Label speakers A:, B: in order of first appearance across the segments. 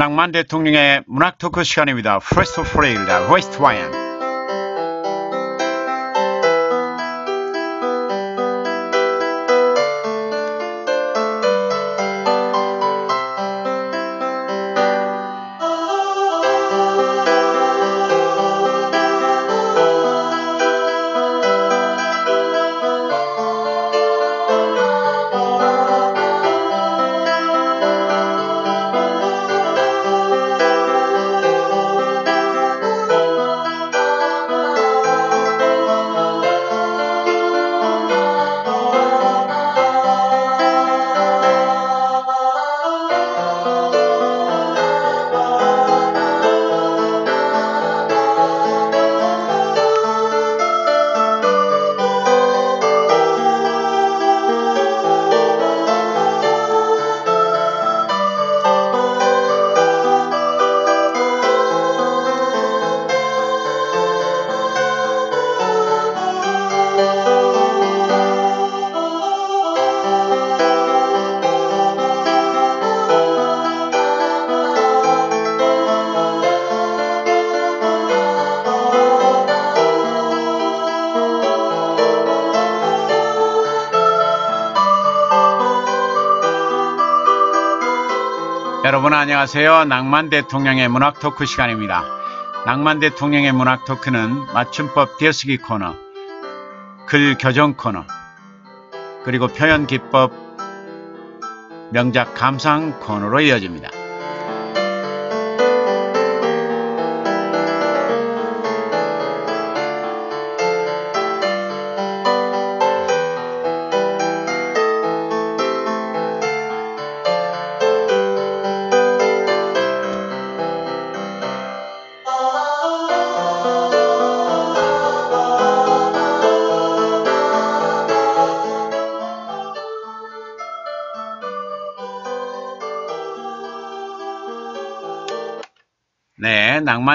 A: 낭만 대통령의 문학 토크 시간입니다. 프레스토 프레일다 웨스트 와이언 안녕하세요. 낭만 대통령의 문학 토크 시간입니다. 낭만 대통령의 문학 토크는 맞춤법 띄어쓰기 코너, 글 교정 코너, 그리고 표현 기법 명작 감상 코너로 이어집니다.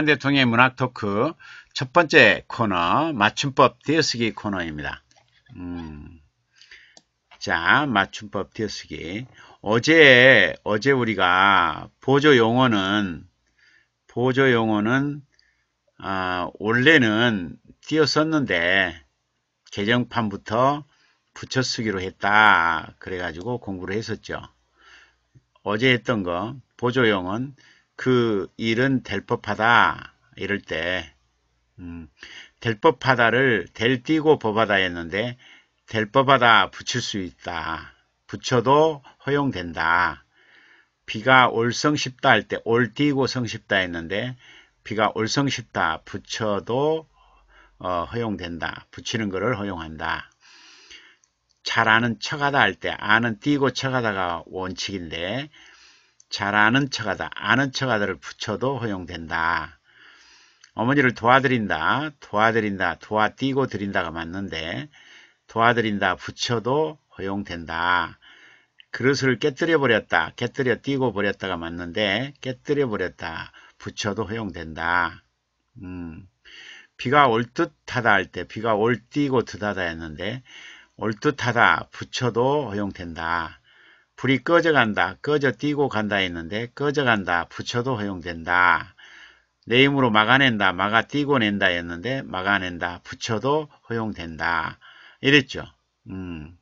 A: 대통령의 문학 토크 첫 번째 코너 맞춤법 띄어쓰기 코너입니다. 음, 자, 맞춤법 띄어쓰기. 어제 어제 우리가 보조 용어는 보조 용어는 아, 원래는 띄어썼는데 개정판부터 붙여쓰기로 했다. 그래가지고 공부를 했었죠. 어제 했던 거 보조 용어는 그 일은 될 법하다 이럴 때 음, 될 법하다를 될 띄고 법하다 했는데 될 법하다 붙일 수 있다. 붙여도 허용된다. 비가 올성 쉽다 할 때 올 띄고 성 쉽다 했는데 비가 올성 쉽다 붙여도 어, 허용된다. 붙이는 것을 허용한다. 잘 아는 척하다 할 때 아는 띄고 척하다가 원칙인데 잘 아는 척하다, 아는 척하다를 붙여도 허용된다. 어머니를 도와드린다, 도와드린다, 도와띄고 드린다가 맞는데 도와드린다 붙여도 허용된다. 그릇을 깨뜨려 버렸다, 깨뜨려 띄고 버렸다가 맞는데 깨뜨려 버렸다, 붙여도 허용된다. 음, 비가 올 듯하다 할 때 비가 올 띄고 드다다 했는데 올 듯하다 붙여도 허용된다. 불이 꺼져간다, 꺼져 띄고 간다 했는데 꺼져간다, 붙여도 허용된다. 내 힘으로 막아낸다, 막아 띄고 낸다 했는데 막아낸다, 붙여도 허용된다. 이랬죠. 음.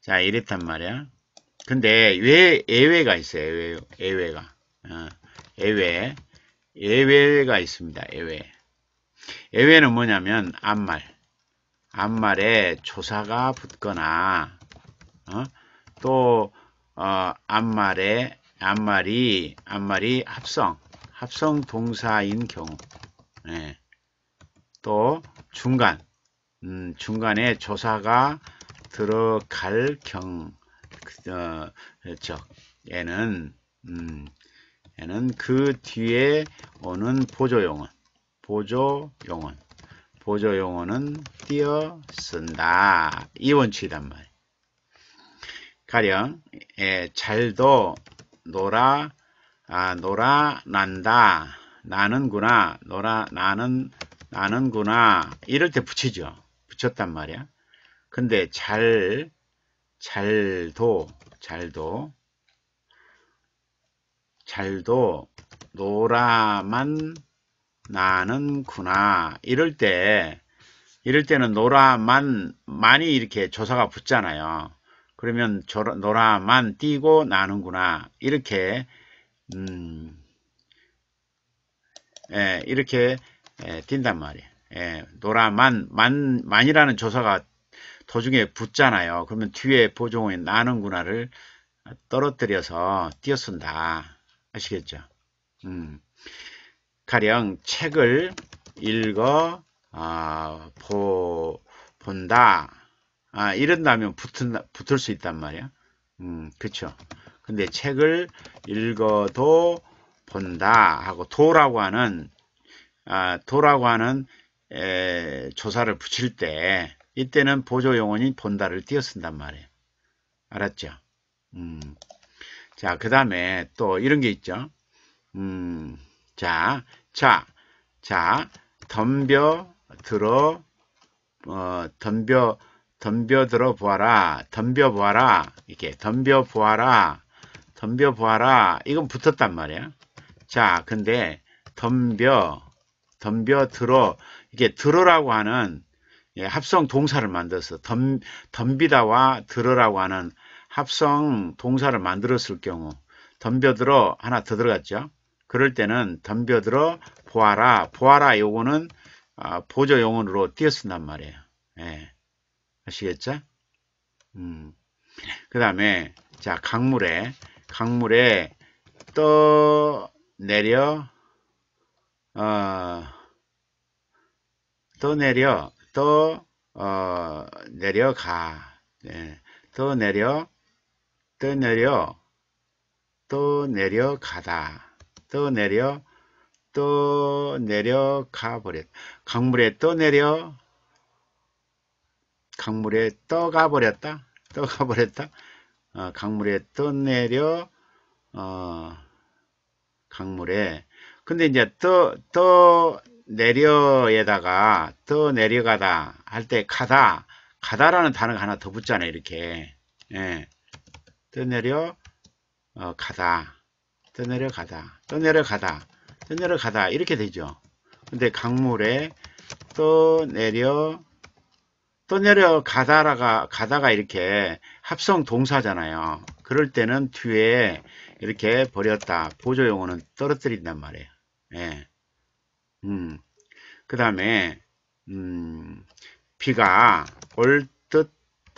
A: 자, 이랬단 말이야. 근데 왜 예외가 있어요, 예외, 예외가. 어, 예외. 예외가 있습니다, 예외. 예외는 뭐냐면, 앞말. 앞말에 조사가 붙거나, 어? 또, 어, 앞말에 앞말이 앞말이 합성 합성 동사인 경우 네. 또 중간 음, 중간에 조사가 들어갈 경 어, 그렇죠. 얘는 음, 얘는 그 뒤에 오는 보조용언 보조용언 보조용언은 띄어 쓴다 이 원칙이란 말이에요. 가령 예, 잘도 놀아 아, 놀아 난다 나는구나 놀아 나는 나는구나 이럴 때 붙이죠 붙였단 말이야 근데 잘 잘도 잘도 잘도 노라만 나는구나. 이럴 때, 이럴 때는 노라만, 많이 이렇게 조사가 붙잖아요. 그러면 노라만 띄고 나는구나. 이렇게, 음, 예, 이렇게, 예, 띈단 말이에요. 예, 노라만, 만, 만이라는 조사가 도중에 붙잖아요. 그러면 뒤에 보종에 나는구나를 떨어뜨려서 띄어쓴다. 아시겠죠? 음. 가령 책을 읽어 어, 보, 본다. 아, 이런다면 붙은, 붙을 수 있단 말이야. 음, 그쵸. 근데 책을 읽어도 본다 하고 도라고 하는 아, 도라고 하는 에, 조사를 붙일 때 이때는 보조 용어인 본다를 띄어쓴단 말이에요. 알았죠? 음. 자, 그 다음에 또 이런 게 있죠. 음, 자, 자, 자, 덤벼 들어, 어, 덤벼, 덤벼 들어 보아라, 덤벼 보아라, 이렇게 덤벼 보아라, 덤벼 보아라, 이건 붙었단 말이야. 자, 근데 덤벼, 덤벼 들어, 이게 들어라고 하는 예, 합성 동사를 만들어서 덤, 덤비다와 들어라고 하는 합성 동사를 만들었을 경우 덤벼들어 하나 더 들어갔죠. 그럴 때는 덤벼들어 보아라 보아라 요거는 아, 보조 용어로 띄어쓴단 말이에요. 예. 아시겠죠? 음. 그 다음에 자 강물에 강물에 떠 내려 어, 떠 내려 떠 어, 내려가 네. 떠 내려 떠 내려 떠 내려가다 떠 내려 떠 내려가 버렸 강물에 떠 내려 강물에 떠가 버렸다. 떠가 버렸다. 어, 강물에 떠 내려 어, 강물에. 근데 이제 떠, 떠 내려에다가 떠 내려가다 할 때 가다 가다라는 단어가 하나 더 붙잖아요 이렇게. 예. 떠 내려 어, 가다. 떠 내려 가다. 떠 내려 가다. 떠 내려 가다. 이렇게 되죠. 근데 강물에 떠 내려 떠내려 가다라가 가다가 이렇게 합성 동사잖아요 그럴 때는 뒤에 이렇게 버렸다 보조용어는 떨어뜨린단 말이에요 예. 음. 그 다음에 음, 비가 올듯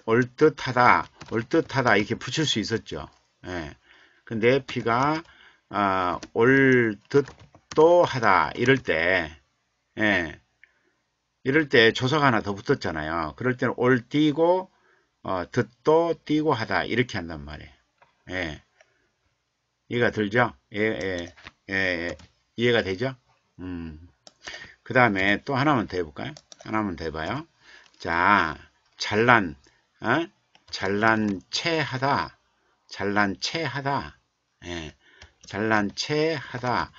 A: 올듯하다 올듯하다 이렇게 붙일 수 있었죠. 예. 근데 비가 어, 올듯도 하다 이럴 때 예. 이럴 때 조사가 하나 더 붙었잖아요. 그럴 때는 올 띄고 어, 듣도 띄고 하다 이렇게 한단 말이에요. 예. 이해가 들죠? 예, 예, 예, 예. 이해가 되죠? 음. 그 다음에 또 하나만 더 해볼까요? 하나만 더 해봐요. 자, 잘난, 어? 잘난 체하다, 잘난 체하다, 예, 잘난 체하다,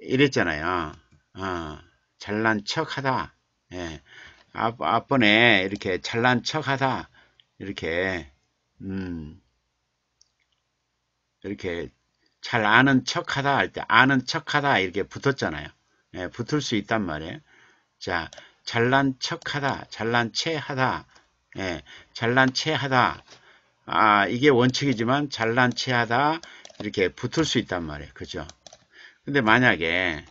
A: 이랬잖아요. 어, 잘난 척 하다, 예, 앞, 앞번에 이렇게 잘난 척 하다, 이렇게, 음, 이렇게 잘 아는 척 하다 할 때 아는 척 하다 이렇게 붙었잖아요. 예, 붙을 수 있단 말이에요. 자, 잘난 척 하다, 잘난 체 하다, 예, 잘난 체 하다. 아, 이게 원칙이지만 잘난 체 하다 이렇게 붙을 수 있단 말이에요. 그죠? 근데 만약에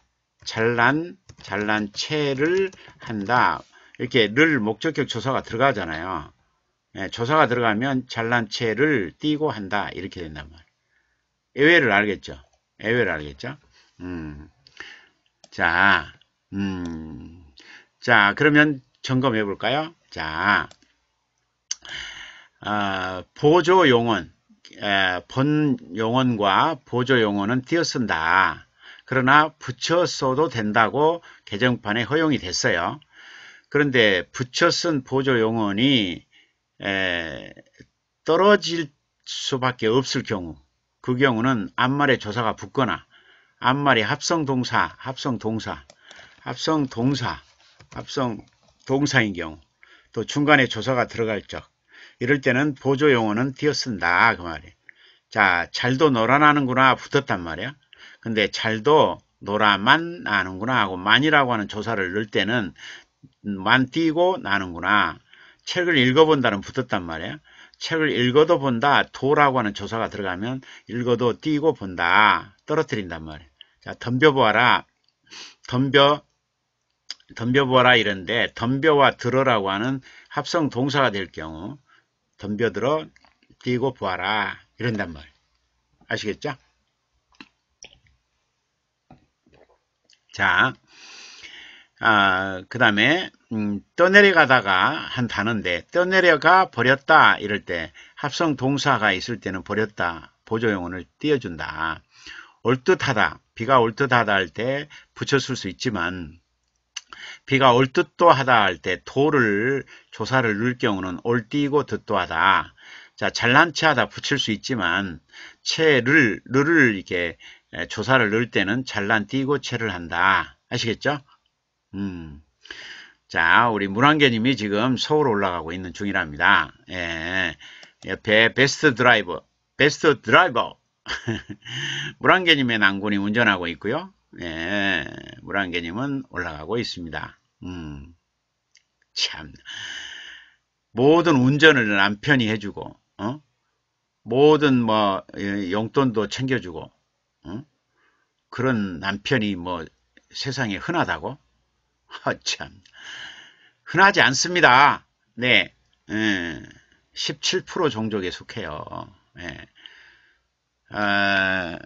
A: 잘난, 잘난 체를 한다. 이렇게 를 목적격 조사가 들어가잖아요. 예, 조사가 들어가면 잘난 체를 띄고 한다. 이렇게 된단 말이에요. 예외를 알겠죠? 예외를 알겠죠? 음. 자, 음, 자, 그러면 점검해 볼까요? 자, 어, 보조 용언, 에, 본 용언과 보조 용언은 띄어쓴다. 그러나 붙여 써도 된다고 개정판에 허용이 됐어요. 그런데 붙여 쓴 보조 용언이 에, 떨어질 수밖에 없을 경우 그 경우는 앞말에 조사가 붙거나 앞말이 합성동사, 합성동사, 합성동사, 합성동사인 경우 또 중간에 조사가 들어갈 적 이럴 때는 보조 용어는 띄어쓴다 그 말이에요. 자 잘도 놀아나는구나 붙었단 말이야. 근데 잘도 노라만 나는구나 하고 만이라고 하는 조사를 넣을 때는 만 띄고 나는구나. 책을 읽어본다는 붙었단 말이에요. 책을 읽어도 본다. 도라고 하는 조사가 들어가면 읽어도 띄고 본다. 떨어뜨린단 말이에요. 자, 덤벼보아라. 덤벼, 덤벼보아라 이런데 덤벼와 들어라고 하는 합성 동사가 될 경우 덤벼들어 띄고 보아라 이런단 말이에요. 아시겠죠? 자, 아, 그 다음에 음, 떠내려가다가 한 단어인데 떠내려가 버렸다. 이럴 때 합성 동사가 있을 때는 버렸다. 보조용어를 띄워준다. 올 듯하다 비가 올 듯하다. 할 때 붙였을 수 있지만 비가 올 듯도 하다. 할 때 도를 조사를 넣을 경우는 올 띄고 듣도 하다. 자 잘난 체하다. 붙일 수 있지만 체를 르를 이렇게 조사를 넣을 때는 잘난 띄고 체를 한다. 아시겠죠? 음. 자, 우리 문환계님이 지금 서울 올라가고 있는 중이랍니다. 예. 옆에 베스트 드라이버, 베스트 드라이버. 문환계님의 낭군이 운전하고 있고요. 예. 문환계님은 올라가고 있습니다. 음. 참. 모든 운전을 남편이 해주고, 어? 모든 뭐 용돈도 챙겨주고, 어? 그런 남편이 뭐 세상에 흔하다고? 아, 참. 흔하지 않습니다. 네. 예, 17% 종족에 속해요. 예. 어,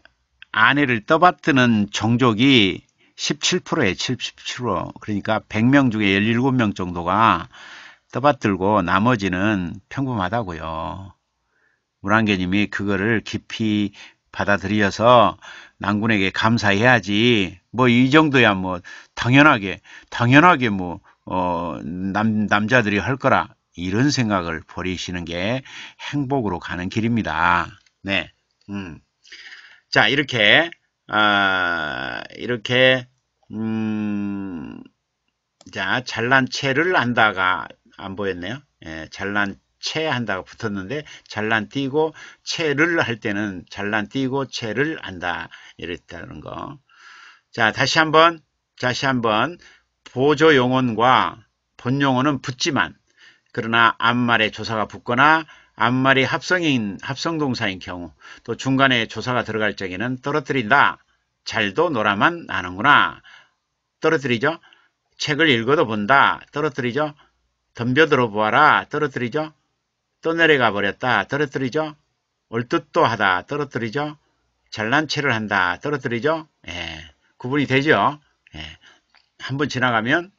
A: 아내를 떠받드는 종족이 17%에 77%. 그러니까 100명 중에 17명 정도가 떠받들고 나머지는 평범하다고요. 물안개님이 그거를 깊이 받아들여서 난군에게 감사해야지. 뭐 이 정도야 뭐 당연하게 당연하게 뭐 어, 남, 남자들이 할 거라 이런 생각을 버리시는 게 행복으로 가는 길입니다. 네. 음. 자, 이렇게 아, 이렇게 음, 자, 잘난 체를 안다가 안 보였네요. 예, 잘난 채 한다고 붙었는데 잘난 띄고 채를 할 때는 잘난 띄고 채를 안다 이랬다는 거. 자 다시 한번 다시 한번 보조 용언과 본 용어는 붙지만 그러나 앞말에 조사가 붙거나 앞말이 합성인 합성동사인 경우 또 중간에 조사가 들어갈 적에는 떨어뜨린다. 잘도 놀아만 나는구나. 떨어뜨리죠. 책을 읽어도 본다. 떨어뜨리죠. 덤벼들어 보아라. 떨어뜨리죠. 떠내려가 버렸다. 떨어뜨리죠. 얼뜻도 하다. 떨어뜨리죠. 잘난 체를 한다. 떨어뜨리죠. 예, 구분이 되죠. 예, 한번 지나가면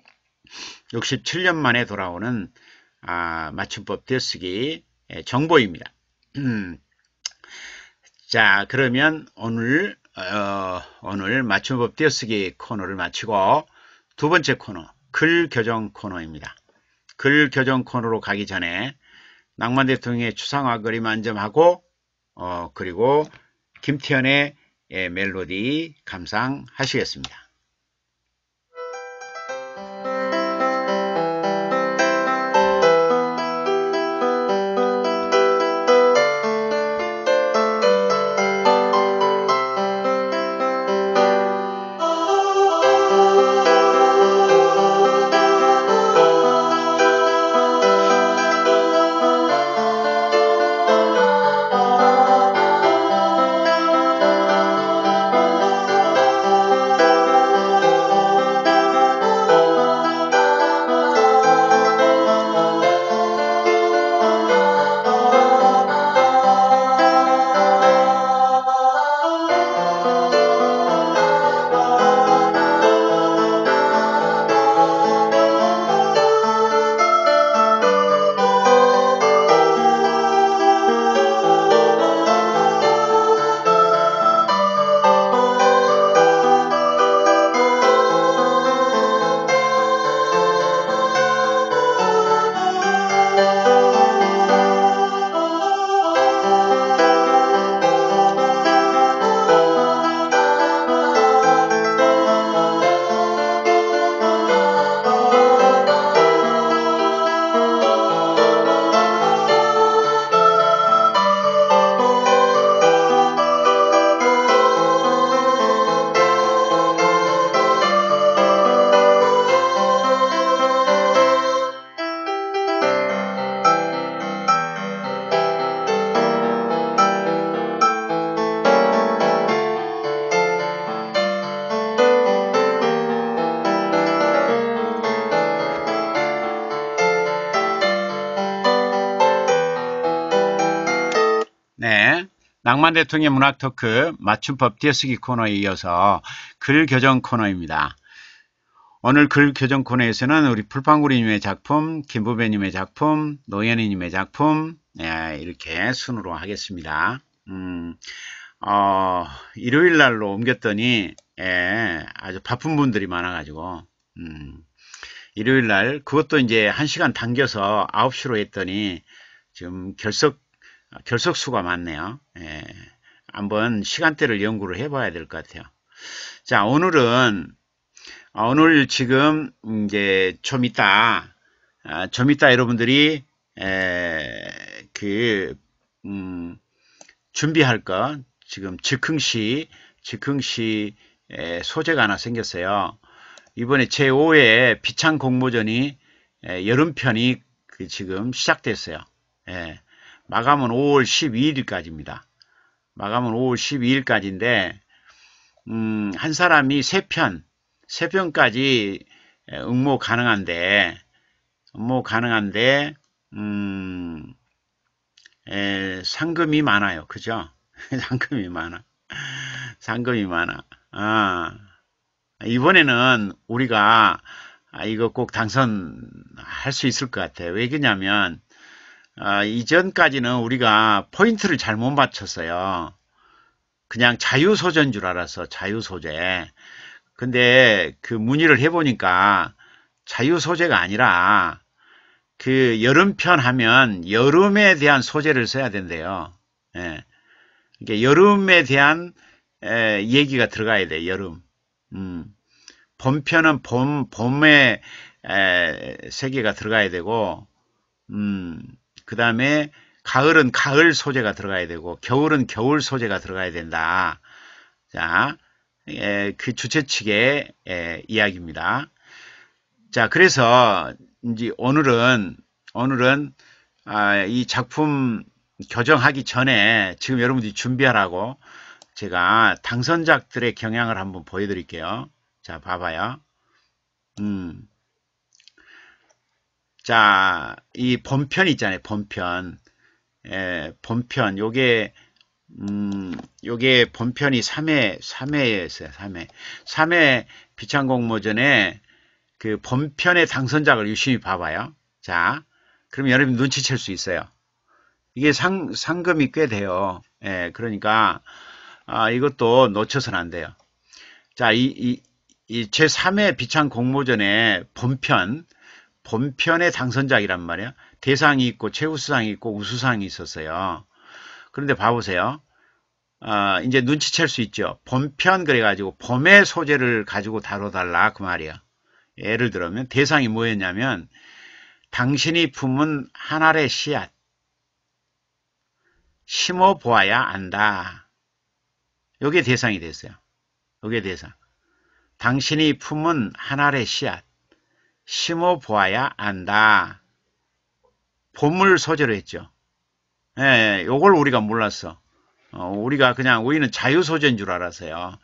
A: 67년 만에 돌아오는 아, 맞춤법 띄어쓰기 예, 정보입니다. 음, 자 그러면 오늘 어, 오늘 맞춤법 띄어쓰기 코너를 마치고 두 번째 코너 글 교정 코너입니다. 글 교정 코너로 가기 전에 낭만 대통령의 추상화 그림 한점 하고 어, 그리고 김태현의 예, 멜로디 감상하시겠습니다. 낭만 대통령 문학 토크 맞춤법 띄어쓰기 코너에 이어서 글 교정 코너입니다. 오늘 글 교정 코너에서는 우리 풀빵구리님의 작품, 김부배님의 작품, 노현이님의 작품 예, 이렇게 순으로 하겠습니다. 음, 어, 일요일 날로 옮겼더니 예, 아주 바쁜 분들이 많아가지고 음, 일요일 날 그것도 이제 한 시간 당겨서 9시로 했더니 지금 결석 결석수가 많네요. 예, 한번 시간대를 연구를 해봐야 될 것 같아요. 자, 오늘은 아, 오늘 지금 이제 좀 이따 아, 좀 이따 여러분들이 에, 그 음, 준비할 것 지금 즉흥시 즉흥시 소재가 하나 생겼어요. 이번에 제5회 비창 공모전이 여름편이 그 지금 시작됐어요. 예. 마감은 5월 12일까지입니다. 마감은 5월 12일까지인데 음, 한 사람이 3편, 3편까지 응모 가능한데 응모 가능한데 음, 에, 상금이 많아요. 그죠? 상금이 많아. 상금이 많아. 아, 이번에는 우리가 이거 꼭 당선할 수 있을 것 같아요. 왜 그러냐면 어, 이전까지는 우리가 포인트를 잘못 맞췄어요. 그냥 자유소재인 줄 알았어. 자유소재. 근데 그 문의를 해보니까 자유소재가 아니라 그 여름편 하면 여름에 대한 소재를 써야 된대요. 예. 그러니까 여름에 대한 에, 얘기가 들어가야 돼. 여름. 음. 봄편은 봄, 봄의 에, 세계가 들어가야 되고 음, 그 다음에 가을은 가을 소재가 들어가야 되고 겨울은 겨울 소재가 들어가야 된다. 자, 에, 그 주최 측의 에, 이야기입니다. 자, 그래서 이제 오늘은 오늘은 아, 이 작품 교정하기 전에 지금 여러분들이 준비하라고 제가 당선작들의 경향을 한번 보여드릴게요. 자, 봐봐요. 음. 자, 이 본편 있잖아요. 본편. 예, 본편. 요게, 음, 요게 본편이 3회, 3회였어요. 3회. 3회 비창 공모전에 그 본편의 당선작을 유심히 봐봐요. 자, 그럼 여러분 눈치챌 수 있어요. 이게 상, 상금이 꽤 돼요. 예, 그러니까, 아, 이것도 놓쳐서는 안 돼요. 자, 이, 이, 이 제3회 비창 공모전의 본편, 본편의 당선작이란 말이야. 대상이 있고 최우수상이 있고 우수상이 있었어요. 그런데 봐보세요. 어, 이제 눈치챌 수 있죠. 본편 그래가지고 봄의 소재를 가지고 다뤄달라 그 말이야. 예를 들면 대상이 뭐였냐면 당신이 품은 한 알의 씨앗 심어 보아야 안다. 요게 대상이 됐어요. 요게 대상. 당신이 품은 한 알의 씨앗 심어 보아야 안다. 보물 소재로 했죠. 예, 요걸 우리가 몰랐어. 어, 우리가 그냥 우리는 자유 소재인 줄 알았어요.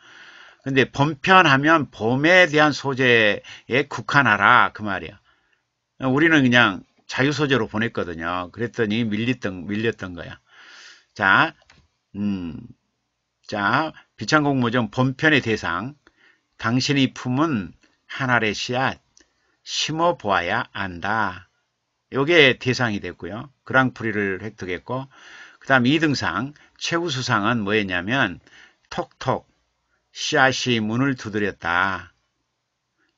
A: 근데 본편하면 봄에 대한 소재에 국한하라 그 말이야. 우리는 그냥 자유 소재로 보냈거든요. 그랬더니 밀렸던 밀렸던 거야. 자, 음, 자 비창공모전 본편의 대상 당신이 품은 한 알의 씨앗 심어 보아야 안다. 요게 대상이 됐고요. 그랑프리를 획득했고 그 다음 2등상 최우수상은 뭐였냐면 톡톡 씨앗이 문을 두드렸다.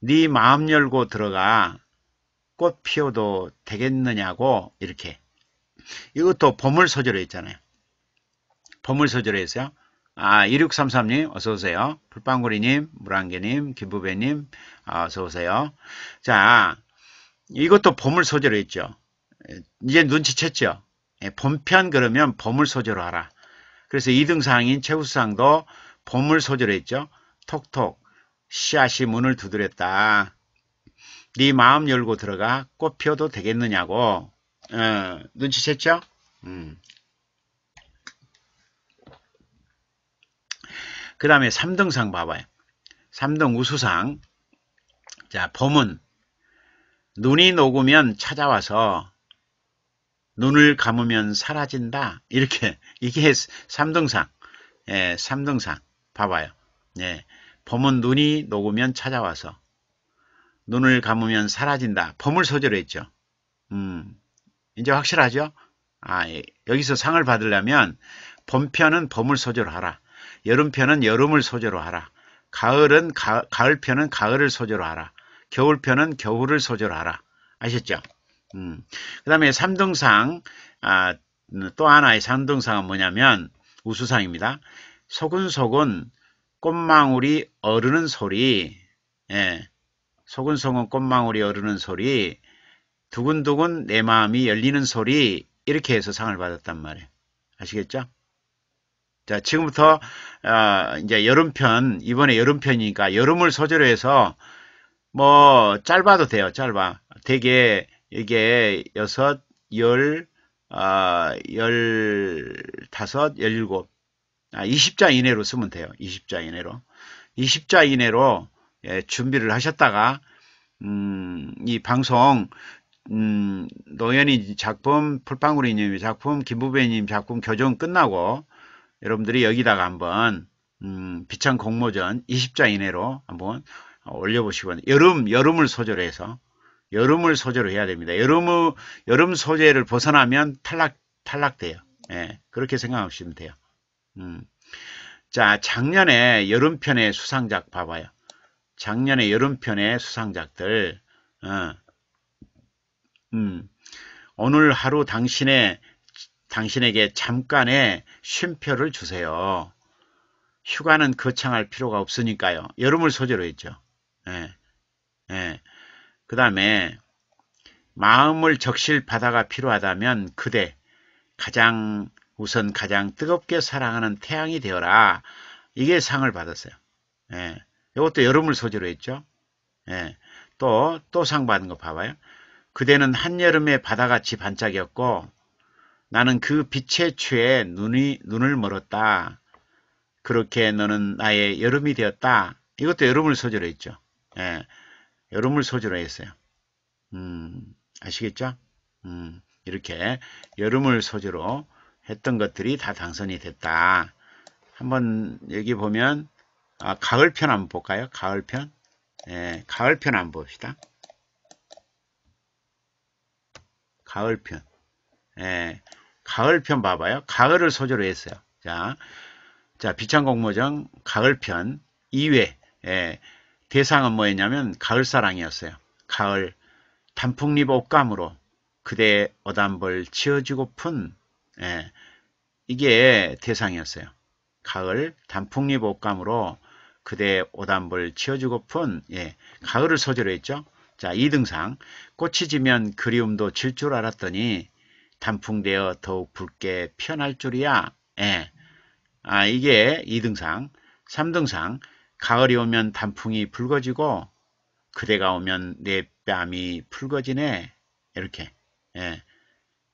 A: 네 마음 열고 들어가 꽃 피워도 되겠느냐고 이렇게 이것도 보물 소재로 했잖아요. 보물 소재로 했어요. 아, 2633님, 어서오세요. 불빵구리님, 물안개님, 김부배님, 아, 어서오세요. 자, 이것도 보물 소재로 했죠. 이제 눈치챘죠. 예, 본편 그러면 보물 소재로 하라. 그래서 2등상인 최우수상도 보물 소재로 했죠. 톡톡, 씨앗이 문을 두드렸다. 네 마음 열고 들어가 꽃 피워도 되겠느냐고. 어, 눈치챘죠? 음. 그 다음에 3등상 봐봐요. 3등 우수상. 자, 봄은 눈이 녹으면 찾아와서 눈을 감으면 사라진다. 이렇게 이게 3등상. 예, 3등상. 봐봐요. 예. 봄은 눈이 녹으면 찾아와서 눈을 감으면 사라진다. 봄을 소재로 했죠. 음. 이제 확실하죠? 아, 예. 여기서 상을 받으려면 봄편은 봄을 소재로 하라. 여름편은 여름을 소재로 하라. 가을은 가, 가을편은 가을을 소재로 하라. 겨울편은 겨울을 소재로 하라. 아셨죠? 음. 그 다음에 3등상, 아, 또 하나의 3등상은 뭐냐면 우수상입니다. 소근소근 꽃망울이 어르는 소리, 예. 소근소근 꽃망울이 어르는 소리, 두근두근 내 마음이 열리는 소리, 이렇게 해서 상을 받았단 말이에요. 아시겠죠? 자, 지금부터, 어, 이제 여름편, 이번에 여름편이니까 여름을 소재로 해서 뭐, 짧아도 돼요, 짧아. 되게, 이게 여섯, 열, 아, 열다섯, 열일곱, 아, 20자 이내로 쓰면 돼요. 20자 이내로. 20자 이내로 예, 준비를 하셨다가 음, 이 방송 음, 노현이 작품, 풀빵구리님 작품, 김부배님 작품 교정 끝나고 여러분들이 여기다가 한번 음, 비창 공모전 20자 이내로 한번 올려보시고 여름 여름을 소재로 해서 여름을 소재로 해야 됩니다. 여름 여름 소재를 벗어나면 탈락 탈락돼요. 예, 그렇게 생각하시면 돼요. 음. 자, 작년에 여름편의 수상작 봐봐요. 작년에 여름편의 수상작들, 어. 음. 오늘 하루 당신의, 당신에게 잠깐의 쉼표를 주세요. 휴가는 거창할 필요가 없으니까요. 여름을 소재로 했죠. 예. 예. 그 다음에, 마음을 적실 바다가 필요하다면 그대, 가장 우선 가장 뜨겁게 사랑하는 태양이 되어라. 이게 상을 받았어요. 예. 이것도 여름을 소재로 했죠. 예. 또, 또 상 받은 거 봐봐요. 그대는 한여름의 바다같이 반짝였고, 나는 그 빛에 취해 눈이, 눈을 멀었다. 그렇게 너는 나의 여름이 되었다. 이것도 여름을 소재로 했죠. 예. 여름을 소재로 했어요. 음, 아시겠죠? 음, 이렇게 여름을 소재로 했던 것들이 다 당선이 됐다. 한번 여기 보면 아, 가을편 한번 볼까요? 가을편. 예, 가을편 한번 봅시다. 가을편. 예, 가을편 봐봐요. 가을을 소재로 했어요. 자, 자 비창공모정 가을편 2회. 예, 대상은 뭐였냐면 가을사랑이었어요. 가을 단풍잎 옷감으로 그대 어담벌 지어주고픈 예, 이게 대상이었어요. 가을 단풍잎 옷감으로 그대 오단벌 치어주고픈 예, 가을을 소재로 했죠. 자 2등상 꽃이 지면 그리움도 질 줄 알았더니 단풍되어 더욱 붉게 피어날 줄이야. 예. 아 이게 2등상 3등상 가을이 오면 단풍이 붉어지고 그대가 오면 내 뺨이 붉어지네. 이렇게 예.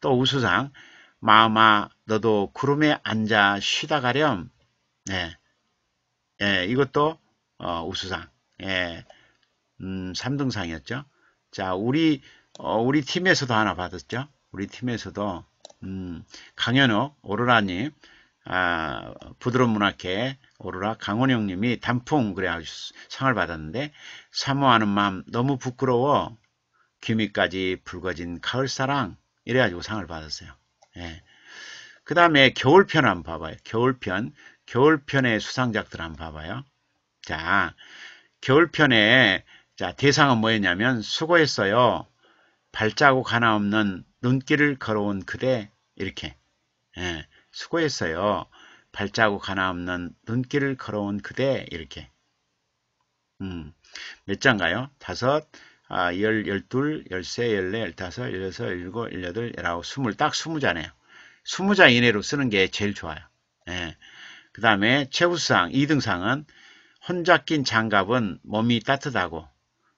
A: 또 우수상 마마 너도 구름에 앉아 쉬다 가렴. 네. 예, 이것도 어, 우수상. 예. 음, 3등상이었죠. 자, 우리 어, 우리 팀에서도 하나 받았죠. 우리 팀에서도 음, 강현욱 오로라님 아, 부드러운 문학회 오로라 강원영 님이 단풍 그래 아주 상을 받았는데 사모하는 마음 너무 부끄러워 귀미까지 붉어진 가을사랑 이래가지고 상을 받았어요. 예. 그 다음에 겨울편 한번 봐봐요. 겨울편. 겨울편의 수상작들 한번 봐봐요. 자, 겨울편에 자 대상은 뭐였냐면 수고했어요. 발자국 하나 없는 눈길을 걸어온 그대 이렇게 예, 수고했어요. 발자국 하나 없는 눈길을 걸어온 그대 이렇게 음, 몇 장가요? 다섯, 아, 열, 열둘, 열세, 열네, 열다섯, 열여섯, 열일곱, 열여덟, 열아홉, 스물, 딱 스무 자네요. 스무 자 이내로 쓰는 게 제일 좋아요. 예. 그 다음에 최우수상 2등상은 혼자 낀 장갑은 몸이 따뜻하고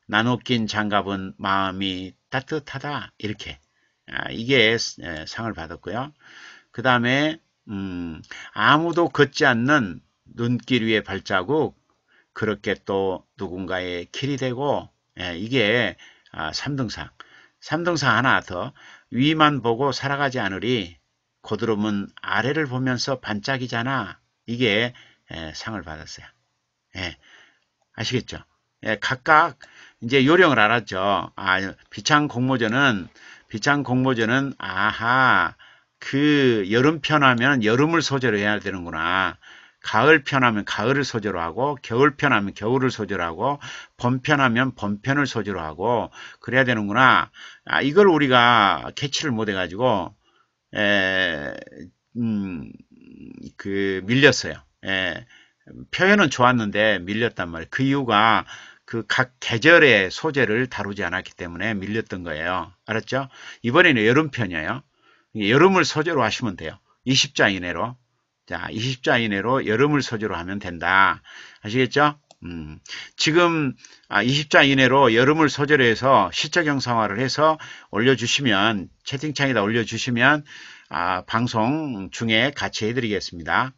A: 나눠 낀 장갑은 마음이 따뜻하다. 이렇게. 아, 이게 예, 상을 받았고요. 그 다음에 음, 아무도 걷지 않는 눈길 위의 발자국 그렇게 또 누군가의 길이 되고 예, 이게 아, 3등상. 3등상 하나 더 위만 보고 살아가지 않으리 고드름은 아래를 보면서 반짝이잖아. 이게 에, 상을 받았어요. 예, 아시겠죠? 예, 각각 이제 요령을 알았죠. 아, 비창 공모전은 비창 공모전은 아하 그 여름 편 하면 여름을 소재로 해야 되는구나. 가을 편 하면 가을을 소재로 하고 겨울 편 하면 겨울을 소재로 하고 봄 편 하면 봄 편을 소재로 하고 그래야 되는구나. 아, 이걸 우리가 캐치를 못 해 가지고 에, 음, 그 밀렸어요. 에, 표현은 좋았는데 밀렸단 말이에요. 그 이유가 그 각 계절의 소재를 다루지 않았기 때문에 밀렸던 거예요. 알았죠? 이번에는 여름편이에요. 여름을 소재로 하시면 돼요. 20자 이내로. 자, 20자 이내로 여름을 소재로 하면 된다. 아시겠죠? 음, 지금 20자 아, 이내로 여름을 소재로 해서 시적 영상화를 해서 올려주시면 채팅창에다 올려주시면 아, 방송 중에 같이 해드리겠습니다.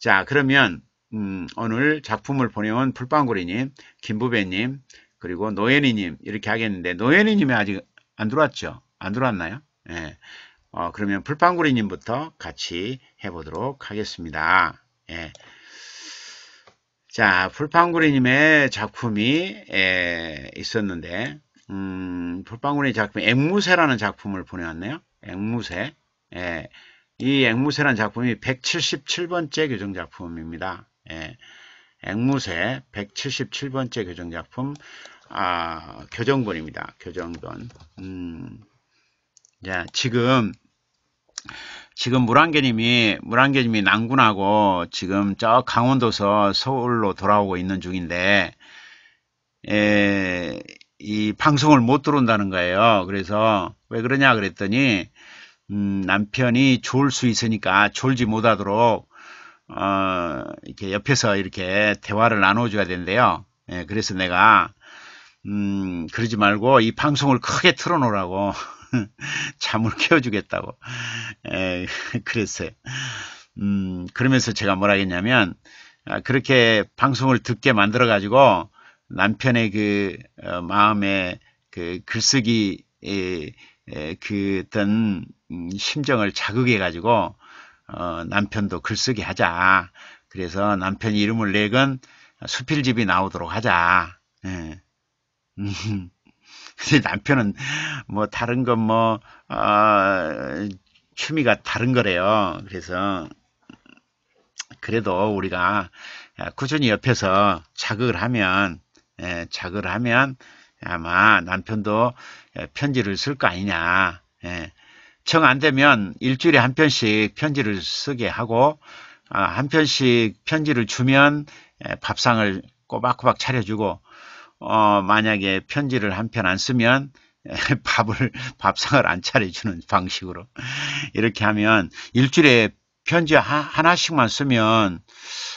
A: 자 그러면 음, 오늘 작품을 보내온 불빵구리님, 김부배님, 그리고 노현이님 이렇게 하겠는데 노현이님이 아직 안 들어왔죠? 안 들어왔나요? 예. 어, 그러면 불빵구리님부터 같이 해보도록 하겠습니다. 예. 자, 불빵구리님의 작품이 에, 있었는데, 음, 불빵구리 작품, 앵무새라는 작품을 보내왔네요. 앵무새. 예. 이 앵무새라는 작품이 177번째 교정 작품입니다. 예. 앵무새 177번째 교정작품, 아, 교정본입니다. 교정본. 음, 자, 지금 지금 물안개님이 물안개님이 난군하고 지금 저 강원도서 서울로 돌아오고 있는 중인데 에, 이 방송을 못 들어온다는 거예요. 그래서 왜 그러냐 그랬더니 음, 남편이 졸 수 있으니까 졸지 못하도록 어, 이렇게 옆에서 이렇게 대화를 나눠줘야 된대요. 예, 그래서 내가 음, 그러지 말고 이 방송을 크게 틀어놓으라고 잠을 깨워주겠다고 에, 그랬어요. 음, 그러면서 제가 뭐라 했냐면 아, 그렇게 방송을 듣게 만들어 가지고 남편의 그 어, 마음에 그 글쓰기 에, 에, 그 어떤 음, 심정을 자극해 가지고 어, 남편도 글쓰기 하자. 그래서 남편 이름을 내건 수필집이 나오도록 하자. 예. 음. 남편은 뭐 다른 건뭐 어, 취미가 다른 거래요. 그래서 그래도 우리가 꾸준히 옆에서 자극을 하면 예, 자극을 하면 아마 남편도 편지를 쓸 거 아니냐. 예. 정 안 되면 일주일에 한 편씩 편지를 쓰게 하고 아, 한 편씩 편지를 주면 예, 밥상을 꼬박꼬박 차려주고 어, 만약에 편지를 한 편 안 쓰면 밥을 밥상을 안 차려주는 방식으로 이렇게 하면 일주일에 편지 하나씩만 쓰면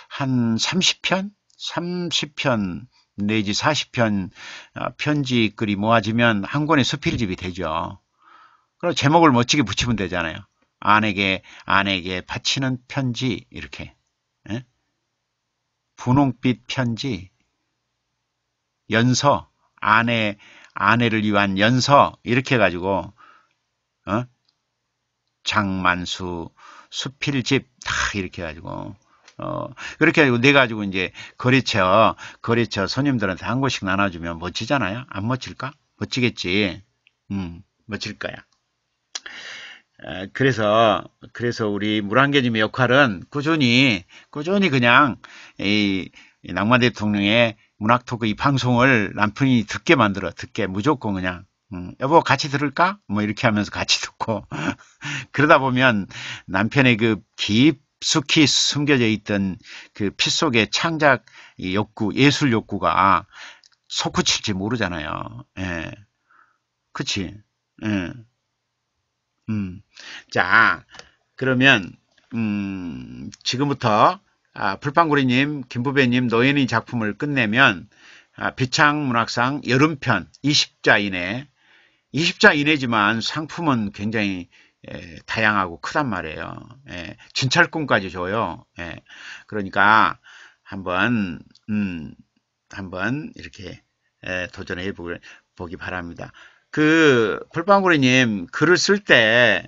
A: 한 30편? 30편 내지 40편 어, 편지 글이 모아지면 한 권의 수필집이 되죠. 그럼 제목을 멋지게 붙이면 되잖아요. 아내게 아내게 바치는 편지 이렇게 예? 분홍빛 편지 연서, 아내, 아내를 위한 연서, 이렇게 해가지고, 어? 장만수, 수필집, 다 이렇게 해가지고, 어, 그렇게 해가지고 내 가지고 이제 거래처, 거래처 손님들한테 한 곳씩 나눠주면 멋지잖아요? 안 멋질까? 멋지겠지. 음, 멋질 거야. 그래서 그래서 우리 물안개님의 역할은 꾸준히 꾸준히 그냥 이 낭만 대통령의 문학 토크 이 방송을 남편이 듣게 만들어 듣게 무조건 그냥 음, 여보 같이 들을까? 뭐 이렇게 하면서 같이 듣고 그러다 보면 남편의 그 깊숙이 숨겨져 있던 그 피 속의 창작 욕구, 예술 욕구가 솟구칠지 모르잖아요. 예. 그치? 예. 음. 자, 그러면, 음, 지금부터 아, 불빵구리님, 김부배님, 노현이 작품을 끝내면 아, 비창문학상 여름편 20자 이내 20자 이내지만 상품은 굉장히 에, 다양하고 크단 말이에요. 에, 진찰권까지 줘요. 에, 그러니까 한번 음, 한번 이렇게 도전해 보기 바랍니다. 그 풀빵구리님 글을 쓸때큰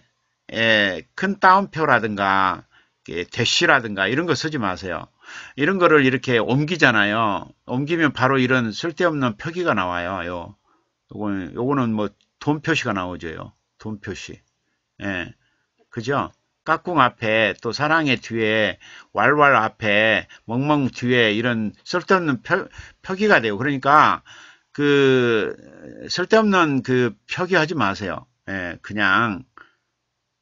A: 따옴표라든가 예, 대시라든가 이런 거 쓰지 마세요. 이런 거를 이렇게 옮기잖아요. 옮기면 바로 이런 쓸데없는 표기가 나와요. 요, 요거는, 요거는 뭐 돈 표시가 나오죠. 돈 표시. 예. 그죠? 깍꿍 앞에 또 사랑의 뒤에 왈왈 앞에 멍멍 뒤에 이런 쓸데없는 표, 표기가 돼요. 그러니까 그 쓸데없는 그 표기하지 마세요. 예, 그냥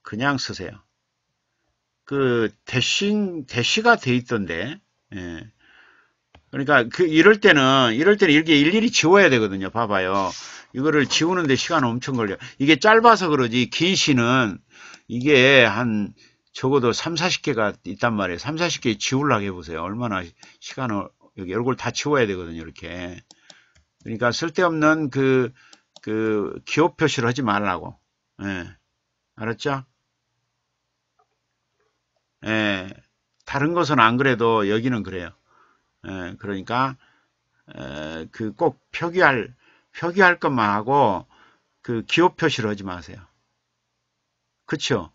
A: 그냥 쓰세요. 그 대신 대시가 돼 있던데. 예. 그러니까 그 이럴 때는 이럴 때는 이렇게 일일이 지워야 되거든요. 봐봐요. 이거를 지우는데 시간 엄청 걸려. 이게 짧아서 그러지 긴 시는 이게 한 적어도 3, 40개가 있단 말이에요. 3, 40개 지우려고 해보세요. 얼마나 시간을 여기 얼굴 다 지워야 되거든요. 이렇게. 그러니까 쓸데없는 그, 그 기호 표시를 하지 말라고. 예. 알았죠? 예, 다른 것은 안 그래도 여기는 그래요. 예, 그러니까 그 꼭 표기할 표기할 것만 하고 그 기호 표시를 하지 마세요. 그쵸?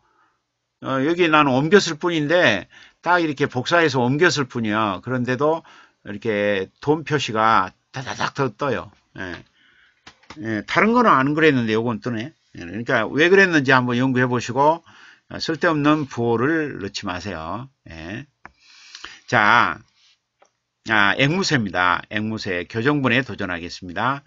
A: 어, 여기 나는 옮겼을 뿐인데 딱 이렇게 복사해서 옮겼을 뿐이야. 그런데도 이렇게 돈 표시가 다다닥 더 떠요. 예. 예, 다른 거는 안 그랬는데 요건 뜨네. 예, 그러니까 왜 그랬는지 한번 연구해 보시고 어, 쓸데없는 부호를 넣지 마세요. 예. 자, 아, 앵무새입니다. 앵무새 교정분에 도전하겠습니다.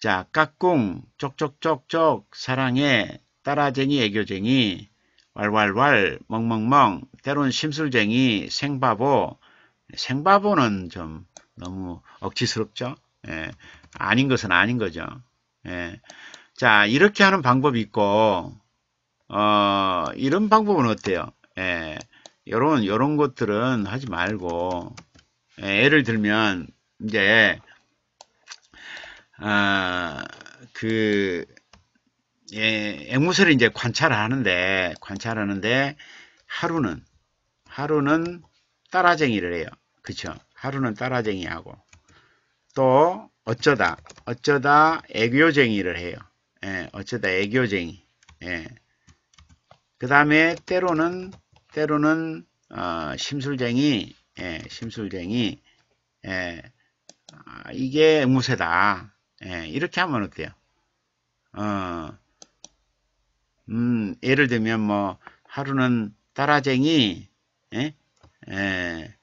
A: 자, 깍꿍, 쪽쪽쪽쪽, 사랑해, 따라쟁이, 애교쟁이, 왈왈왈, 멍멍멍, 때론 심술쟁이, 생바보, 생바보는 좀 너무 억지스럽죠? 예. 아닌 것은 아닌 거죠. 예. 자, 이렇게 하는 방법이 있고, 어, 이런 방법은 어때요? 예, 요런, 요런 것들은 하지 말고, 예, 예를 들면, 이제, 아, 그, 예, 앵무새를 이제 관찰을 하는데, 관찰하는데, 하루는, 하루는 따라쟁이를 해요. 그쵸? 하루는 따라쟁이하고, 또, 어쩌다, 어쩌다 애교쟁이를 해요. 예, 어쩌다 애교쟁이. 예. 그 다음에 때로는 때로는 어, 심술쟁이 예, 심술쟁이 예, 아, 이게 무쇠다 예, 이렇게 하면 어때요? 어, 음, 예를 들면 뭐 하루는 따라쟁이 예? 예,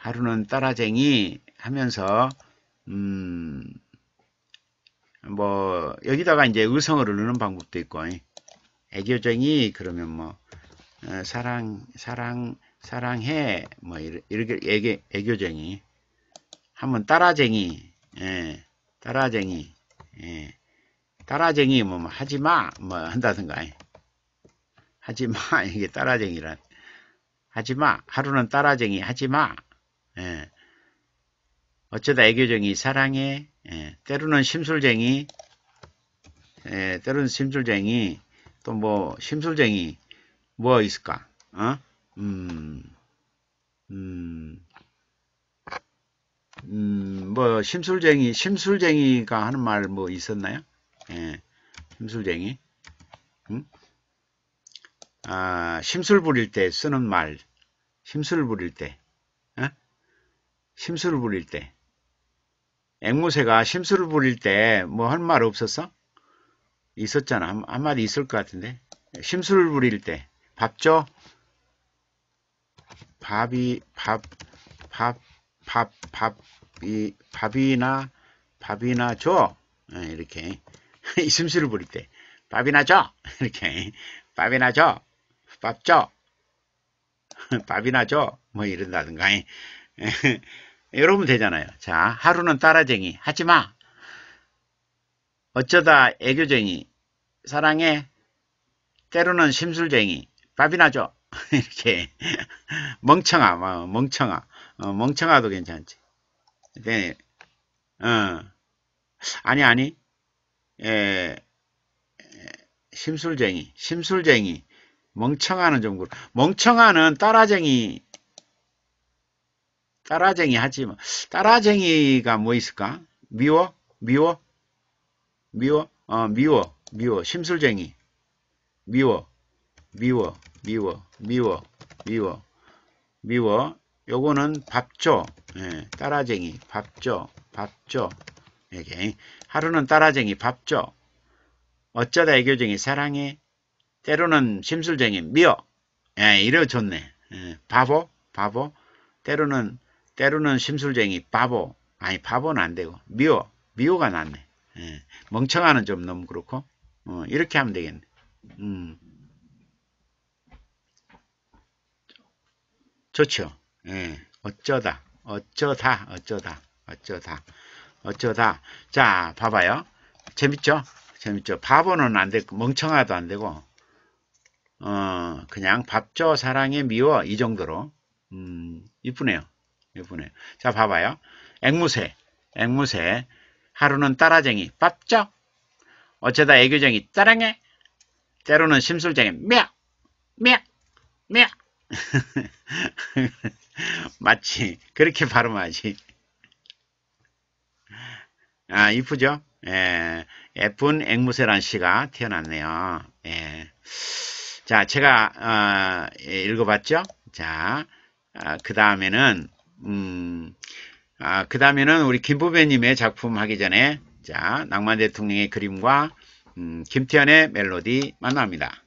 A: 하루는 따라쟁이 하면서 음, 뭐 여기다가 이제 의성어를 넣는 방법도 있고 애교쟁이 그러면 뭐 어, 사랑 사랑 사랑해 뭐 이렇게 애교, 애교쟁이. 한번 따라쟁이 예, 따라쟁이 예, 따라쟁이 뭐, 뭐 하지마 뭐 한다든가 하지마 이게 따라쟁이란. 하지마 하루는 따라쟁이 하지마 예, 어쩌다 애교쟁이 사랑해 예, 때로는 심술쟁이 예, 때로는 심술쟁이 또 뭐 심술쟁이 뭐 있을까? 어? 음, 음, 음, 뭐 심술쟁이 심술쟁이가 하는 말 뭐 있었나요? 예, 심술쟁이. 음? 아, 심술 부릴 때 쓰는 말. 심술 부릴 때. 어? 심술 부릴 때. 앵무새가 심술을 부릴 때 뭐 할 말 없었어? 있었잖아. 한, 한마디 있을 것 같은데. 심술 부릴 때. 밥 줘? 밥이, 밥, 밥, 밥, 밥이, 밥이나, 밥이나 줘? 네, 이렇게. 심술을 부릴 때. 밥이나 줘? 이렇게. 밥이나 줘? 밥 줘? 밥이나 줘? 뭐 이런다든가. 이러면 되잖아요. 자, 하루는 따라쟁이. 하지 마. 어쩌다 애교쟁이, 사랑해, 때로는 심술쟁이, 밥이나 줘. 이렇게. 멍청아, 뭐, 멍청아, 어, 멍청아도 괜찮지. 네, 어, 아니 아니, 에, 심술쟁이, 심술쟁이, 멍청아는 좀 그렇고, 멍청아는 따라쟁이, 따라쟁이 하지 뭐, 따라쟁이가 뭐 있을까? 미워? 미워? 미워? 어, 미워, 미워, 심술쟁이, 미워, 미워, 미워, 미워, 미워, 미워. 요거는 밥줘, 예, 따라쟁이, 밥줘, 밥줘. 이게 하루는 따라쟁이, 밥줘. 어쩌다 애교쟁이, 사랑해. 때로는 심술쟁이, 미워. 예, 이래 좋네. 예, 바보, 바보. 때로는 때로는 심술쟁이, 바보. 아니 바보는 안 되고 미워, 미워가 낫네. 예, 멍청하는 좀 너무 그렇고 어, 이렇게 하면 되겠네. 음. 좋죠. 예, 어쩌다, 어쩌다, 어쩌다, 어쩌다, 어쩌다. 자, 봐봐요. 재밌죠? 재밌죠? 바보는 안 되고, 멍청하도 안 되고, 어, 그냥 밥 줘, 사랑해, 미워, 이 정도로. 음, 이쁘네요. 이쁘네요. 자, 봐봐요. 앵무새, 앵무새. 하루는 따라쟁이, 밥줘. 어쩌다 애교쟁이, 따랑해. 때로는 심술쟁이, 며, 며, 며. 맞지? 그렇게 발음하지. 아, 이쁘죠? 예, 예쁜 앵무새란 씨가 태어났네요. 예. 자, 제가, 어, 예, 읽어봤죠? 자, 아, 그 다음에는, 음, 아, 그 다음에는 우리 김부배님의 작품 하기 전에, 자, 낭만 대통령의 그림과, 음, 김태현의 멜로디 만납니다.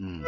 A: 음.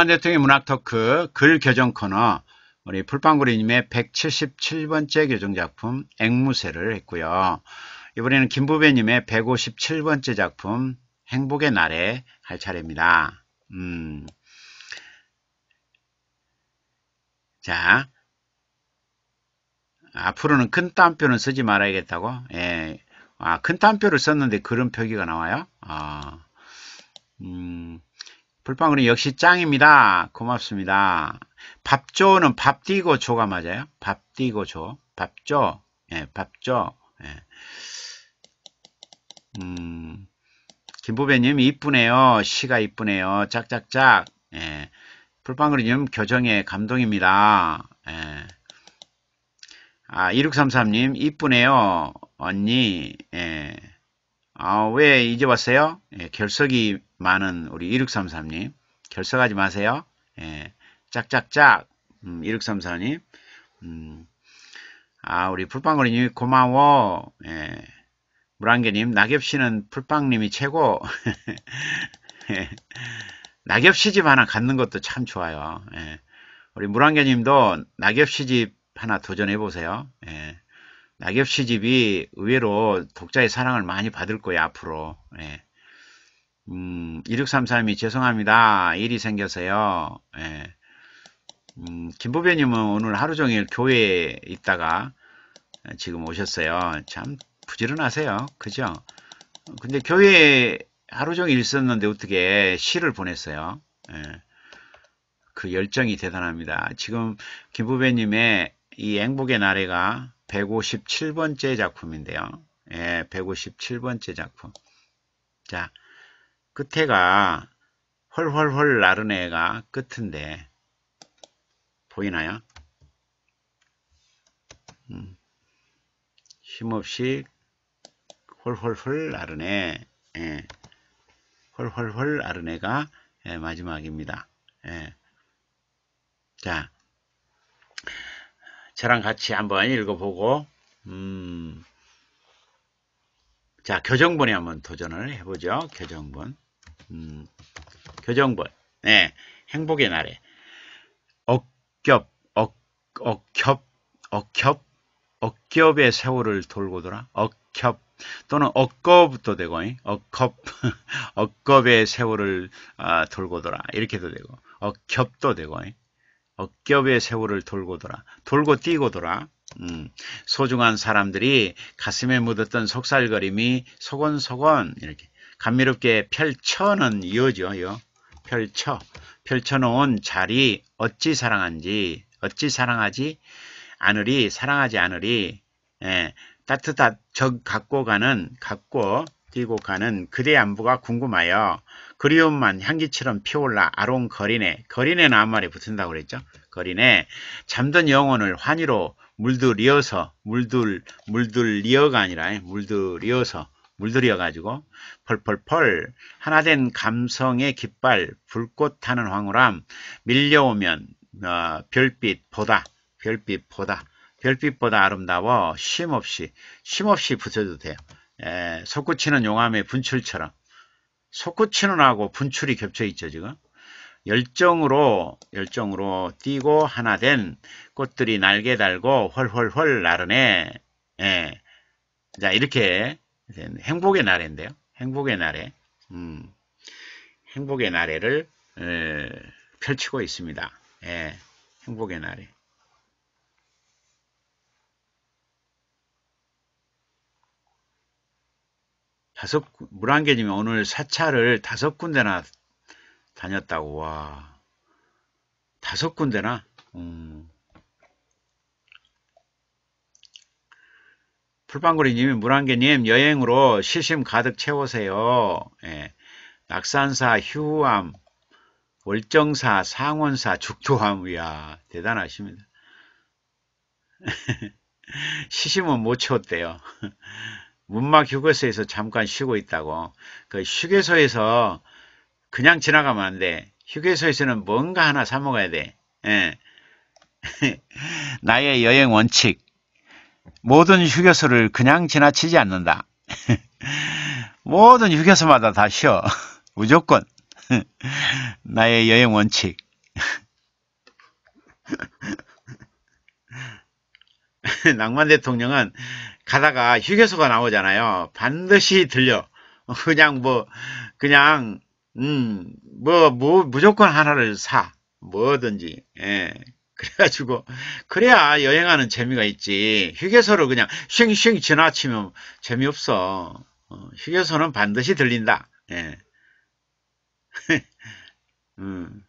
A: 낭만 대통령의 문학 토크 글 교정 코너 우리 풀빵구리님의 177번째 교정 작품 앵무새를 했고요. 이번에는 김부배님의 157번째 작품 행복의 날에 할 차례입니다. 음. 자, 앞으로는 큰 따옴표는 쓰지 말아야겠다고? 예. 아, 큰 따옴표를 썼는데 그런 표기가 나와요? 아, 음. 불빵으로 역시 짱입니다. 고맙습니다. 밥조는 밥 띄고 조가 맞아요? 밥 띄고 조. 밥조. 예, 밥조. 예. 음, 김부배님 이쁘네요. 시가 이쁘네요. 짝짝짝. 예. 불빵그리님 교정에 감동입니다. 예. 아, 2633님 이쁘네요. 언니. 예. 아, 왜 이제 왔어요? 예, 결석이 많은 우리 2633님. 결석하지 마세요. 예, 짝짝짝. 음, 2634님. 음, 아, 우리 풀빵거리님 고마워. 예, 물안개님, 낙엽씨는 풀빵님이 최고. 예, 낙엽시집 하나 갖는 것도 참 좋아요. 예, 우리 물안개님도 낙엽시집 하나 도전해보세요. 예. 낙엽 시집이 의외로 독자의 사랑을 많이 받을 거예요, 앞으로. 예. 음, 2633이 죄송합니다. 일이 생겨서요. 예. 음, 김보배님은 오늘 하루 종일 교회에 있다가 지금 오셨어요. 참 부지런하세요. 그죠? 근데 교회에 하루 종일 있었는데 어떻게 시를 보냈어요. 예. 그 열정이 대단합니다. 지금 김부배님의 이 행복의 나래가 157번째 작품인데요. 예, 157번째 작품. 자, 끝에가 헐헐헐 나른 애가 끝인데 보이나요? 음, 쉼없이 헐헐헐 나른 애 예, 헐헐헐 나른 애가 예, 마지막입니다. 예. 자, 저랑 같이 한번 읽어보고 음, 자 교정본에 한번 도전을 해보죠. 교정본 음, 교정본 네, 행복의 날에. 억겹 억, 억겹 억겹 억겹의 세월을 돌고 돌아 억겹 또는 억겁도 되고 억컵 억겁의 세월을 아, 돌고 돌아 이렇게도 되고 억겹도 되고 억겹의 세월을 돌고 돌아 돌고 뛰고 돌아 음, 소중한 사람들이 가슴에 묻었던 속살거림이 소곤소곤 이렇게 감미롭게 펼쳐는 이어져요. 펼쳐. 펼쳐놓은 자리 어찌 사랑한지 어찌 사랑하지? 않으리 사랑하지 않으리 예, 따뜻한 적 갖고 가는 갖고 뛰고 가는 그대 안부가 궁금하여 그리움만 향기처럼 피올라 아롱거리네 거리네는 아무 말에 붙은다고 그랬죠? 거리네 잠든 영혼을 환희로 물들이어서 물들 물들이어가 아니라 물들이어서 물들여 가지고 펄펄펄 하나된 감성의 깃발 불꽃 타는 황홀함 밀려오면 어, 별빛보다 별빛보다 별빛보다 아름다워 쉼없이 쉼없이 붙여도 돼요. 에, 솟구치는 용암의 분출처럼 솟구치는 하고 분출이 겹쳐 있죠 지금 열정으로 열정으로 뛰고 하나 된 꽃들이 날개 달고 헐헐헐 나르네 예. 자 이렇게 행복의 날인데요 행복의 날에 음, 행복의 날에를 에, 펼치고 있습니다 예. 행복의 날에 다섯 물안개님이 오늘 사찰을 다섯 군데나 다녔다고 와 다섯 군데나 음. 풀빵구리님이 물안개님 여행으로 실심 가득 채우세요. 예. 낙산사, 휴암, 월정사, 상원사, 죽도암 이야 대단하십니다. 시심은 못 채웠대요. 문막 휴게소에서 잠깐 쉬고 있다고. 그 휴게소에서 그냥 지나가면 안 돼. 휴게소에서는 뭔가 하나 사 먹어야 돼. 예. 나의 여행 원칙. 모든 휴게소를 그냥 지나치지 않는다. 모든 휴게소마다 다 쉬어. 무조건. 나의 여행 원칙. 낭만 대통령은 가다가 휴게소가 나오잖아요. 반드시 들려. 그냥 뭐, 그냥, 음, 뭐, 뭐, 무조건 하나를 사. 뭐든지. 예. 그래가지고, 그래야 여행하는 재미가 있지. 휴게소를 그냥 쉥쉥 지나치면 재미없어. 어, 휴게소는 반드시 들린다. 예. 음.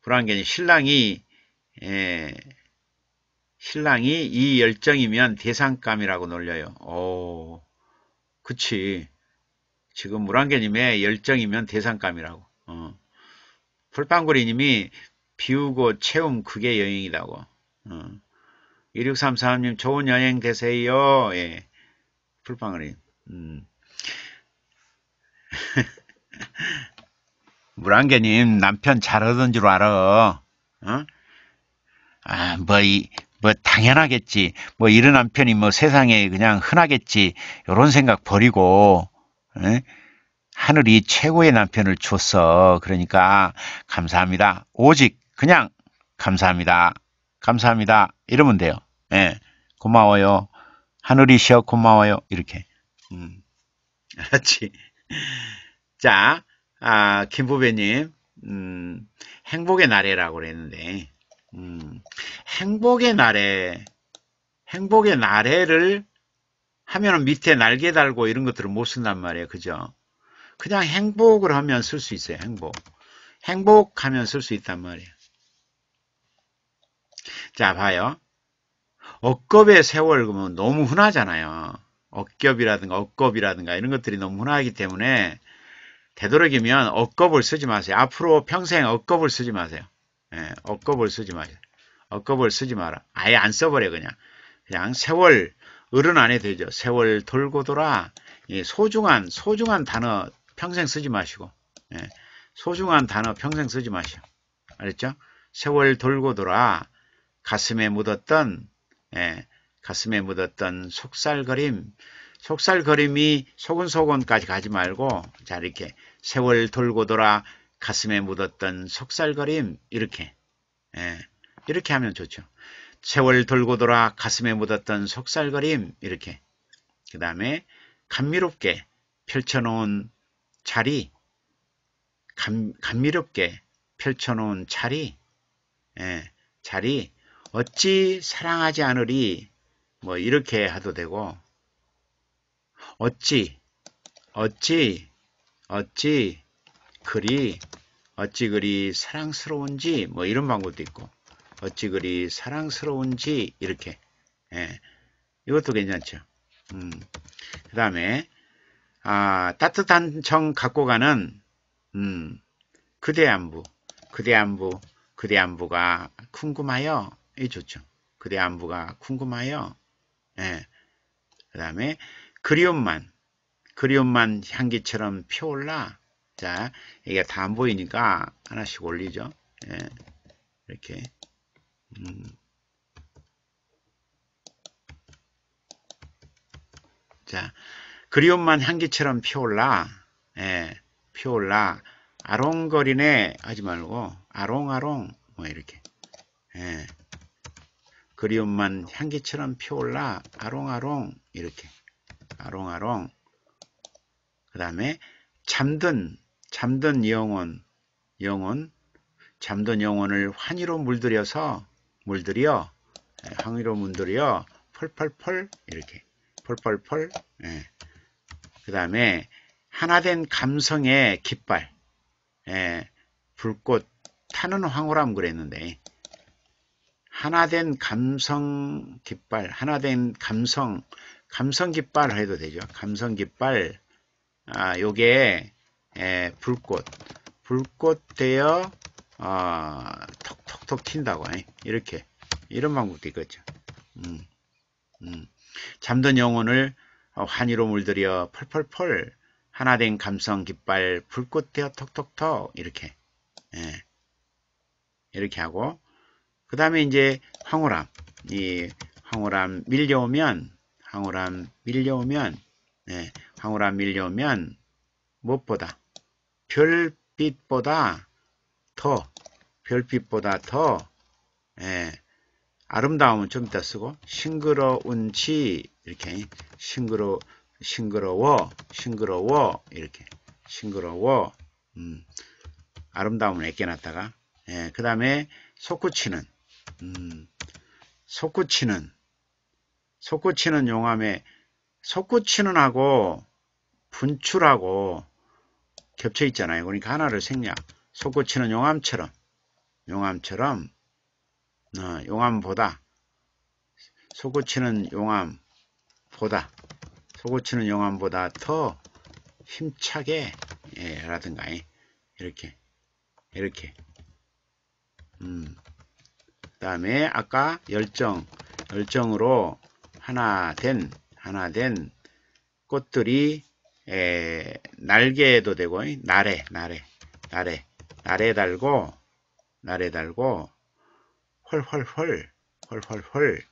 A: 불안견이 신랑이, 예. 신랑이 이 열정이면 대상감이라고 놀려요. 오, 그치. 지금 물안개님의 열정이면 대상감이라고. 어. 풀빵구리님이 비우고 채움 그게 여행이라고. 어. 1633님 좋은 여행 되세요. 예. 풀빵구리. 음. 물안개님 남편 잘하던 줄 알아. 어? 아, 뭐, 이, 뭐 당연하겠지. 뭐 이런 남편이 뭐 세상에 그냥 흔하겠지. 이런 생각 버리고 에? 하늘이 최고의 남편을 줬어. 그러니까 감사합니다. 오직 그냥 감사합니다. 감사합니다. 이러면 돼요. 예. 고마워요. 하늘이시여 고마워요. 이렇게. 음. 알았지? 자, 아, 김부배님, 음, 행복의 날이라고 그랬는데, 음, 행복의 날에 행복의 날에를 하면 밑에 날개 달고 이런 것들을 못 쓴단 말이에요. 그죠? 그냥 행복을 하면 쓸 수 있어요. 행복. 행복하면 쓸 수 있단 말이에요. 자, 봐요. 억겁의 세월 그러면 너무 흔하잖아요. 억겹이라든가 억겁이라든가 이런 것들이 너무 흔하기 때문에 되도록이면 억겁을 쓰지 마세요. 앞으로 평생 억겁을 쓰지 마세요. 예, 억겁을 쓰지 마세요. 억겁을 쓰지 마라. 아예 안 써버려 그냥. 그냥 세월 어른 안 해도 되죠. 세월 돌고 돌아 소중한 소중한 단어 평생 쓰지 마시고 예, 소중한 단어 평생 쓰지 마시오. 알았죠? 세월 돌고 돌아 가슴에 묻었던 예, 가슴에 묻었던 속살거림. 속살거림이 소근소근까지 가지 말고 자 이렇게 세월 돌고 돌아 가슴에 묻었던 속살거림 이렇게. 예, 이렇게 하면 좋죠. 세월 돌고 돌아 가슴에 묻었던 속살거림 이렇게. 그 다음에 감미롭게 펼쳐놓은 자리. 감, 감미롭게 펼쳐놓은 자리. 예, 자리 어찌 사랑하지 않으리? 뭐 이렇게 해도 되고. 어찌 어찌 어찌 그리 어찌 그리 사랑스러운지 뭐 이런 방법도 있고. 어찌 그리 사랑스러운지 이렇게. 예, 이것도 괜찮죠. 음, 그 다음에 아, 따뜻한 정 갖고 가는 음, 그대 안부 그대 안부 그대 안부가 궁금하여 이 좋죠. 그대 안부가 궁금하여 예. 그 다음에 그리움만 그리움만 향기처럼 피올라 자 이게 다 안 보이니까 하나씩 올리죠. 예. 이렇게 음. 자 그리움만 향기처럼 피올라 예. 피올라 아롱거리네 하지 말고 아롱아롱 뭐 이렇게 예. 그리움만 향기처럼 피올라 아롱아롱 이렇게. 아롱아롱. 그 다음에 잠든 잠든 영혼 영혼. 잠든 영혼을 환희로 물들여서 물들여. 예, 환희로 물들여. 펄펄펄 이렇게. 펄펄펄 예. 그 다음에 하나된 감성의 깃발. 예. 불꽃. 타는 황홀함 그랬는데 하나된 감성 깃발, 하나된 감성, 감성 깃발 해도 되죠. 감성 깃발, 아, 요게, 에, 불꽃, 불꽃 되어, 어, 톡톡톡 튄다고, 에? 이렇게, 이런 방법도 있겠죠. 음, 음. 잠든 영혼을 환희로 물들여 펄펄펄, 하나된 감성 깃발, 불꽃 되어 톡톡톡, 이렇게, 예. 이렇게 하고, 그 다음에 이제 황홀함. 이 황홀함 밀려오면, 황홀함 밀려오면, 네, 황홀함 밀려오면, 무엇보다, 별빛보다 더, 별빛보다 더, 예, 아름다움은 좀 이따 쓰고, 싱그러운지, 이렇게, 싱그러, 싱그러워, 싱그러워, 이렇게, 싱그러워, 음, 아름다움을 애껴놨다가, 예, 그 다음에 솟구치는, 음, 솟구치는 솟구치는 용암에 솟구치는 하고 분출하고 겹쳐 있잖아요. 그러니까 하나를 생략. 솟구치는 용암처럼 용암처럼 어, 용암보다 솟구치는 용암보다 솟구치는 용암보다 더 힘차게 예, 라든가 이렇게 이렇게 음. 다음에 아까 열정, 열정으로 하나 된, 하나 된 꽃들이 에, 날개도 되고, 날에, 날에, 날에, 날에 달고, 날에 달고, 헐헐헐, 헐헐헐,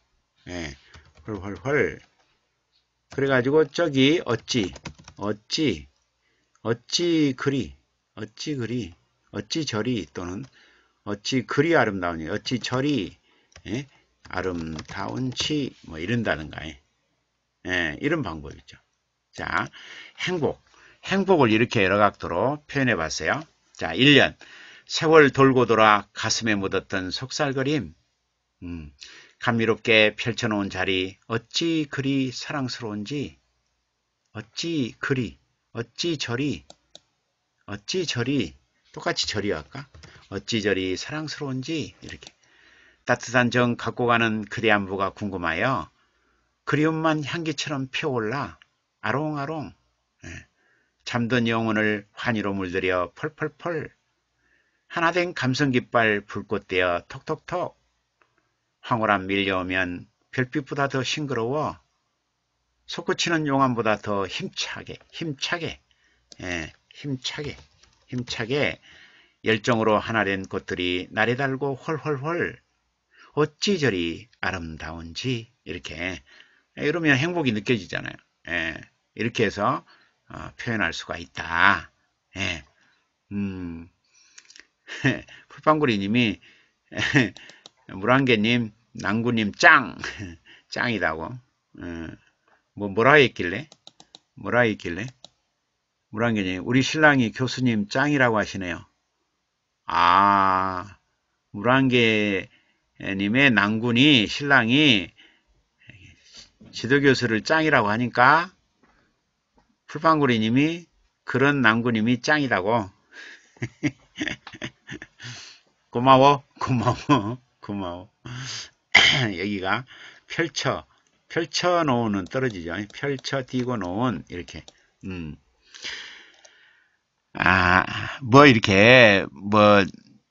A: 예, 헐헐헐. 그래가지고 저기 어찌, 어찌, 어찌 그리, 어찌 그리, 어찌 저리 또는 어찌 그리 아름다우니 어찌 저리 예? 아름다운치 뭐 이런다는가 예, 이런 방법이죠. 자 행복 행복을 이렇게 여러 각도로 표현해 봤어요. 자 1년 세월 돌고 돌아 가슴에 묻었던 속살거림 음, 감미롭게 펼쳐놓은 자리 어찌 그리 사랑스러운지 어찌 그리 어찌 저리 어찌 저리 똑같이 저리 할까? 어찌 저리 사랑스러운지 이렇게 따뜻한 정 갖고 가는 그대 안부가 궁금하여 그리움만 향기처럼 피어올라 아롱아롱 예. 잠든 영혼을 환희로 물들여 펄펄펄 하나된 감성 깃발 불꽃되어 톡톡톡 황홀한 밀려오면 별빛보다 더 싱그러워 솟구치는 용암보다 더 힘차게 힘차게 예, 힘차게 힘차게 열정으로 하나된 꽃들이 날에 달고 헐헐헐 어찌 저리 아름다운지 이렇게 이러면 행복이 느껴지잖아요. 예, 이렇게 해서 어, 표현할 수가 있다. 예, 음, 풀빵구리님이 물안개님, 낭구님 짱! 짱이다고. 어, 뭐 뭐라 했길래? 뭐라 했길래? 물안개님, 우리 신랑이 교수님 짱이라고 하시네요. 아, 물안개님의 낭군이, 신랑이 지도교수를 짱이라고 하니까 풀빵구리님이 그런 낭군님이 짱이다고. 고마워, 고마워, 고마워. 여기가 펼쳐, 펼쳐 놓은은 떨어지죠. 펼쳐 띄고 놓은, 이렇게. 음. 아, 뭐, 이렇게, 뭐,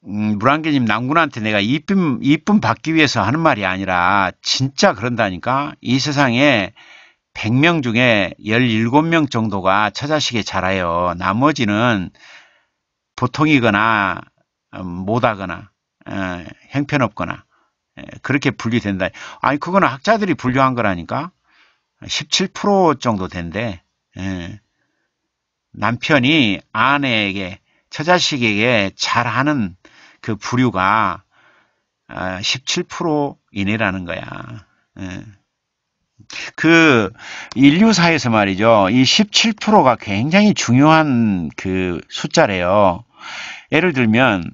A: 음, 물안개님 낭군한테 내가 이쁨, 이쁨 받기 위해서 하는 말이 아니라, 진짜 그런다니까? 이 세상에 100명 중에 17명 정도가 처자식에 자라요. 나머지는 보통이거나 음, 못하거나 어, 형편없거나 그렇게 분류된다. 아니 그거는 학자들이 분류한 거라니까 17% 정도 된대. 남편이 아내에게 처자식에게 잘하는 그 부류가 17% 아, 이내라는 거야. 그 인류사에서 말이죠. 이 17%가 굉장히 중요한 그 숫자래요. 예를 들면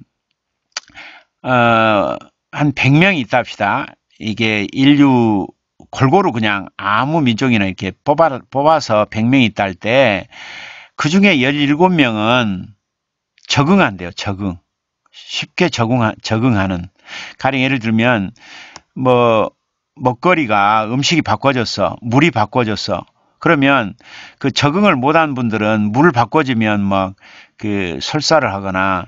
A: 어, 한 100명이 있다 합시다. 이게 인류 골고루 그냥 아무 민족이나 이렇게 뽑아, 뽑아서 100명이 있다 할 때, 그 중에 17명은 적응한대요, 적응. 쉽게 적응, 적응하는. 가령 예를 들면, 뭐, 먹거리가 음식이 바꿔졌어. 물이 바꿔졌어. 그러면 그 적응을 못한 분들은 물을 바꿔주면 막 그 설사를 하거나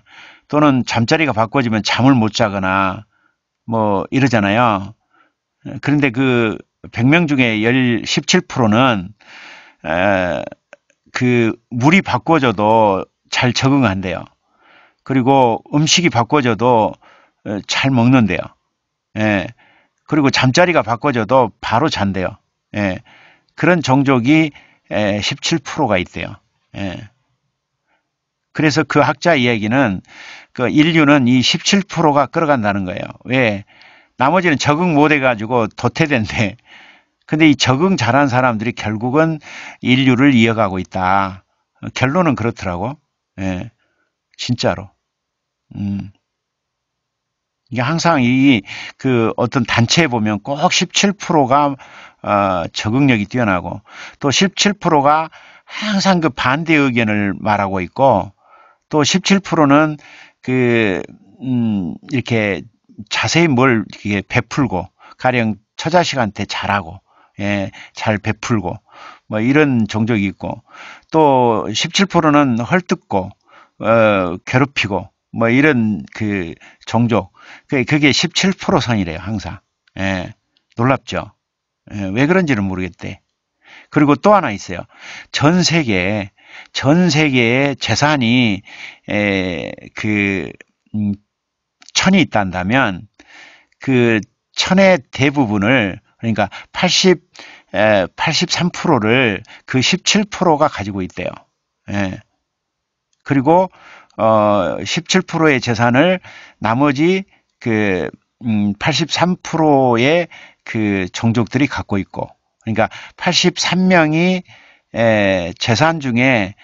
A: 또는 잠자리가 바꿔지면 잠을 못 자거나 뭐 이러잖아요. 그런데 그 100명 중에 17%는 에, 그 물이 바꿔져도 잘 적응한대요. 그리고 음식이 바꿔져도 잘 먹는데요. 예. 그리고 잠자리가 바꿔져도 바로 잔대요. 예. 그런 종족이 17%가 있대요. 예. 그래서 그 학자 이야기는 그 인류는 이 17%가 끌어간다는 거예요. 왜? 나머지는 적응 못 해가지고 도태된대. 근데 이 적응 잘한 사람들이 결국은 인류를 이어가고 있다. 결론은 그렇더라고. 예. 진짜로. 음. 이게 항상 이 그 어떤 단체에 보면 꼭 17%가 어, 적응력이 뛰어나고 또 17%가 항상 그 반대 의견을 말하고 있고 또 17%는 그, 음, 이렇게 자세히 뭘 이렇게 베풀고, 가령 처자식한테 잘하고, 예, 잘 베풀고, 뭐 이런 종족이 있고, 또 17%는 헐뜯고, 어, 괴롭히고, 뭐 이런 그 종족. 그게 17% 선이래요, 항상. 예, 놀랍죠? 예, 왜 그런지는 모르겠대. 그리고 또 하나 있어요. 전 세계에 전 세계의 재산이 에, 그 음, 천이 있단다면 그 천의 대부분을 그러니까 80 에, 83%를 그 17%가 가지고 있대요. 예. 그리고 어 17%의 재산을 나머지 그 음, 83%의 그 종족들이 갖고 있고 그러니까 83명이 에, 재산 중에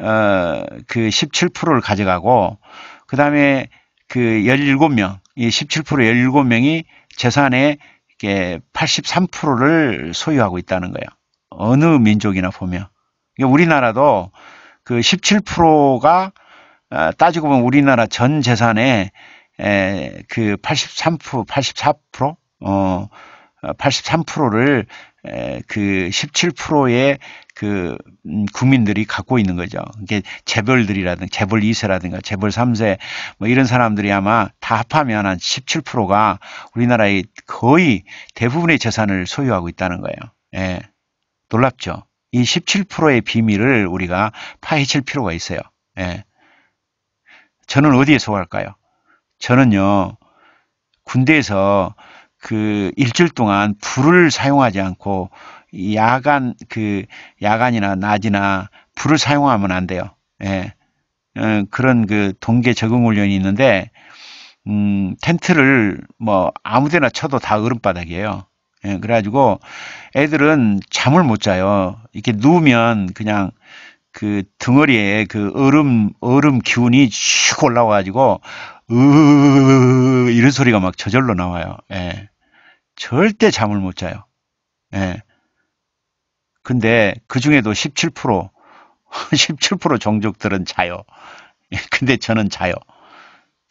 A: 어, 그 17%를 가져가고 그 다음에 그 17명, 이 17% 17명이 재산의 83%를 소유하고 있다는 거예요. 어느 민족이나 보면. 우리나라도 그 17%가 어, 따지고 보면 우리나라 전 재산의 에, 그 83%, 84%, 어, 83%를 에, 그 17%의 그 음, 국민들이 갖고 있는 거죠. 이게 재벌들이라든가 재벌 2세라든가 재벌 3세 뭐 이런 사람들이 아마 다 합하면 한 17%가 우리나라의 거의 대부분의 재산을 소유하고 있다는 거예요. 예. 놀랍죠. 이 17%의 비밀을 우리가 파헤칠 필요가 있어요. 예. 저는 어디에 속할까요? 저는요, 군대에서 그 일주일 동안 불을 사용하지 않고 야간 그 야간이나 낮이나 불을 사용하면 안 돼요. 예. 어, 그런 그 동계 적응 훈련이 있는데 음, 텐트를 뭐 아무데나 쳐도 다 얼음바닥이에요. 예, 그래가지고 애들은 잠을 못 자요. 이렇게 누우면 그냥 그 등어리에 그 얼음 얼음 기운이 슉 올라와가지고 으 이런 소리가 막 저절로 나와요. 예. 절대 잠을 못 자요. 예. 근데 그 중에도 17% 17% 종족들은 자요. 예, 근데 저는 자요.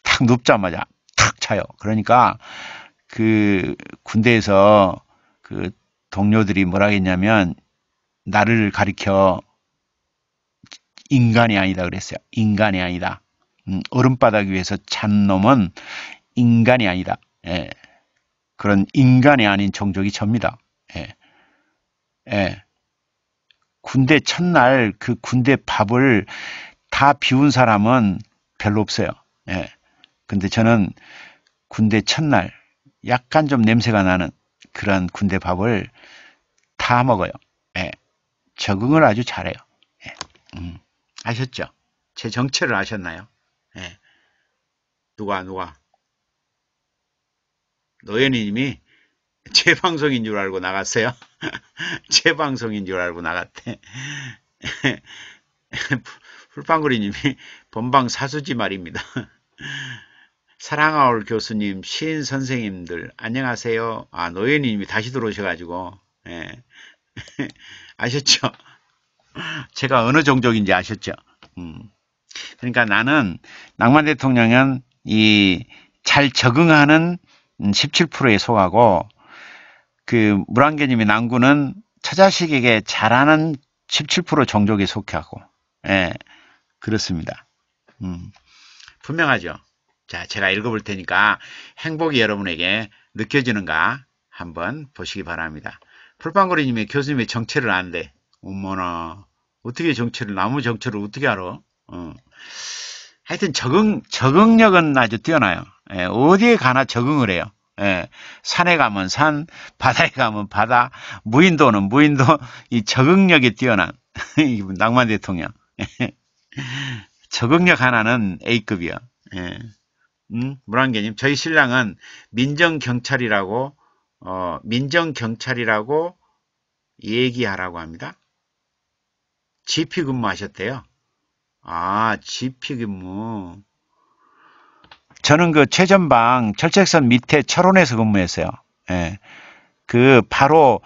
A: 탁 눕자마자 탁 자요. 그러니까 그 군대에서 그 동료들이 뭐라 했냐면 나를 가리켜 인간이 아니다 그랬어요. 인간이 아니다. 음, 얼음바닥 위에서 잔 놈은 인간이 아니다. 예. 그런 인간이 아닌 종족이 접니다. 예. 예. 군대 첫날 그 군대 밥을 다 비운 사람은 별로 없어요. 예. 근데 저는 군대 첫날 약간 좀 냄새가 나는 그런 군대 밥을 다 먹어요. 예. 적응을 아주 잘해요. 예. 음. 아셨죠? 제 정체를 아셨나요? 예. 누가 누가 노현이님이 제 방송인 줄 알고 나갔어요. 제 방송인 줄 알고 나갔대. 풀빵구리님이 본방 사수지 말입니다. 사랑아울 교수님, 시인 선생님들 안녕하세요. 아 노현이님이 다시 들어오셔가지고 예. 아셨죠? 제가 어느 종족인지 아셨죠? 음. 그러니까 나는 낭만 대통령은 이 잘 적응하는 17%에 속하고 그 물안개님의 난구는 처자식에게 잘하는 17% 종족에 속하고 예 그렇습니다. 음, 분명하죠. 자 제가 읽어볼 테니까 행복이 여러분에게 느껴지는가 한번 보시기 바랍니다. 풀빵거리님의 교수님의 정체를 안돼. 어머나 어떻게 정체를 나무 정체를 어떻게 알아? 어. 하여튼 적응 적응력은 아주 뛰어나요. 예, 어디에 가나 적응을 해요. 예, 산에 가면 산, 바다에 가면 바다, 무인도는 무인도, 이 적응력이 뛰어난 낭만 대통령. 적응력 하나는 A급이요. 예. 음, 물안개님, 저희 신랑은 민정경찰이라고, 어, 민정경찰이라고 얘기하라고 합니다. GP 근무하셨대요. 아, GP 근무. 저는 그 최전방 철책선 밑에 철원에서 근무했어요. 예. 그 바로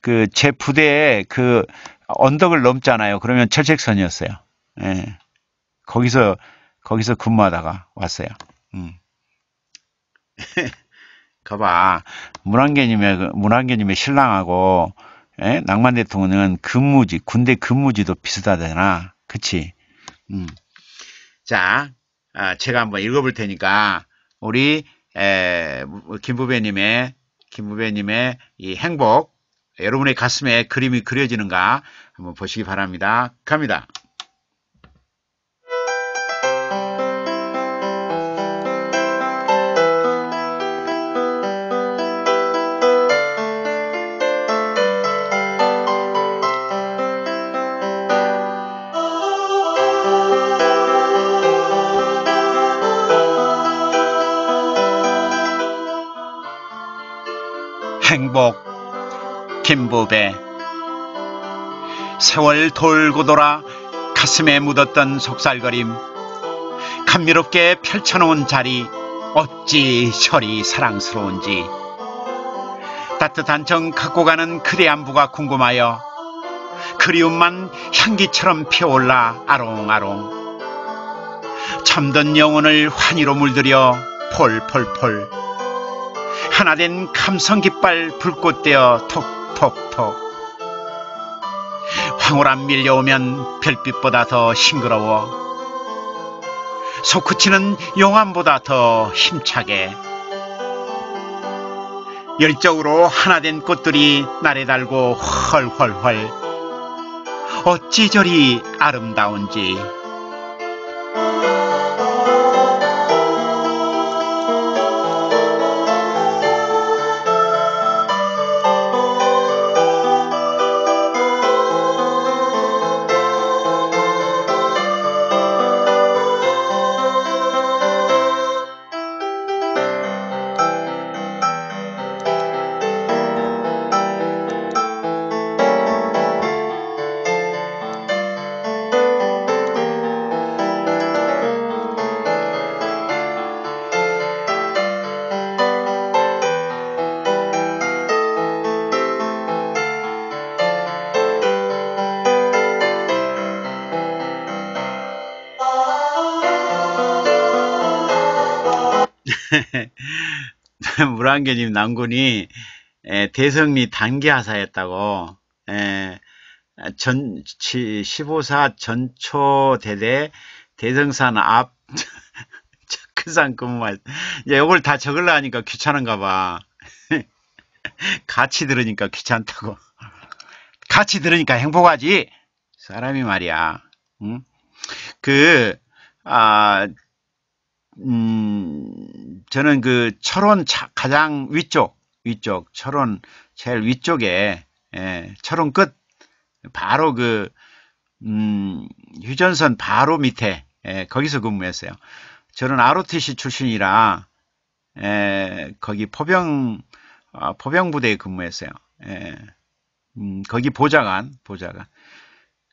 A: 그 제 부대에 그 언덕을 넘잖아요. 그러면 철책선이었어요. 예. 거기서 거기서 근무하다가 왔어요. 음. 거봐 문환계님의 그 문환계님의 신랑하고 예? 낭만 대통령은 근무지 군대 근무지도 비슷하잖아. 그치? 음. 자, 아, 제가 한번 읽어볼 테니까 우리 에, 김부배님의 김부배님의 이 행복 여러분의 가슴에 그림이 그려지는가 한번 보시기 바랍니다. 갑니다. 김부배. 세월 돌고 돌아 가슴에 묻었던 속살거림 감미롭게 펼쳐놓은 자리 어찌 혈이 사랑스러운지. 따뜻한 정 갖고 가는 그대 안부가 궁금하여 그리움만 향기처럼 피어올라 아롱아롱. 참던 영혼을 환희로 물들여 폴폴폴. 하나된 감성 깃발 불꽃되어 톡 톡톡. 황홀한 밀려오면 별빛보다 더 싱그러워. 소쿠치는 용암보다 더 힘차게. 열정으로 하나 된 꽃들이 날에 달고 헐헐헐 어찌 저리 아름다운지 물안개님 남군이 대성리 단기하사였다고 전 15사 전초대대 대성산 앞 적근산 근무할 이제 이걸 다 적을라 하니까 귀찮은가 봐. 같이 들으니까 귀찮다고. 같이 들으니까 행복하지? 사람이 말이야. 응? 그 아, 음, 저는 그 철원 차, 가장 위쪽, 위쪽, 철원 제일 위쪽에, 예, 철원 끝, 바로 그, 음, 휴전선 바로 밑에, 예, 거기서 근무했어요. 저는 ROTC 출신이라, 예, 거기 포병, 어, 포병 부대에 근무했어요. 예, 음, 거기 보좌관, 보좌관.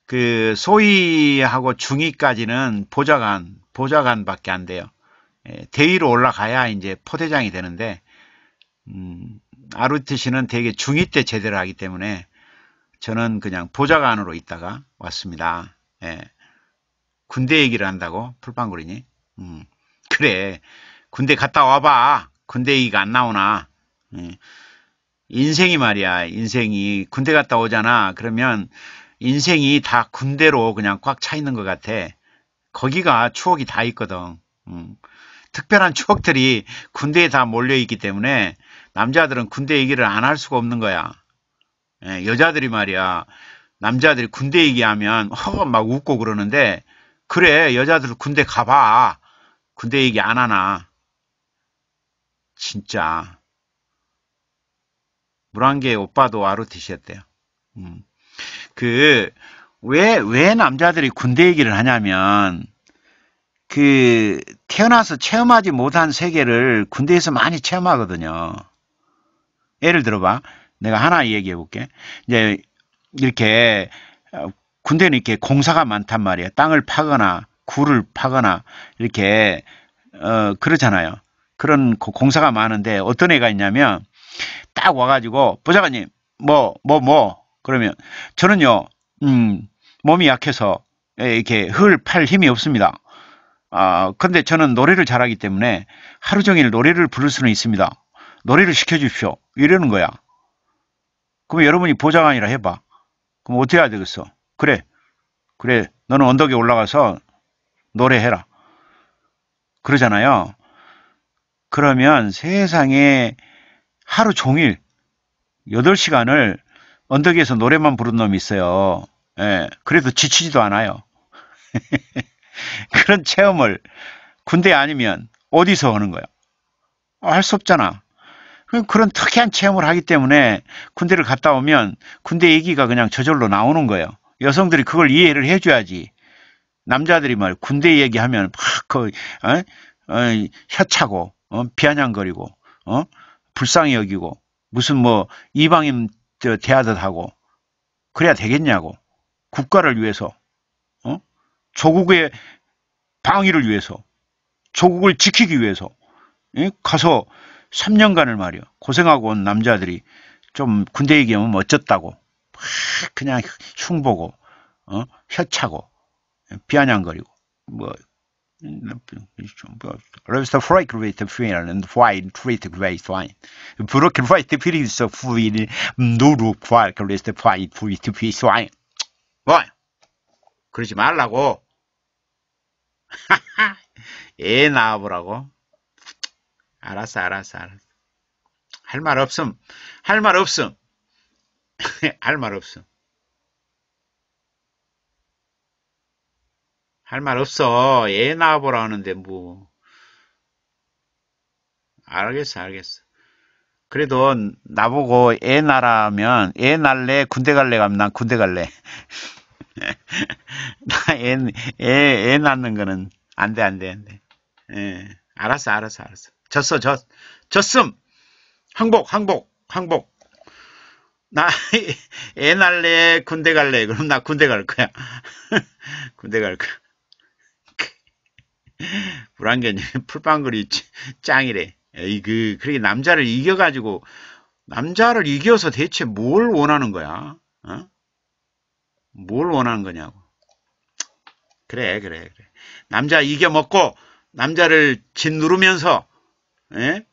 A: 그, 소위하고 중위까지는 보좌관, 보좌관밖에 안 돼요. 예, 대위로 올라가야 이제 포대장이 되는데 음, 아르티시는 되게 중2 때 제대를 하기 때문에 저는 그냥 보좌관으로 있다가 왔습니다. 예. 군대 얘기를 한다고 풀빵구리니? 음, 그래 군대 갔다 와봐. 군대 얘기가 안 나오나? 예. 인생이 말이야. 인생이 군대 갔다 오잖아. 그러면 인생이 다 군대로 그냥 꽉 차 있는 것 같아. 거기가 추억이 다 있거든. 음. 특별한 추억들이 군대에 다 몰려있기 때문에 남자들은 군대 얘기를 안 할 수가 없는 거야. 예, 여자들이 말이야. 남자들이 군대 얘기하면 허막 웃고 그러는데 그래 여자들 군대 가봐. 군대 얘기 안 하나. 진짜. 물안개 오빠도 아르티시였대요. 음. 그, 왜, 왜 남자들이 군대 얘기를 하냐면, 그 태어나서 체험하지 못한 세계를 군대에서 많이 체험하거든요. 예를 들어봐. 내가 하나 얘기해 볼게. 이제 이렇게 어, 군대는 이렇게 공사가 많단 말이에요. 땅을 파거나 굴을 파거나 이렇게 어 그렇잖아요. 그런 공사가 많은데 어떤 애가 있냐면 딱 와가지고 보좌관님 뭐 뭐뭐 뭐, 뭐. 그러면 저는요 음 몸이 약해서 이렇게 흙을 팔 힘이 없습니다. 아, 근데 저는 노래를 잘하기 때문에 하루 종일 노래를 부를 수는 있습니다. 노래를 시켜주십시오. 이러는 거야. 그럼 여러분이 보좌관이라 해봐. 그럼 어떻게 해야 되겠어? 그래. 그래. 너는 언덕에 올라가서 노래해라. 그러잖아요. 그러면 세상에 하루 종일 8시간을 언덕에서 노래만 부른 놈이 있어요. 예. 그래도 지치지도 않아요. 그런 체험을 군대 아니면 어디서 하는 거야? 할 수 없잖아. 그런 특이한 체험을 하기 때문에 군대를 갔다 오면 군대 얘기가 그냥 저절로 나오는 거예요. 여성들이 그걸 이해를 해줘야지. 남자들이 말 군대 얘기하면 막그 어? 어, 혀차고 어? 비아냥거리고 어? 불쌍히 여기고 무슨 뭐 이방인 대하듯 하고 그래야 되겠냐고 국가를 위해서 어? 조국의 방위를 위해서 조국을 지키기 위해서 가서 3년간을 말이야 고생하고 온 남자들이 좀 군대 얘기하면 멋졌다고 그냥 흉보고 어? 혀차고 비아냥거리고 뭐 Rösta fine, trite kväjt fine. Brukar vite pris så fine, 누루 kvark, rösta fine, trite kväjt fine. 뭐? 그러지 말라고. 애 낳아보라고. 알았어, 알았어, 알았어. 할 말 없음. 할 말 없음. 할 말 없음. 할 말 없어. 애 낳아보라 하는데 뭐. 알겠어, 알겠어. 그래도 나보고 애 낳으면 애 낳을래 군대 갈래 가면 난 군대 갈래. 나애 애, 애 낳는 거는 안 돼, 안 돼, 안 돼. 예, 알았어, 알았어, 알았어. 졌어, 졌, 졌음. 항복, 항복, 항복. 나 애 날래 군대 갈래. 그럼 나 군대 갈 거야. 군대 갈 거야. 불안견이 풀빵거리 짱이래. 에이그, 그렇게 남자를 이겨가지고, 남자를 이겨서 대체 뭘 원하는 거야? 어? 뭘 원하는 거냐고. 그래, 그래, 그래. 남자 이겨먹고, 남자를 짓누르면서, 에? 예?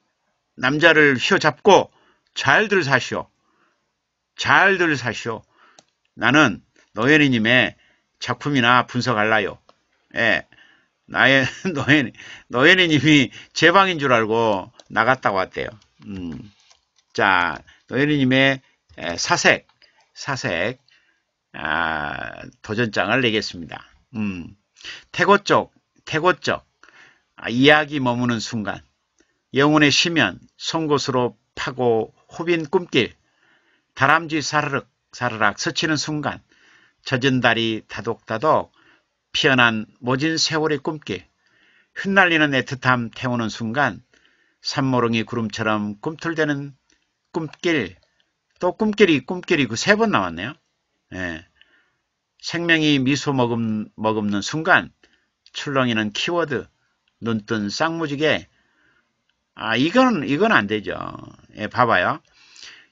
A: 남자를 휘어잡고, 잘들 사시오. 잘들 사시오. 나는 노현이님의 작품이나 분석할라요. 예. 나의 노현이 노현이님이 제 방인 줄 알고 나갔다고 왔대요. 음. 자 노현이님의 사색 사색 아, 도전장을 내겠습니다. 음. 태고 쪽 태고 쪽 아, 이야기 머무는 순간 영혼의 시면 송곳으로 파고 호빈 꿈길 다람쥐 사르륵 사르락 스치는 순간 젖은 다리 다독다독 피어난 모진 세월의 꿈길, 흩날리는 애틋함 태우는 순간 산모롱이 구름처럼 꿈틀대는 꿈길, 또 꿈길이 꿈길이 그 세 번 나왔네요. 예. 생명이 미소 머금, 머금는 순간 출렁이는 키워드, 눈뜬 쌍무지개, 아, 이건, 이건 안 되죠. 예, 봐봐요.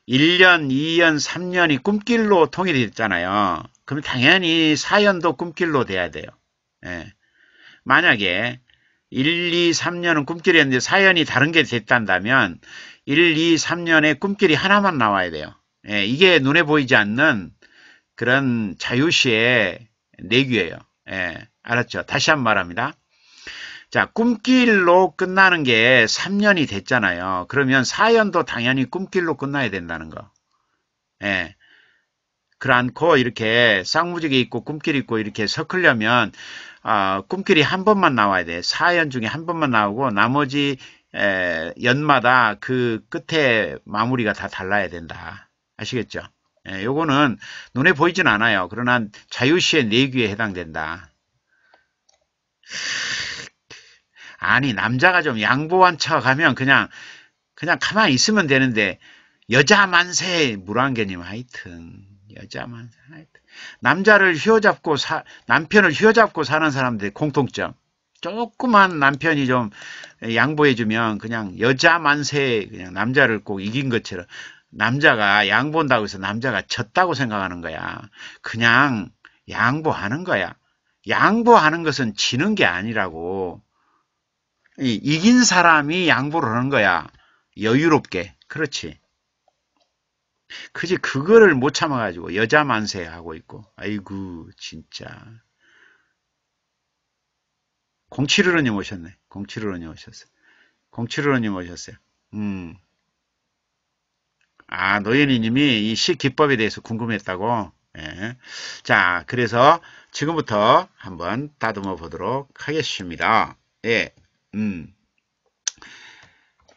A: 1년, 2년, 3년이 꿈길로 통일이 됐잖아요. 그럼 당연히 4년도 꿈길로 돼야 돼요. 예. 만약에 1, 2, 3년은 꿈길이었는데 4년이 다른 게 됐단다면 1, 2, 3년에 꿈길이 하나만 나와야 돼요. 예, 이게 눈에 보이지 않는 그런 자유시의 내규예요. 예, 알았죠? 다시 한 번 말합니다. 자, 꿈길로 끝나는 게 3년이 됐잖아요. 그러면 4년도 당연히 꿈길로 끝나야 된다는 거. 예. 그렇고 이렇게 쌍무지개 있고 꿈길 있고 이렇게 섞으려면 어, 꿈길이 한 번만 나와야 돼. 4년 중에 한 번만 나오고 나머지 에, 연마다 그 끝에 마무리가 다 달라야 된다. 아시겠죠? 예, 요거는 눈에 보이진 않아요. 그러나 자유시의 내규에 해당된다. 아니 남자가 좀 양보한 척 하면 그냥 그냥 가만히 있으면 되는데 여자 만세 물안개님 하여튼 여자 만세 하여튼 남자를 휘어잡고 사, 남편을 휘어잡고 사는 사람들의 공통점 조그만 남편이 좀 양보해주면 그냥 여자 만세 그냥 남자를 꼭 이긴 것처럼 남자가 양보한다고 해서 남자가 졌다고 생각하는 거야. 그냥 양보하는 거야. 양보하는 것은 지는 게 아니라고. 이긴 사람이 양보를 하는 거야. 여유롭게. 그렇지. 그지 그거를 못 참아가지고 여자 만세 하고 있고. 아이고 진짜. 0715님 오셨네. 0715님 오셨어요. 0715님 오셨어요. 음. 아, 노현이 님이 이 시 기법에 대해서 궁금했다고. 예. 자, 그래서 지금부터 한번 다듬어 보도록 하겠습니다. 예. 음.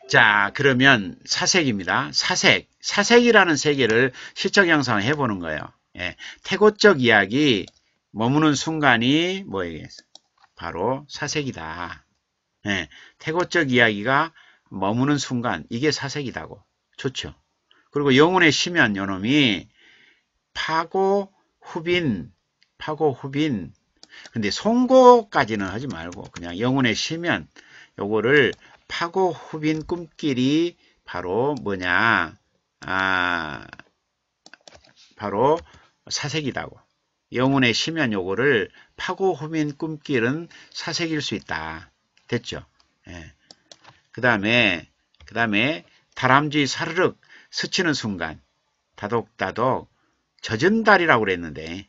A: 자, 그러면 사색입니다. 사색. 사색이라는 세계를 시적 형상을 해보는 거예요. 예. 태고적 이야기, 머무는 순간이 뭐예요? 바로 사색이다. 예. 태고적 이야기가 머무는 순간, 이게 사색이다고. 좋죠. 그리고 영혼의 심연 요놈이 파고 후빈, 파고 후빈. 근데 송고까지는 하지 말고 그냥 영혼의 심연, 요거를 파고 후빈 꿈길이 바로 뭐냐 아 바로 사색이라고 영혼의 심연 요거를 파고 호민 꿈길은 사색일 수 있다. 됐죠? 예. 그 다음에, 그 다음에 다람쥐 사르륵 스치는 순간 다독다독 젖은 달이라고 그랬는데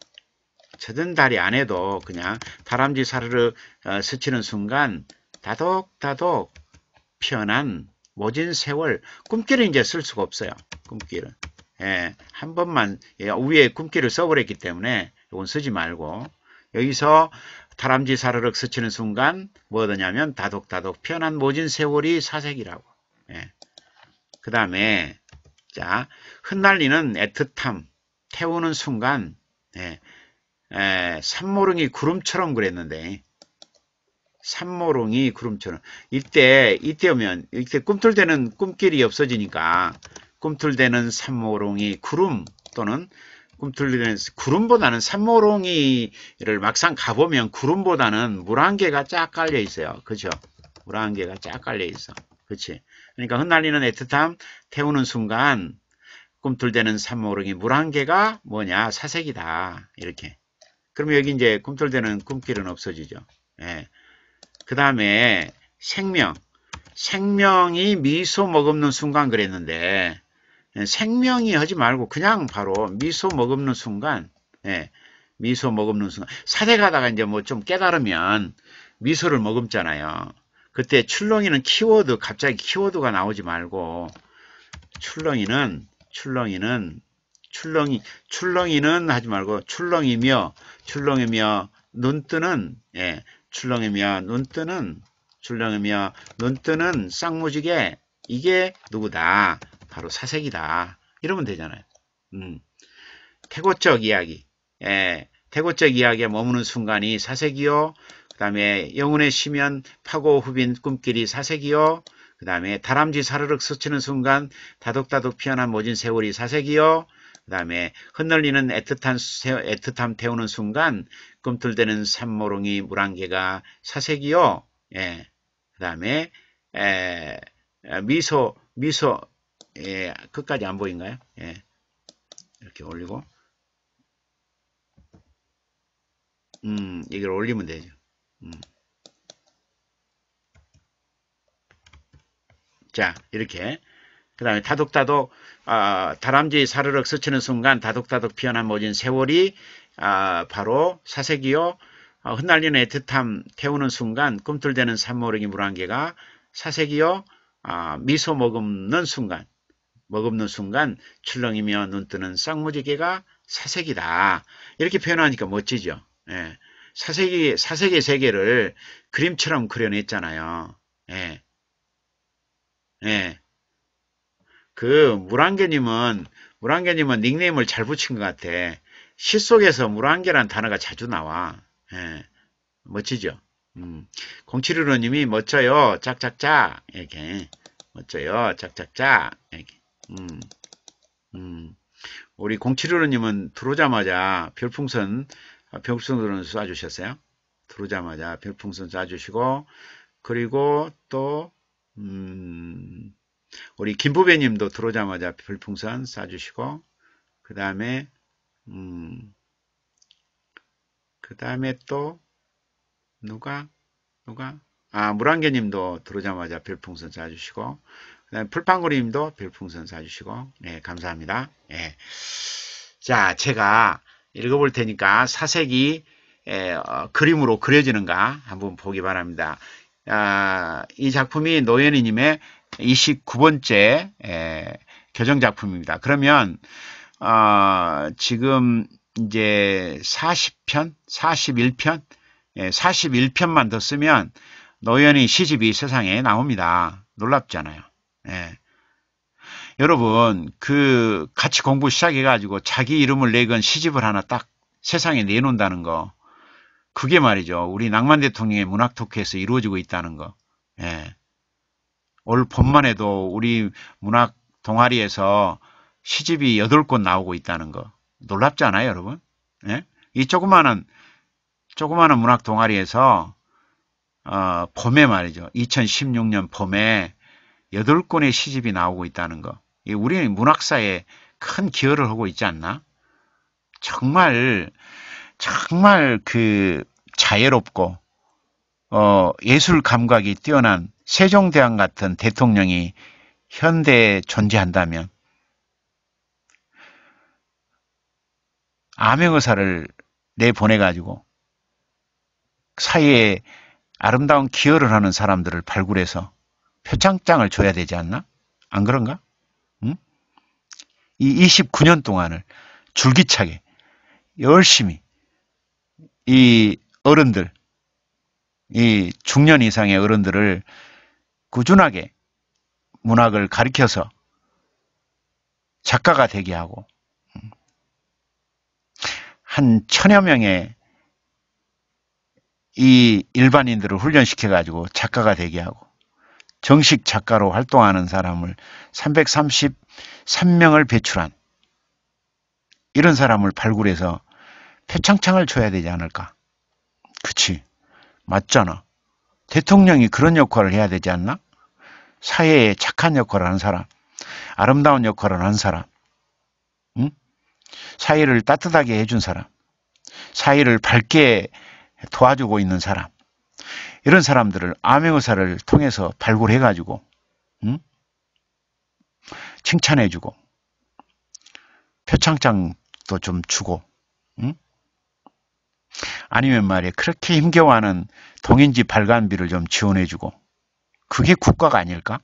A: 젖은 달이 안 해도 그냥 다람쥐 사르르 어, 스치는 순간 다독다독 편한 모진 세월 꿈길은 이제 쓸 수가 없어요. 꿈길은. 예, 한 번만 예, 위에 꿈길을 써버렸기 때문에 이건 쓰지 말고 여기서 다람쥐 사르륵 스치는 순간 뭐 얻냐면 다독다독 편한 모진 세월이 사색이라고. 예. 그 다음에 자 흩날리는 애틋함 태우는 순간 예, 에, 산모릉이 구름처럼 그랬는데 산모릉이 구름처럼 이때 이때 오면 이때 꿈틀대는 꿈길이 없어지니까 꿈틀대는 산모롱이 구름 또는 꿈틀대는 구름보다는 산모롱이를 막상 가보면 구름보다는 물 한 개가 쫙 깔려 있어요. 그죠? 물 한 개가 쫙 깔려 있어. 그렇지? 그러니까 흩날리는 애틋함 태우는 순간 꿈틀대는 산모롱이 물한 개가 뭐냐? 사색이다. 이렇게. 그러면 여기 이제 꿈틀대는 꿈길은 없어지죠. 예. 그 다음에 생명. 생명이 미소 머금는 순간 그랬는데 예, 생명이 하지 말고 그냥 바로 미소 머금는 순간 예, 미소 머금는 순간. 사대 가다가 이제 뭐 좀 깨달으면 미소를 머금잖아요 그때 출렁이는 키워드 갑자기 키워드가 나오지 말고 출렁이는 출렁이는 출렁이 출렁이는 하지 말고 출렁이며 출렁이며 눈뜨는 예, 출렁이며 눈뜨는 출렁이며 눈뜨는 쌍무지개 이게 누구다? 바로 사색이다. 이러면 되잖아요. 음. 태고적 이야기. 예, 태고적 이야기에 머무는 순간이 사색이요 그 다음에 영혼의 시면 파고 후빈 꿈길이 사색이요 그 다음에 다람쥐 사르륵 스치는 순간 다독다독 피어난 모진 세월이 사색이요. 그 다음에 흩날리는 애틋한 애틋함 태우는 순간 꿈틀대는 산모롱이 물안개가 사색이요. 예. 그 다음에 미소 미소 예, 끝까지 안 보인가요? 예. 이렇게 올리고 음, 이걸 올리면 되죠. 음. 자 이렇게. 그 다음에 다독다독 아, 다람쥐 사르륵 스치는 순간 다독다독 피어난 모진 세월이 아, 바로 사색이요. 아, 흩날리는 애틋함 태우는 순간 꿈틀대는 산모르기 물안개가 사색이요. 아, 미소 머금는 순간 머금는 순간 출렁이며 눈뜨는 쌍무지개가 사색이다. 이렇게 표현하니까 멋지죠. 예. 사색이 사색의 세계를 그림처럼 그려냈잖아요 예. 예. 그 물안개님은 물안개님은 닉네임을 잘 붙인 것 같아. 시 속에서 물안개란 단어가 자주 나와. 예. 멋지죠? 음. 0715님이 멋져요. 짝짝짝. 이렇게. 멋져요. 짝짝짝. 이렇게. 음. 음. 우리 0715님은 들어오자마자 별풍선, 별풍선을 쏴주셨어요. 들어오자마자 별풍선 쏴주시고, 그리고 또, 음, 우리 김부배님도 들어오자마자 별풍선 쏴주시고 그 다음에 음, 그 다음에 또 누가 누가 아 물안개님도 들어오자마자 별풍선 쏴주시고 그 다음에 풀빵구님도 별풍선 쏴주시고 네 감사합니다. 네. 자 제가 읽어볼 테니까 사색이 에, 어, 그림으로 그려지는가 한번 보기 바랍니다. 아, 이 작품이 노현이님의 29번째 에, 교정 작품입니다. 그러면 어, 지금 이제 40편, 41편, 예, 41편만 더 쓰면 노현이 시집이 세상에 나옵니다. 놀랍잖아요. 예. 여러분 그 같이 공부 시작해가지고 자기 이름을 내건 시집을 하나 딱 세상에 내놓는다는 거 그게 말이죠. 우리 낭만 대통령의 문학 토크에서 이루어지고 있다는 거. 예. 올 봄만 해도 우리 문학 동아리에서 시집이 8곳 나오고 있다는 거. 놀랍지 않아요, 여러분? 예? 이 조그마한, 조그마한 문학 동아리에서, 어, 봄에 말이죠. 2016년 봄에 8권의 시집이 나오고 있다는 거. 우리 문학사에 큰 기여를 하고 있지 않나? 정말 정말 그 자애롭고 어, 예술 감각이 뛰어난 세종대왕 같은 대통령이 현대에 존재한다면 암행의사를 내보내가지고 사이에 아름다운 기여를 하는 사람들을 발굴해서 표창장을 줘야 되지 않나? 안 그런가? 응? 이 29년 동안을 줄기차게 열심히 이 어른들, 이 중년 이상의 어른들을 꾸준하게 문학을 가리켜서 작가가 되게 하고 한 천여 명의 이 일반인들을 훈련시켜 가지고 작가가 되게 하고 정식 작가로 활동하는 사람을 333명을 배출한 이런 사람을 발굴해서 표창장을 줘야 되지 않을까? 그치. 맞잖아. 대통령이 그런 역할을 해야 되지 않나? 사회에 착한 역할을 하는 사람, 아름다운 역할을 하는 사람, 응? 사회를 따뜻하게 해준 사람, 사회를 밝게 도와주고 있는 사람, 이런 사람들을 암행의사를 통해서 발굴해가지고, 응? 칭찬해주고, 표창장도 좀 주고, 응? 아니면 말이야, 그렇게 힘겨워하는 동인지 발간비를 좀 지원해주고, 그게 국가가 아닐까?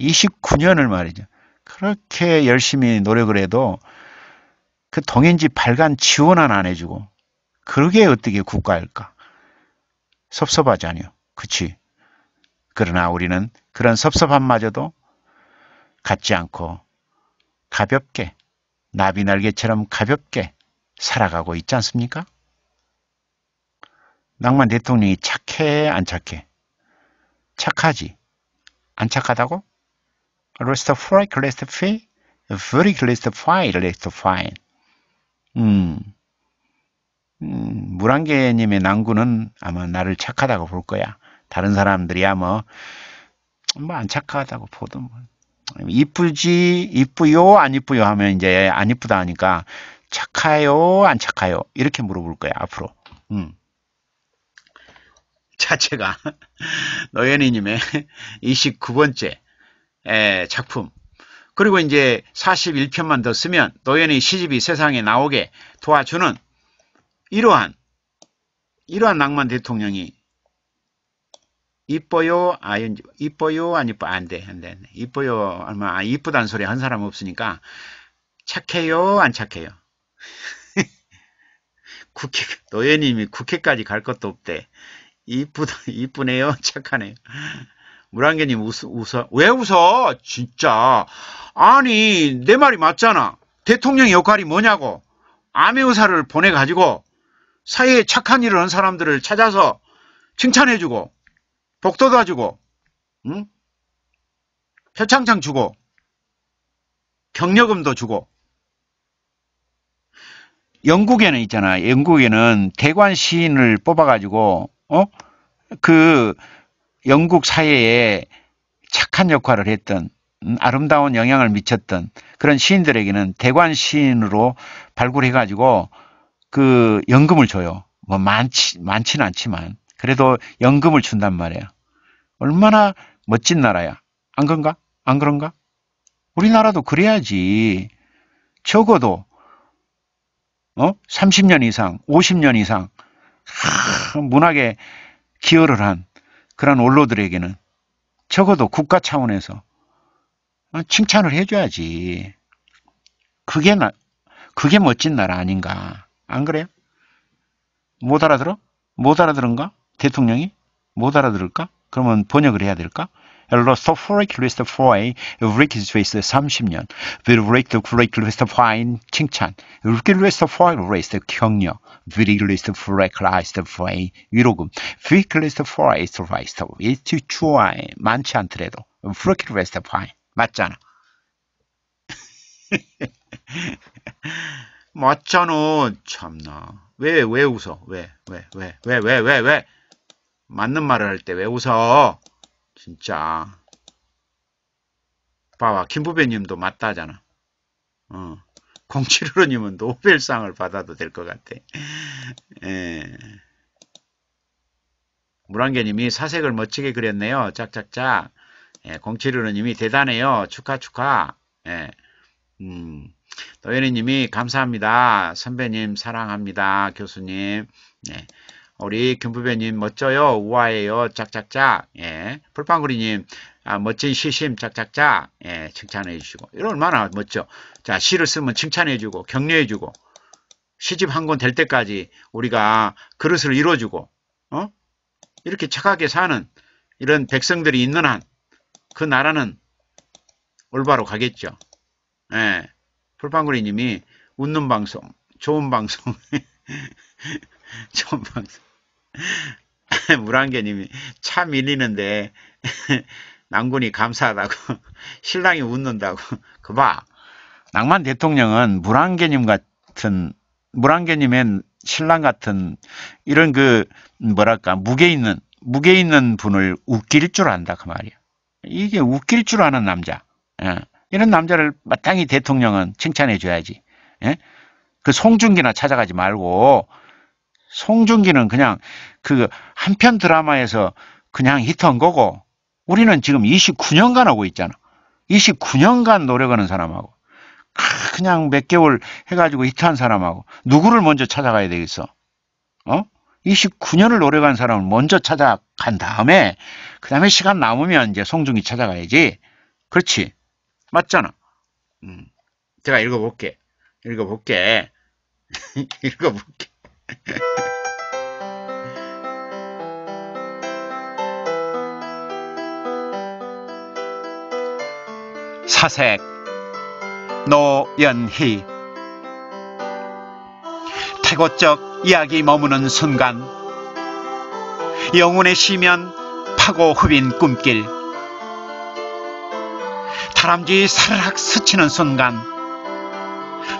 A: 29년을 말이죠. 그렇게 열심히 노력을 해도 그 동인지 발간 지원 하나 안 해주고, 그러게 어떻게 국가일까? 섭섭하지 않요 그치? 그러나 우리는 그런 섭섭함마저도 갖지 않고 가볍게, 나비 날개처럼 가볍게 살아가고 있지 않습니까? 낭만 대통령이 착해, 안 착해? 착하지. 안 착하다고? Rest fry, rest fee, very rest fine. 음, 음, 물안개님의 난구는 아마 나를 착하다고 볼 거야. 다른 사람들이야 뭐, 뭐 안 착하다고 보든 뭐. 이쁘지, 이쁘요, 안 이쁘요 하면 이제 안 이쁘다 하니까 착해요, 안 착해요? 이렇게 물어볼 거야, 앞으로. 음. 자체가 노현이님의 29번째 작품. 그리고 이제 41편만 더 쓰면 노현이 시집이 세상에 나오게 도와주는 이러한 이러한 낭만 대통령이 이뻐요 아연 이뻐요 안 이뻐 안 돼 안 돼 이뻐요 얼마 아, 이쁘다는 소리 한 사람 없으니까 착해요 안 착해요 국회 노예님이 국회까지 갈 것도 없대 이쁘다, 이쁘네요. 착하네요. 물안개님 웃어, 웃어. 왜 웃어? 진짜. 아니, 내 말이 맞잖아. 대통령 역할이 뭐냐고. 암의 의사를 보내가지고 사회에 착한 일을 한 사람들을 찾아서 칭찬해주고, 복도도 주고, 응? 표창장 주고, 경력금도 주고, 영국에는 있잖아. 영국에는 대관 시인을 뽑아가지고 어? 그 영국 사회에 착한 역할을 했던 음, 아름다운 영향을 미쳤던 그런 시인들에게는 대관 시인으로 발굴해가지고 그 연금을 줘요. 뭐 많지 많지는 않지만 그래도 연금을 준단 말이에요. 얼마나 멋진 나라야. 안 그런가? 안 그런가? 우리나라도 그래야지. 적어도 어? 30년 이상, 50년 이상 문학에 기여를 한 그런 원로들에게는 적어도 국가 차원에서 칭찬을 해줘야지. 그게 나, 그게 멋진 나라 아닌가. 안 그래요? 못 알아들어? 못 알아들은가? 대통령이? 못 알아들을까? 그러면 번역을 해야 될까? 로스토프레이크 리스트 포이 리키 스위스 30년. 비리릭트 프레이크 리스트 파인 칭찬. 리키 리스트 포이 리스트 격려 비리 리스트 프레이크 리스트 포이 위로금. 비리 리스트 포이 리스트 라이스트 이트 추아이 많지 않더라도 프레이크 리스트 파인 맞잖아. 맞잖아. 참나. 왜 왜 웃어? 왜 왜 왜 왜 왜 왜 왜 맞는 말을 할 때 왜 웃어 진짜. 봐봐, 김부배님도 맞다잖아. 어. 공치루님은 노벨상을 받아도 될 것 같아. 예. 물안개님이 사색을 멋지게 그렸네요. 짝짝짝. 예, 공치루님이 대단해요. 축하 축하. 예. 음. 노현이님이 감사합니다. 선배님 사랑합니다. 교수님. 네. 우리 김부배님 멋져요. 우아해요. 짝짝짝. 예. 풀빵구리님 아, 멋진 시심 짝짝짝. 예. 칭찬해 주시고. 이런 얼마나 멋져. 자 시를 쓰면 칭찬해 주고 격려해 주고 시집 한 권 될 때까지 우리가 그릇을 이뤄주고 어? 이렇게 착하게 사는 이런 백성들이 있는 한 그 나라는 올바로 가겠죠. 예. 풀빵구리님이 웃는 방송, 좋은 방송, 좋은 방송. 물안개님이 차 밀리는데 낭군이 감사하다고 신랑이 웃는다고 그 봐. 낭만 대통령은 물안개님 같은 물안개님의 신랑 같은 이런 그 뭐랄까 무게 있는 무게 있는 분을 웃길 줄 안다 그 말이야. 이게 웃길 줄 아는 남자. 예. 이런 남자를 마땅히 대통령은 칭찬해 줘야지. 예? 그 송중기나 찾아가지 말고 송중기는 그냥 그 한 편 드라마에서 그냥 히트한 거고 우리는 지금 29년간 하고 있잖아. 29년간 노력하는 사람하고 그냥 몇 개월 해가지고 히트한 사람하고 누구를 먼저 찾아가야 되겠어? 어? 29년을 노력한 사람을 먼저 찾아간 다음에 그 다음에 시간 남으면 이제 송중기 찾아가야지. 그렇지. 맞잖아. 음. 제가 읽어볼게. 읽어볼게. 읽어볼게. 사색 노연희. 태고적 이야기 머무는 순간 영혼의 시면 파고 흡인 꿈길. 다람쥐 사르락 스치는 순간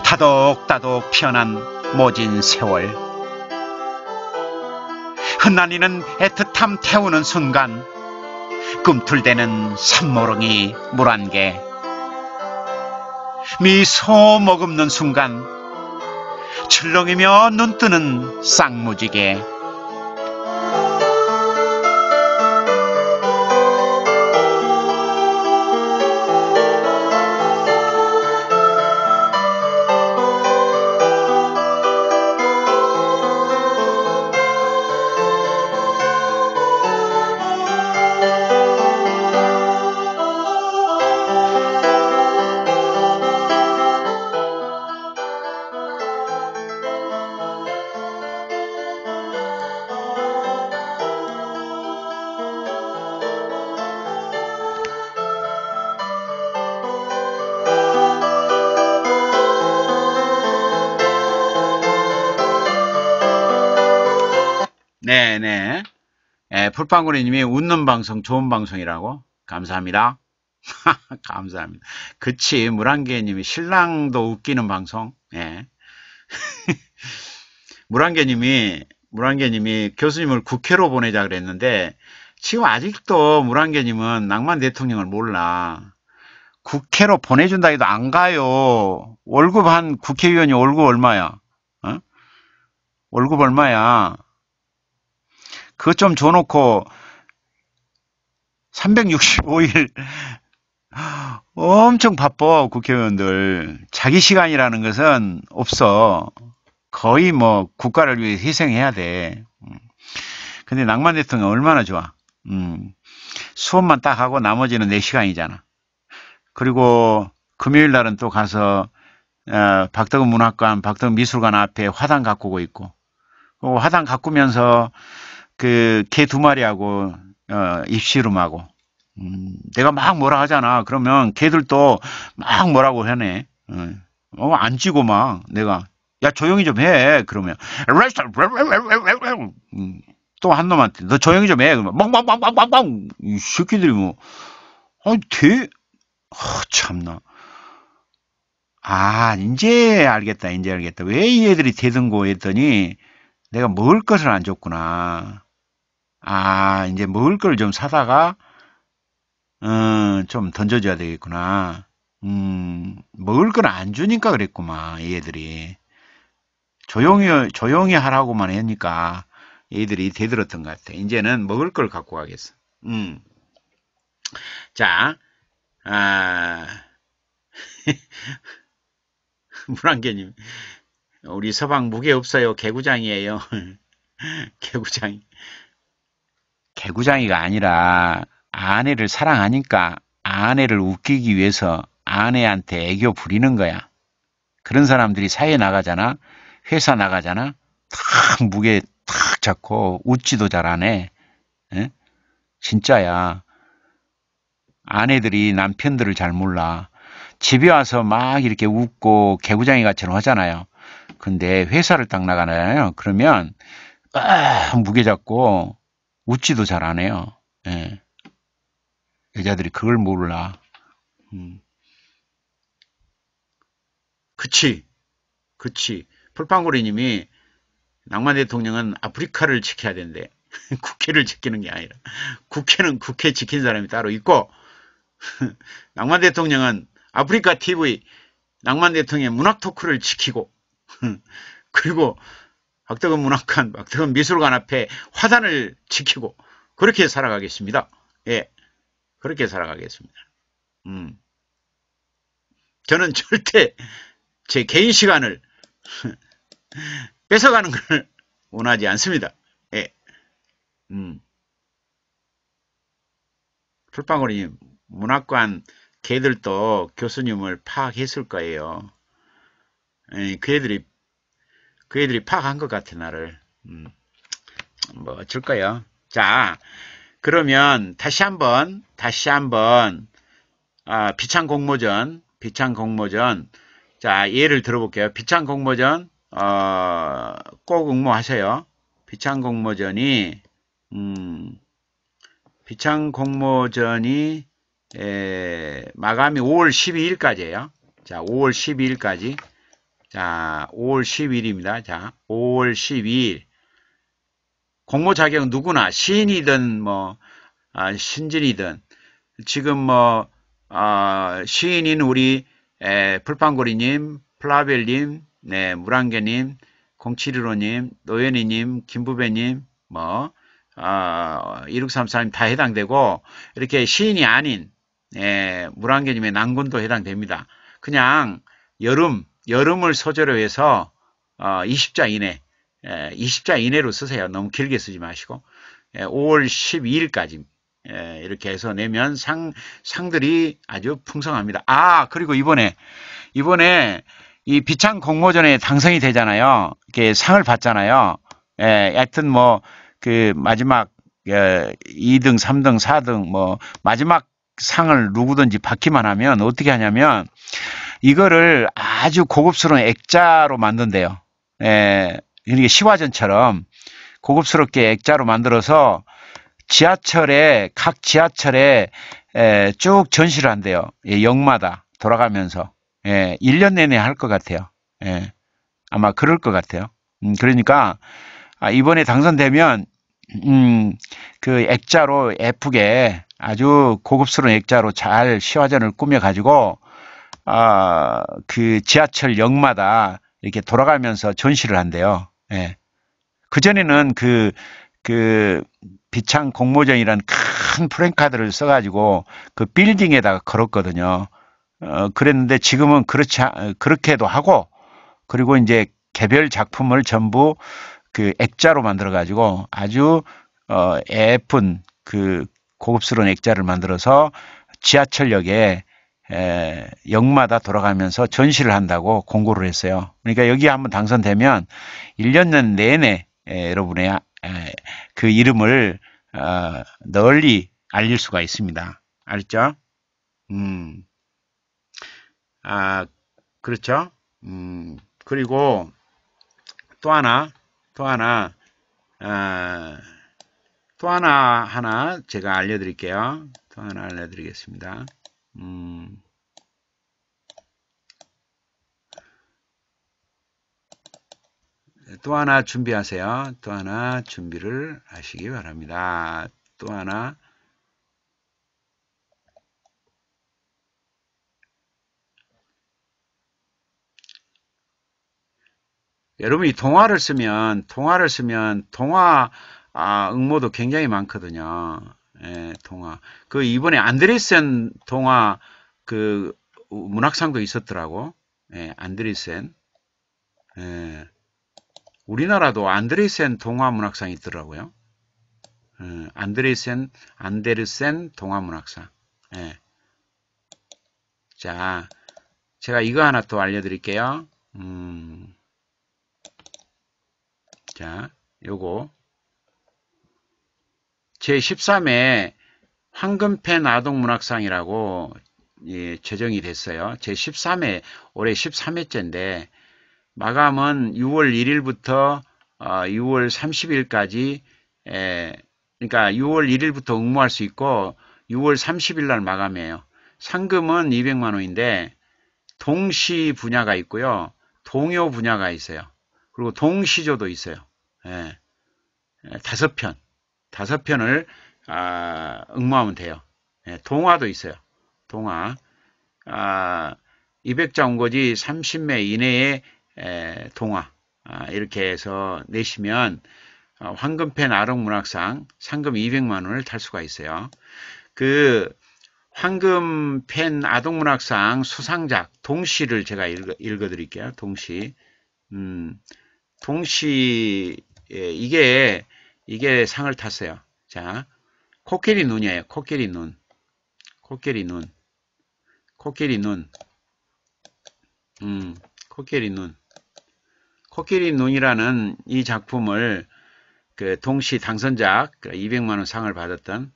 A: 다독다독 피어난 모진 세월 흩날리는 애틋함 태우는 순간 꿈틀대는 산모롱이 물안개. 미소 머금는 순간 출렁이며 눈뜨는 쌍무지개 풀빵구리님이 웃는 방송 좋은 방송이라고 감사합니다. 감사합니다. 그치 물안개님이 신랑도 웃기는 방송. 예. 물안개님이 물안개님이 교수님을 국회로 보내자 그랬는데 지금 아직도 물안개님은 낭만 대통령을 몰라. 국회로 보내준다 해도 안 가요. 월급 한 국회의원이 월급 얼마야? 어? 월급 얼마야? 그것 좀 줘놓고 365일 엄청 바빠 국회의원들. 자기 시간이라는 것은 없어. 거의 뭐 국가를 위해 희생해야 돼. 음. 근데 낭만 대통령 얼마나 좋아. 음. 수업만 딱 하고 나머지는 내 시간이잖아. 그리고 금요일 날은 또 가서 어, 박덕은 문학관 박덕은 미술관 앞에 화단 가꾸고 있고. 화단 가꾸면서 그 개 두 마리하고 어, 입시름하고 음, 내가 막 뭐라 하잖아. 그러면 개들도 막 뭐라고 하네. 어, 어안 찌고 막 내가 야 조용히 좀 해. 그러면 음, 또한 놈한테 너 조용히 좀 해. 그러면 멍멍멍멍멍멍 이 새끼들이 뭐 아니 대 어, 참나. 아, 이제 알겠다, 이제 알겠다. 왜 이 애들이 대등고 했더니 내가 먹을 것을 안 줬구나. 아, 이제 먹을 걸 좀 사다가, 어, 좀 던져줘야 되겠구나. 음, 먹을 건 안 주니까 그랬구만, 얘들이. 조용히, 조용히 하라고만 하니까 얘들이 대들었던 것 같아. 이제는 먹을 걸 갖고 가겠어. 음. 자, 아, 물안개님, 우리 서방 무게 없어요. 개구장이에요. 개구장이. 개구장이가 아니라 아내를 사랑하니까 아내를 웃기기 위해서 아내한테 애교 부리는 거야. 그런 사람들이 사회 나가잖아. 회사 나가잖아. 탁 무게 탁 잡고 웃지도 잘 안 해. 에? 진짜야. 아내들이 남편들을 잘 몰라. 집에 와서 막 이렇게 웃고 개구장이 같이는 하잖아요. 근데 회사를 딱 나가잖아요. 그러면 아, 무게 잡고 웃지도 잘 안 해요. 예. 여자들이 그걸 몰라. 음. 그치. 그치. 풀빵고리님이 낭만 대통령은 아프리카를 지켜야 된대. 국회를 지키는 게 아니라. 국회는 국회 지킨 사람이 따로 있고, 낭만 대통령은 아프리카 TV, 낭만 대통령의 문학 토크를 지키고, 그리고 박덕은 문학관, 박덕은 미술관 앞에 화단을 지키고, 그렇게 살아가겠습니다. 예. 그렇게 살아가겠습니다. 음. 저는 절대 제 개인 시간을 뺏어가는 걸 원하지 않습니다. 예. 음. 풀빵거리 문학관 걔들도 교수님을 파악했을 거예요. 예, 그 애들이 그 애들이 파악한 것 같아 나를. 음. 뭐 어쩔 거요. 자, 그러면 다시 한번 다시 한번 아, 비창 공모전 비창 공모전 자 예를 들어볼게요. 비창 공모전 어, 꼭 응모하세요. 비창 공모전이 음, 비창 공모전이 에, 마감이 5월 12일까지예요. 자, 5월 12일까지. 자, 5월 12일입니다. 자, 5월 12일. 공모 자격 누구나 시인이든 뭐 아, 신진이든 지금 뭐 아, 시인인 우리 에, 풀빵고리님, 플라벨님, 네, 물안개님, 0715님, 노현이님, 김부배님, 뭐 아, 2634님 다 해당되고 이렇게 시인이 아닌 에, 물안개님의 난군도 해당됩니다. 그냥 여름, 여름을 소재로 해서 어, 20자 이내 20자 이내로 쓰세요. 너무 길게 쓰지 마시고 5월 12일까지 이렇게 해서 내면 상 상들이 아주 풍성합니다. 아 그리고 이번에 이번에 이 비창 공모전에 당선이 되잖아요. 이렇게 상을 받잖아요. 예, 하여튼 뭐 그 마지막 2등, 3등, 4등 뭐 마지막 상을 누구든지 받기만 하면 어떻게 하냐면 이거를 아주 고급스러운 액자로 만든대요. 예, 이게 시화전처럼 고급스럽게 액자로 만들어서 지하철에 각 지하철에 에, 쭉 전시를 한대요. 예, 역마다 돌아가면서 예, 1년 내내 할 것 같아요. 예, 아마 그럴 것 같아요. 음, 그러니까 아, 이번에 당선되면 음, 그 액자로 예쁘게 아주 고급스러운 액자로 잘 시화전을 꾸며 가지고 아, 그 지하철 역마다 이렇게 돌아가면서 전시를 한대요. 예. 그전에는 그, 그, 비창 공모전이라는 큰 프랭카드를 써가지고 그 빌딩에다가 걸었거든요. 어, 그랬는데 지금은 그렇지, 그렇게도 하고, 그리고 이제 개별 작품을 전부 그 액자로 만들어가지고 아주, 어, 예쁜 그 고급스러운 액자를 만들어서 지하철역에 에, 역마다 돌아가면서 전시를 한다고 공고를 했어요. 그러니까 여기 한번 당선되면 1년 내내 에, 여러분의 에, 그 이름을 어, 널리 알릴 수가 있습니다. 알죠? 음, 아, 그렇죠? 음, 그리고 또 하나, 또 하나, 아, 또 하나, 하나 제가 알려드릴게요. 또 하나 알려드리겠습니다. 음, 또 하나 준비하세요. 또 하나 준비를 하시기 바랍니다. 또 하나 여러분이 동화를 쓰면 동화를 쓰면 동화 아, 응모도 굉장히 많거든요. 예, 동화. 그 이번에 안드레센 동화 그 문학상도 있었더라고. 예, 안드레센. 예. 우리나라도 안드레센 동화 문학상 있더라고요. 예, 안드레센 안데르센 동화 문학상. 예. 자, 제가 이거 하나 또 알려드릴게요. 음, 자, 요거 제13회 황금펜 아동문학상이라고 예, 제정이 됐어요. 제13회 올해 13회째인데 마감은 6월 1일부터 어, 6월 30일까지 에, 그러니까 6월 1일부터 응모할 수 있고 6월 30일 날 마감이에요. 상금은 200만 원인데 동시 분야가 있고요. 동요 분야가 있어요. 그리고 동시조도 있어요. 예. 다섯 편. 다섯 편을 아, 응모하면 돼요. 예, 동화도 있어요. 동화. 아, 200자 온 거지 30매 이내에 에, 동화. 아, 이렇게 해서 내시면 어, 황금펜 아롱문학상 상금 200만 원을 탈 수가 있어요. 그 황금펜 아동문학상 수상작 동시를 제가 읽어 드릴게요. 동시. 음, 동시 예, 이게 이게 상을 탔어요. 자, 코끼리 눈이에요. 코끼리 눈. 코끼리 눈. 코끼리 눈. 음, 코끼리 눈. 코끼리 눈이라는 이 작품을 그 동시 당선작 200만원 그 상을 받았던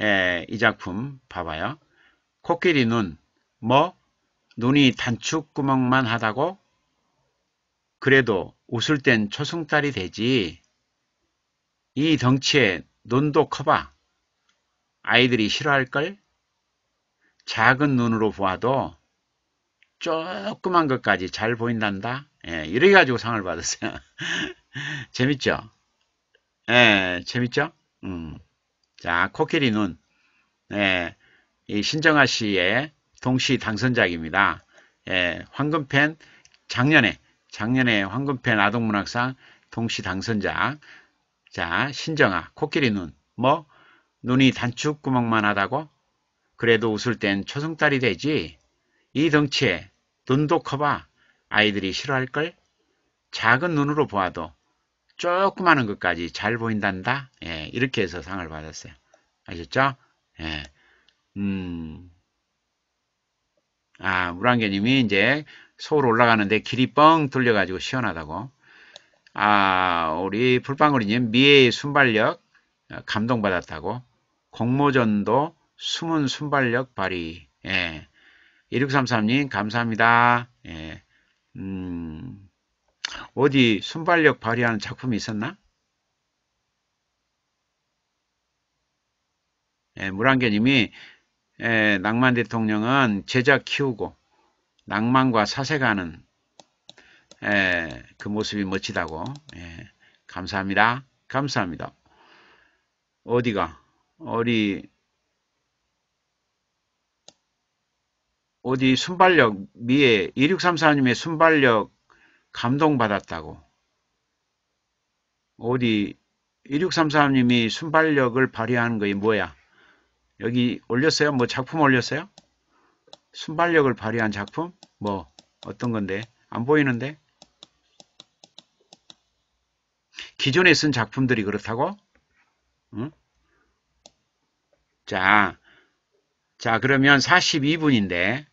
A: 예, 이 작품 봐봐요. 코끼리 눈. 뭐? 눈이 단축구멍만 하다고? 그래도 웃을 땐 초승달이 되지. 이 덩치에 눈도 커봐. 아이들이 싫어할걸? 작은 눈으로 보아도 조그만 것까지 잘 보인단다. 예, 이래 가지고 상을 받았어요. 재밌죠? 예, 재밌죠? 음. 자, 코끼리 눈. 예, 이 신정아 씨의 동시 당선작입니다. 예, 황금펜 작년에 작년에 황금펜 아동문학상 동시 당선작. 자, 신정아, 코끼리 눈. 뭐? 눈이 단축 구멍만 하다고? 그래도 웃을 땐 초승달이 되지. 이 덩치에 눈도 커봐. 아이들이 싫어할걸? 작은 눈으로 보아도 조그마한 것까지 잘 보인단다. 예, 이렇게 해서 상을 받았어요. 아셨죠? 예. 음. 아, 물안개님이 이제 서울 올라가는데 길이 뻥 뚫려가지고 시원하다고. 아, 우리 불방울이님 미의 순발력 감동받았다고. 공모전도 숨은 순발력 발휘. 예. 1633님 감사합니다. 예. 음, 어디 순발력 발휘하는 작품이 있었나? 예, 물안개님이 예, 낭만 대통령은 제자 키우고 낭만과 사색하는 예, 그 모습이 멋지다고. 예, 감사합니다. 감사합니다. 어디가? 어디, 어디 순발력, 미에 2634님의 순발력 감동받았다고. 어디 1633님이 순발력을 발휘하는 거이 뭐야? 여기 올렸어요? 뭐 작품 올렸어요? 순발력을 발휘한 작품? 뭐 어떤 건데? 안 보이는데? 기존에 쓴 작품들이 그렇다고? 응? 자, 자 그러면 42분인데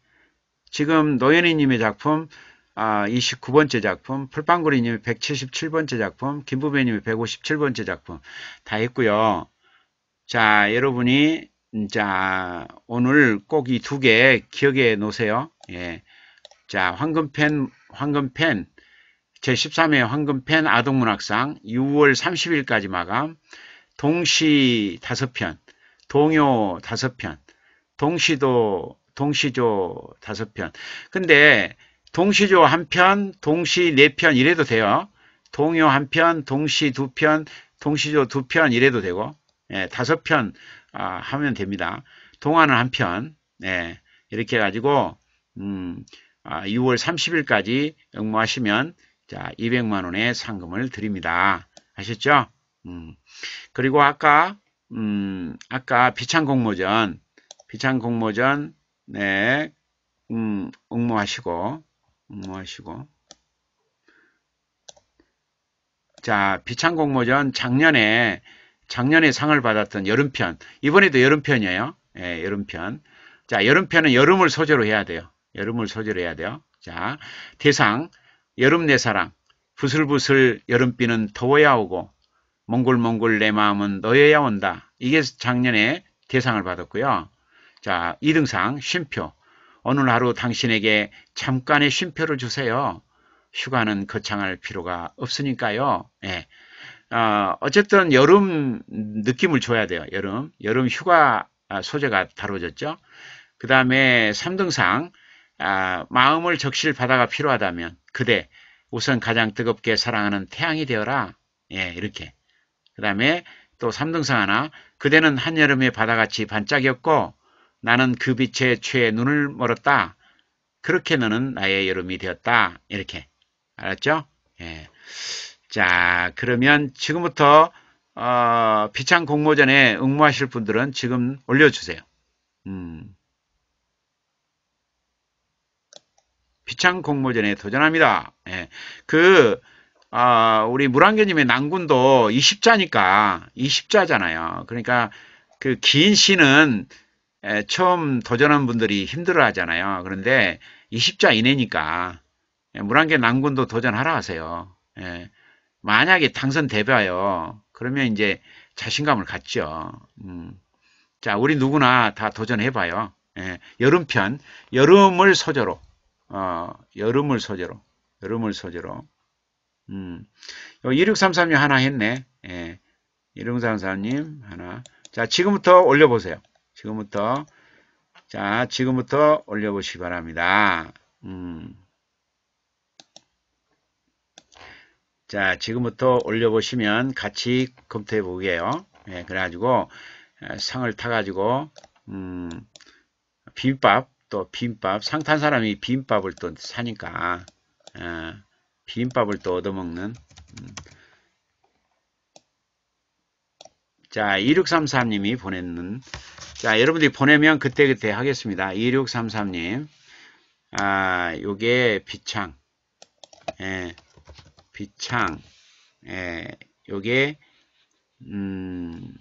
A: 지금 노현이님의 작품 아, 29번째 작품, 풀빵구리님의 177번째 작품, 김부배님의 157번째 작품 다 했고요. 자, 여러분이 자 오늘 꼭 이 두 개 기억해 놓으세요. 예. 자, 황금펜, 황금펜 제13회 황금펜 아동문학상 6월 30일까지 마감 동시 5편 동요 5편 동시도 동시조 5편 근데 동시조 한 편, 동시 네 편 이래도 돼요. 동요 한 편, 동시 두 편, 동시조 두 편 이래도 되고 예, 다섯 편 아, 하면 됩니다. 동화는 한 편, 예, 이렇게 해가지고 음, 아, 6월 30일까지 응모하시면 자, 200만 원의 상금을 드립니다. 아셨죠? 음. 그리고 아까, 음, 아까 비창공모전, 비창공모전, 네, 음, 응모하시고, 응모하시고. 자, 비창공모전 작년에, 작년에 상을 받았던 여름편. 이번에도 여름편이에요. 예, 여름편. 자, 여름편은 여름을 소재로 해야 돼요. 여름을 소재로 해야 돼요. 자, 대상, 여름 내 사랑, 부슬부슬 여름비는 더워야 오고, 몽골몽골 내 마음은 너여야 온다. 이게 작년에 대상을 받았고요. 자, 2등상 쉼표. 오늘 하루 당신에게 잠깐의 쉼표를 주세요. 휴가는 거창할 필요가 없으니까요. 예. 어, 어쨌든 여름 느낌을 줘야 돼요. 여름. 여름 휴가 소재가 다뤄졌죠. 그 다음에 3등상 아, 마음을 적실 바다가 필요하다면 그대 우선 가장 뜨겁게 사랑하는 태양이 되어라. 예, 이렇게. 그 다음에 또 3등상 하나 그대는 한여름의 바다같이 반짝였고 나는 그 빛에 취해 눈을 멀었다. 그렇게 너는 나의 여름이 되었다. 이렇게. 알았죠? 예. 자, 그러면 지금부터 어, 비창 공모전에 응모하실 분들은 지금 올려주세요. 음. 비창 공모전에 도전합니다. 예. 그, 어, 우리 물안개님의 난군도 20자니까, 20자잖아요. 그러니까 그 긴 시는 에, 처음 도전한 분들이 힘들어 하잖아요. 그런데 20자 이내니까, 예, 물안개 난군도 도전하라 하세요. 예. 만약에 당선되봐요. 그러면 이제 자신감을 갖죠. 음. 자, 우리 누구나 다 도전해봐요. 예. 여름편, 여름을 소재로, 어, 여름을 소재로, 여름을 소재로. 음, 1633님 하나 했네. 예. 1633님 하나. 자, 지금부터 올려보세요. 지금부터. 자, 지금부터 올려보시기 바랍니다. 음. 자, 지금부터 올려보시면 같이 검토해 보게요. 예, 그래가지고, 상을 타가지고, 음, 비빔밥, 또 비빔밥, 상탄 사람이 비빔밥을 또 사니까, 어, 비빔밥을 또 얻어먹는, 음. 자, 2633님이 보냈는, 자, 여러분들이 보내면 그때 그때 하겠습니다. 2633님, 아, 요게 비창, 예, 비창, 예, 요게, 음,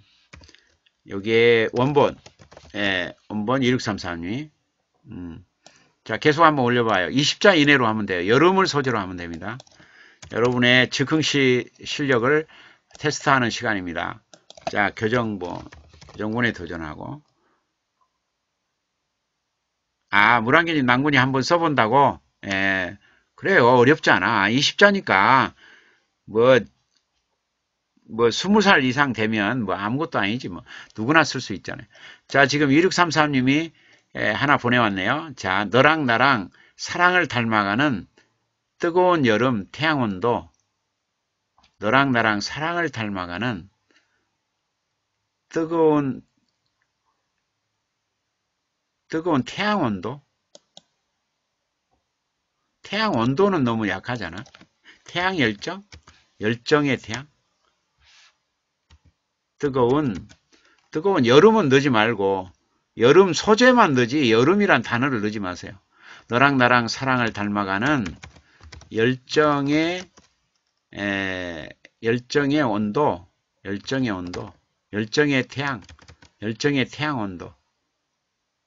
A: 요게 원본, 예, 원본 2633님, 음. 자, 계속 한번 올려 봐요. 20자 이내로 하면 돼요. 여름을 소재로 하면 됩니다. 여러분의 즉흥시 실력을 테스트하는 시간입니다. 자, 교정보, 교정본에 도전하고. 아, 물안개님 낭군이 한번 써본다고? 예, 그래요. 어렵지 않아. 20자니까, 뭐, 뭐, 20살 이상 되면 뭐 아무것도 아니지 뭐. 누구나 쓸 수 있잖아요. 자, 지금 2633님이 예, 하나 보내왔네요. 자, 너랑 나랑 사랑을 닮아가는 뜨거운 여름 태양온도 너랑 나랑 사랑을 닮아가는 뜨거운 뜨거운 태양 온도 태양 온도는 너무 약하잖아. 태양 열정? 열정의 태양? 뜨거운 뜨거운 여름은 넣지 말고 여름 소재만 넣지 여름이란 단어를 넣지 마세요. 너랑 나랑 사랑을 닮아가는 열정의 에, 열정의 온도, 열정의 온도, 열정의 태양, 열정의 태양 온도.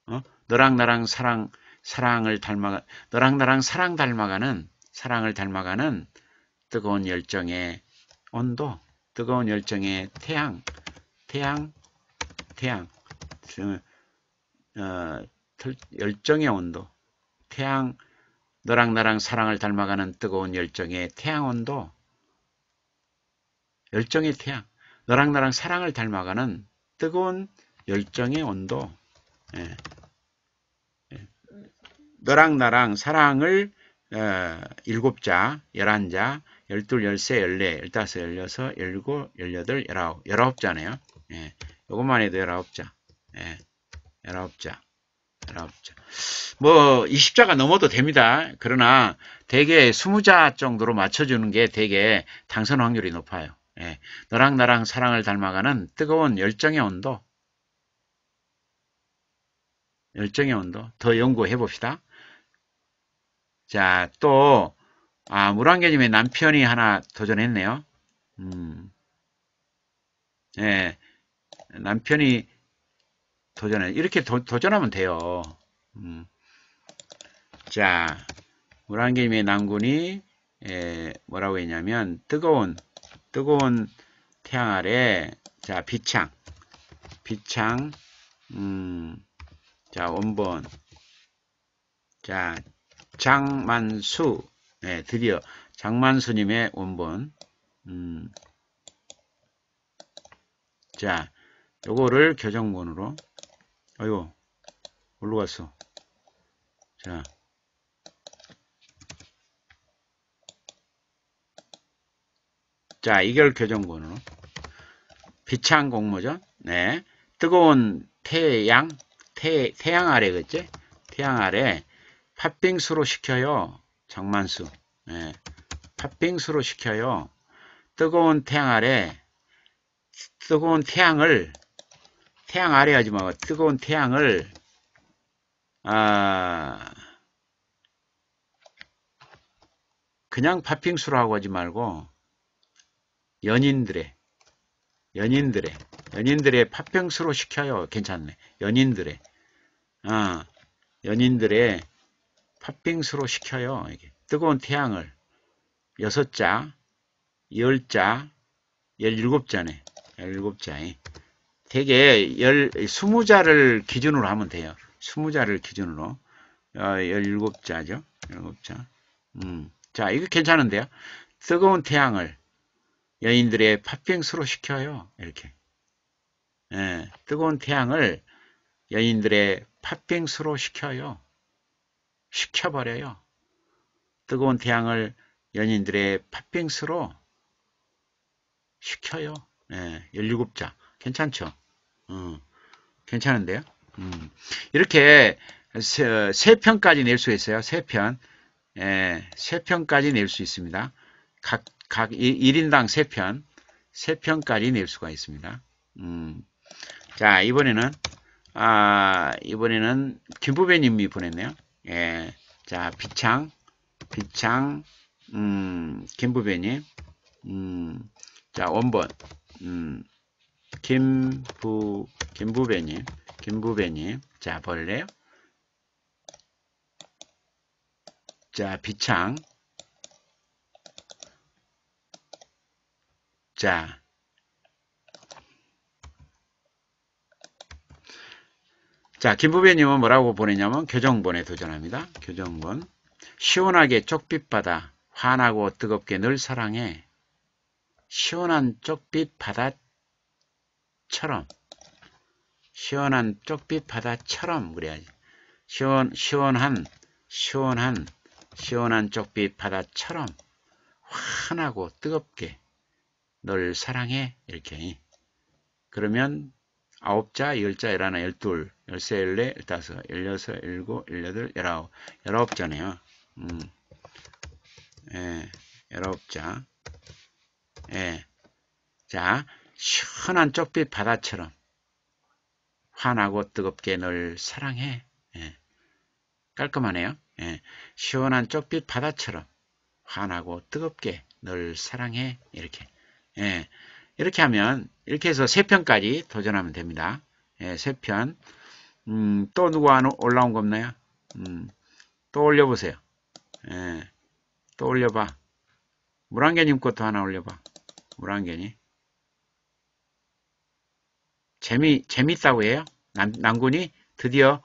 A: 어? 너랑 나랑 사랑 사랑을 닮아 너랑 나랑 사랑 닮아가는 사랑을 닮아가는 뜨거운 열정의 온도, 뜨거운 열정의 태양, 태양, 태양. 어, 열정의 온도, 태양, 너랑 나랑 사랑을 닮아가는 뜨거운 열정의 태양 온도, 열정의 태양, 너랑 나랑 사랑을 닮아가는 뜨거운 열정의 온도, 예. 예. 너랑 나랑 사랑을 어, 일곱 자, 열한 자, 열둘, 열세, 열네, 열다섯, 열여섯, 열일곱, 열여덟, 열아홉, 열아홉 자네요. 예. 요것만 해도 열아홉 자. 예. 열아홉 자. 19자. 뭐 20자가 넘어도 됩니다. 그러나 대개 20자 정도로 맞춰주는 게 대개 당선 확률이 높아요. 예. 너랑 나랑 사랑을 닮아가는 뜨거운 열정의 온도. 열정의 온도. 더 연구해 봅시다. 자, 또, 아, 물안개님의 남편이 하나 도전했네요. 음. 예. 남편이 도전해. 이렇게 도, 전하면 돼요. 음. 자, 물안개님의 남군이, 예, 뭐라고 했냐면, 뜨거운, 뜨거운 태양 아래, 자, 비창, 비창, 음, 자, 원본, 자, 장만수, 네, 드디어 장만수님의 원본, 음, 자, 요거를 교정본으로, 어이구, 올로 갔어. 자, 자, 이걸 교정본으로. 비창 공모전. 네. 뜨거운 태양, 태, 태양 아래, 그치? 태양 아래 팥빙수로 시켜요. 장만수. 네. 팥빙수로 시켜요. 뜨거운 태양 아래, 뜨거운 태양을, 태양 아래 하지 말고, 뜨거운 태양을, 아, 그냥 팥빙수로 하지 말고, 연인들의 연인들의 연인들의 팥병수로 시켜요. 괜찮네. 연인들의 아 연인들의 팥빙수로 시켜요. 이게 뜨거운 태양을 여섯 자, 열 자, 열일곱 자네. 열일곱 자에 되게 열 스무 자를 기준으로 하면 돼요. 스무 자를 기준으로 어, 열일곱 자죠. 열일곱 자. 음. 자, 이거 괜찮은데요. 뜨거운 태양을 여인들의 팥빙수로 시켜요. 이렇게. 예, 뜨거운 태양을 여인들의 팥빙수로 시켜요. 식혀버려요. 뜨거운 태양을 연인들의 팥빙수로 식혀요. 예, 17자. 괜찮죠? 음, 괜찮은데요? 음, 이렇게 세, 세 편까지 낼 수 있어요. 세 편. 예, 세 편까지 낼 수 있습니다. 각 각 1인당 3편, 3편까지 낼 수가 있습니다. 음. 자, 이번에는, 아, 이번에는 김부배님이 보냈네요. 예. 자, 비창, 비창, 음, 김부배님, 음, 자, 원본, 음, 김부, 김부배님, 김부배님, 자, 벌레요. 자, 비창, 자, 자, 김부배님은 뭐라고 보내냐면 교정본에 도전합니다. 교정본. 시원하게 쪽빛 바다, 환하고 뜨겁게 늘 사랑해. 시원한 쪽빛 바다처럼. 시원한 쪽빛 바다처럼 그래야지. 시원, 시원한, 시원한, 시원한 쪽빛 바다처럼 환하고 뜨겁게 널 사랑해 이렇게 그러면 아홉 자, 열 자, 열하나, 열둘, 열세, 열네, 열다섯, 열여섯, 열일곱, 열여덟, 열아홉, 열아홉 자네요. 음. 예, 열아홉 자. 예. 자, 시원한 쪽빛 바다처럼 환하고 뜨겁게 널 사랑해. 예. 깔끔하네요. 예. 시원한 쪽빛 바다처럼 환하고 뜨겁게 널 사랑해. 이렇게. 예, 이렇게 하면 이렇게 해서 세 편까지 도전하면 됩니다. 예, 세 편. 음, 또안 올라온 거 없나요? 음, 또 올려보세요. 예, 또 올려봐. 물안개님 것도 하나 올려봐. 물안개니. 재미, 재밌다고 해요? 난, 난군이? 드디어,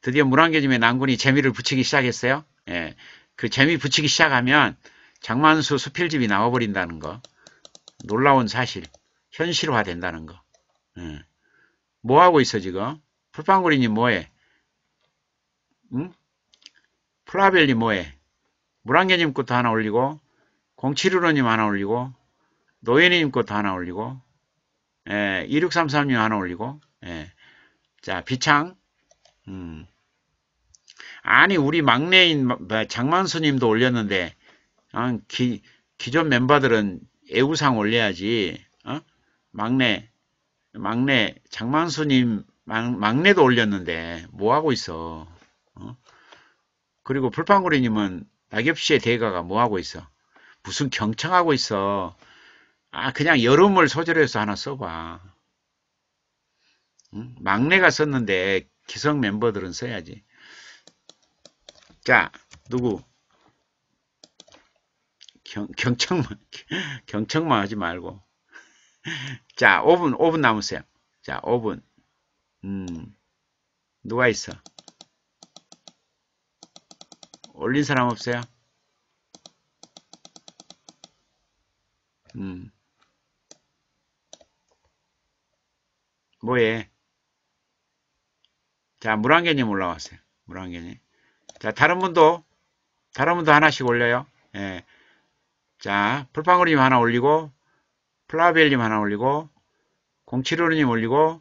A: 드디어 물안개님의 난군이 재미를 붙이기 시작했어요? 예, 그 재미 붙이기 시작하면 장만수 수필집이 나와버린다는 거. 놀라운 사실, 현실화 된다는 거. 예. 뭐 하고 있어 지금? 풀빵구리님 뭐해? 응? 플라벨님 뭐해? 물안개님 것도 하나 올리고 0715님 하나 올리고 노예님 것도 하나 올리고 예, 2633님 하나 올리고 예. 자 비창 음, 아니 우리 막내인 뭐, 장만수님도 올렸는데 아, 기, 기존 멤버들은 애우상 올려야지 어? 막내 막내 장만수님 막, 막내도 올렸는데 뭐 하고 있어 어? 그리고 불판구리님은 낙엽씨의 대가가 뭐 하고 있어 무슨 경청하고 있어 아 그냥 여름을 소재로 해서 하나 써봐 응? 막내가 썼는데 기성 멤버들은 써야지 자 누구 경, 경청만 경청만 하지 말고. 자 5분 5분 남으세요 자 5분 음 누가 있어? 올린 사람 없어요? 음. 뭐해? 자 물안개님 올라왔어요. 물안개님. 자 다른 분도 다른 분도 하나씩 올려요. 예. 자, 풀방울님 하나 올리고, 플라벨님 하나 올리고, 0715님 올리고,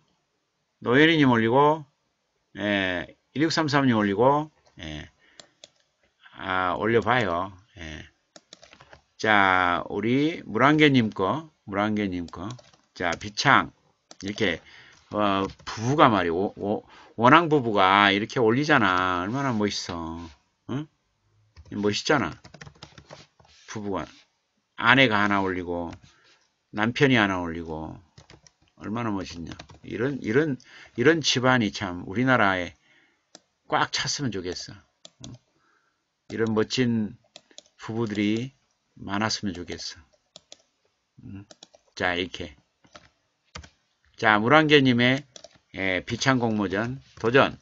A: 노예리님 올리고, 예, 1633님 올리고, 예, 아, 올려봐요. 예. 자, 우리 물안개님 거, 물안개님 거, 자, 비창, 이렇게, 어, 부부가 말이야, 오, 오, 원앙 부부가 이렇게 올리잖아. 얼마나 멋있어. 응? 멋있잖아. 부부가. 아내가 하나 올리고 남편이 하나 올리고 얼마나 멋있냐. 이런 이런 이런 집안이 참 우리나라에 꽉 찼으면 좋겠어. 이런 멋진 부부들이 많았으면 좋겠어. 자 이렇게 자 물안개님의 예, 비창 공모전 도전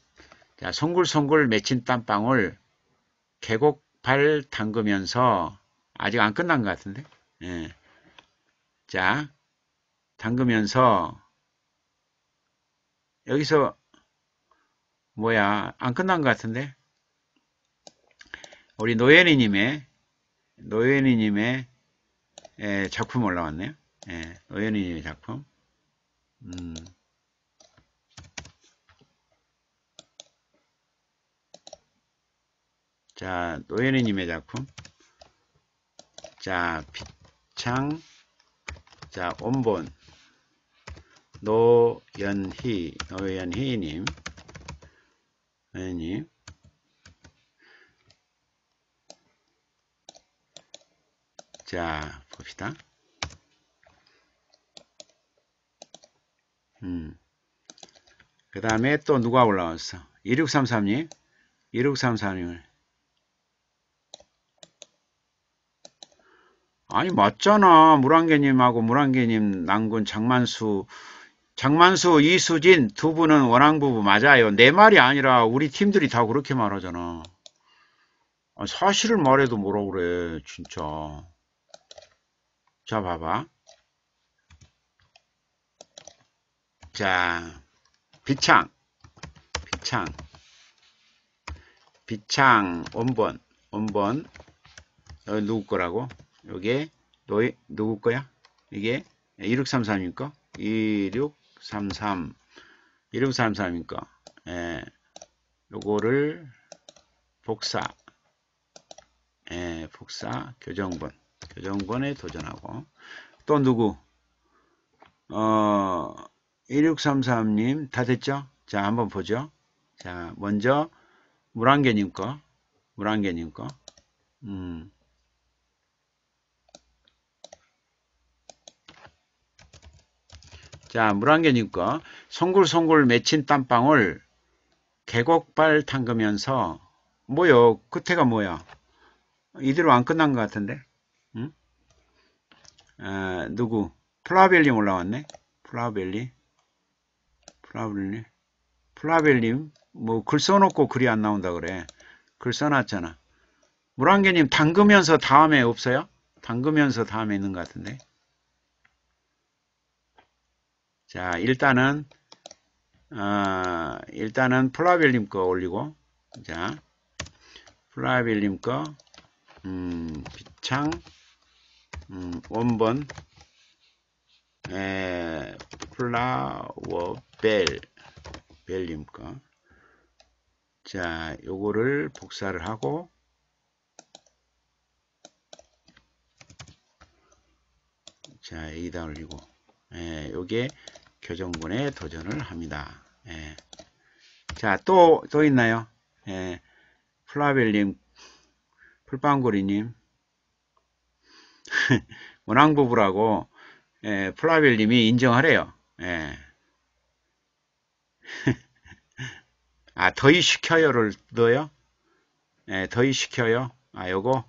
A: 자 송굴송굴 맺힌 땀방울 계곡발 담그면서 아직 안 끝난 것 같은데. 예. 자, 담그면서 여기서 뭐야 안 끝난 것 같은데. 우리 노현이님의 노현이님의 예, 작품 올라왔네요. 예, 노현이님의 작품. 음. 자, 노현이님의 작품. 자, 비창, 자, 원본, 노연희, 노연희님, 노연님, 자, 봅시다. 음. 그 다음에 또 누가 올라왔어? 2633님, 2633님을 아니 맞잖아. 물안개님하고 물안개님 난군 장만수. 장만수 이수진 두 분은 원앙부부 맞아요. 내 말이 아니라 우리 팀들이 다 그렇게 말하잖아. 사실을 말해도 뭐라 그래 진짜. 자 봐봐. 자 비창. 비창. 비창 원본 원본 어, 누구 거라고 요게 노예, 누구 거야? 이게 2633이니까 2633 2633이니까 예, 요거를 복사. 예, 복사 교정본 교정본에 도전하고. 또 누구? 어 1633님 다 됐죠? 자 한번 보죠. 자 먼저 물안개님 거. 물안개님 거. 음. 자, 물안개님과 송굴송굴 맺힌 땀방울 계곡발 담그면서 뭐요? 끝에가 뭐야? 이대로 안 끝난 것 같은데? 응? 아, 누구? 플라벨님 올라왔네? 플라벨리? 플라벨리? 플라벨님? 뭐 글 써놓고 글이 안 나온다 그래. 글 써놨잖아. 물안개님 담그면서 다음에 없어요? 담그면서 다음에 있는 것 같은데? 자, 일단은, 어, 일단은 플라벨님 거 올리고, 자, 플라벨님 거, 음, 비창, 음, 원본, 에, 플라워 벨, 벨님 거. 자, 요거를 복사를 하고 자, 여기다 올리고 예, 요게 교정군에 도전을 합니다. 예. 자, 또, 또 있나요? 예, 플라벨님, 풀빵고리님, 원앙부부라고 예, 플라벨님이 인정하래요. 예. 아, 더위 시켜요를 넣어요? 예, 더위 시켜요? 아, 요거,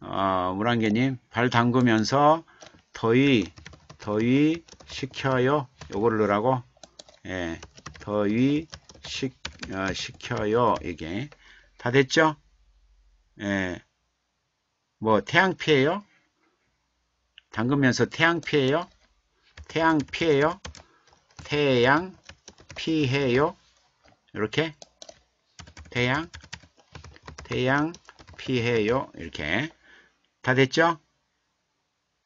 A: 어, 물안개님, 발 담그면서 더위, 더위 시켜요? 요거를 넣으라고? 예, 더위 시, 어, 시켜요. 이게. 다 됐죠? 예, 뭐, 태양 피해요? 담그면서 태양 피해요? 태양 피해요? 태양 피해요? 이렇게 태양 태양 피해요 이렇게 다 됐죠?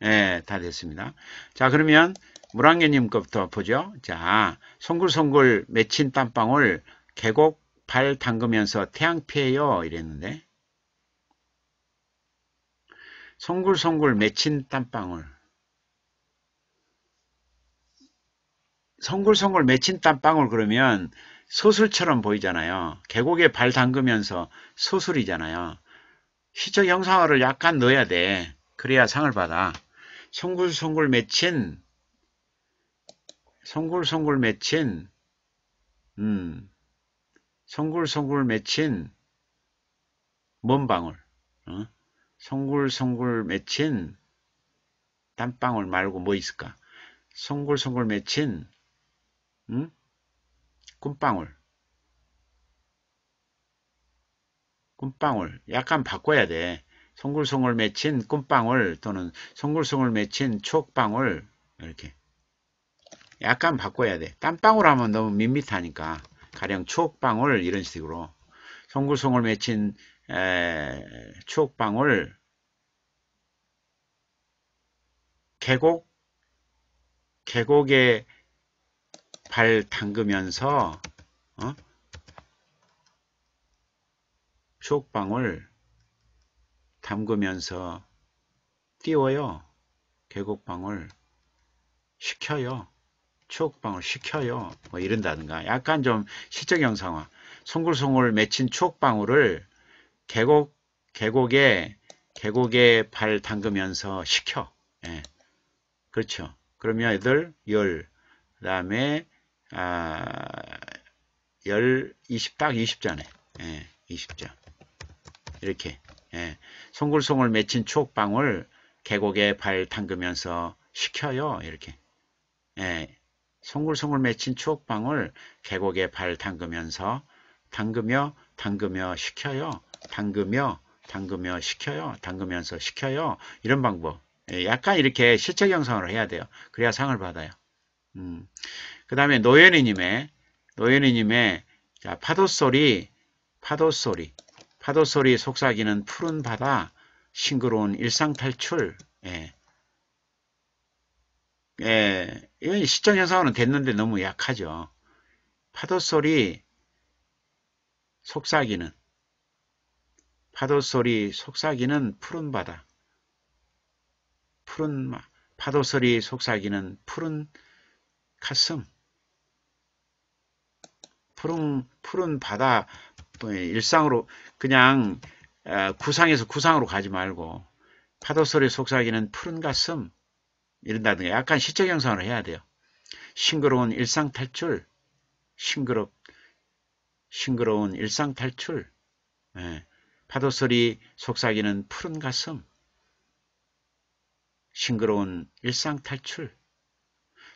A: 네, 다 됐습니다. 자, 그러면 물안개님 것부터 보죠. 자, 송글송글 맺힌 땀방울 계곡 발 담그면서 태양 피해요 이랬는데 송글송글 맺힌 땀방울 송글송글 맺힌 땀방울 그러면 소술처럼 보이잖아요. 계곡에 발 담그면서 소술이잖아요. 시적 형상어를 약간 넣어야 돼. 그래야 상을 받아. 송글송글 맺힌 송글송글 맺힌 음 송글송글 맺힌 먼 방울 어? 송글송글 맺힌 땀방울 말고 뭐 있을까? 송글송글 맺힌 음? 꿈방울 꿈방울 약간 바꿔야 돼. 송글송글 맺힌 꿈방울 또는 송글송글 맺힌 추억방울 이렇게. 약간 바꿔야 돼. 땀방울 하면 너무 밋밋하니까. 가령 추억방울 이런 식으로. 송글송글 맺힌 에, 추억방울. 계곡? 계곡에 발 담그면서 어? 추억방울 담그면서 띄워요. 계곡방울 식혀요. 추억방울 식혀요. 뭐 이런다든가 약간 좀 시적 형상화 송글송글 맺힌 추억방울을 계곡 계곡에 계곡에 발 담그면서 식혀. 예. 그렇죠. 그러면 애들 열, 그 다음에 아, 열, 20, 딱 20자네. 예, 20자. 이렇게. 예, 송글송글 맺힌 추억방울 계곡에 발 담그면서 식혀요. 이렇게. 예, 송글송글 맺힌 추억방울 계곡에 발 담그면서 담그며 담그며 식혀요. 담그며 담그며 식혀요. 담그면서 식혀요. 이런 방법. 예, 약간 이렇게 실적 형상으로 해야 돼요. 그래야 상을 받아요. 음. 그 다음에 노현이님의 노현이님의 자, 파도 소리 파도 소리 파도소리 속삭이는 푸른 바다 싱그러운 일상탈출 예. 예, 이건 시적 현상으로는 됐는데 너무 약하죠. 파도소리 속삭이는 파도소리 속삭이는 푸른 바다 푸른 파도소리 속삭이는 푸른 가슴 푸른 푸른 바다 뭐 일상으로 그냥 어, 구상에서 구상으로 가지 말고 파도소리 속삭이는 푸른 가슴 이런다든가 약간 시적 형상으로 해야 돼요. 싱그러운 일상 탈출 싱그럽 싱그러운 일상 탈출 예. 파도소리 속삭이는 푸른 가슴 싱그러운 일상 탈출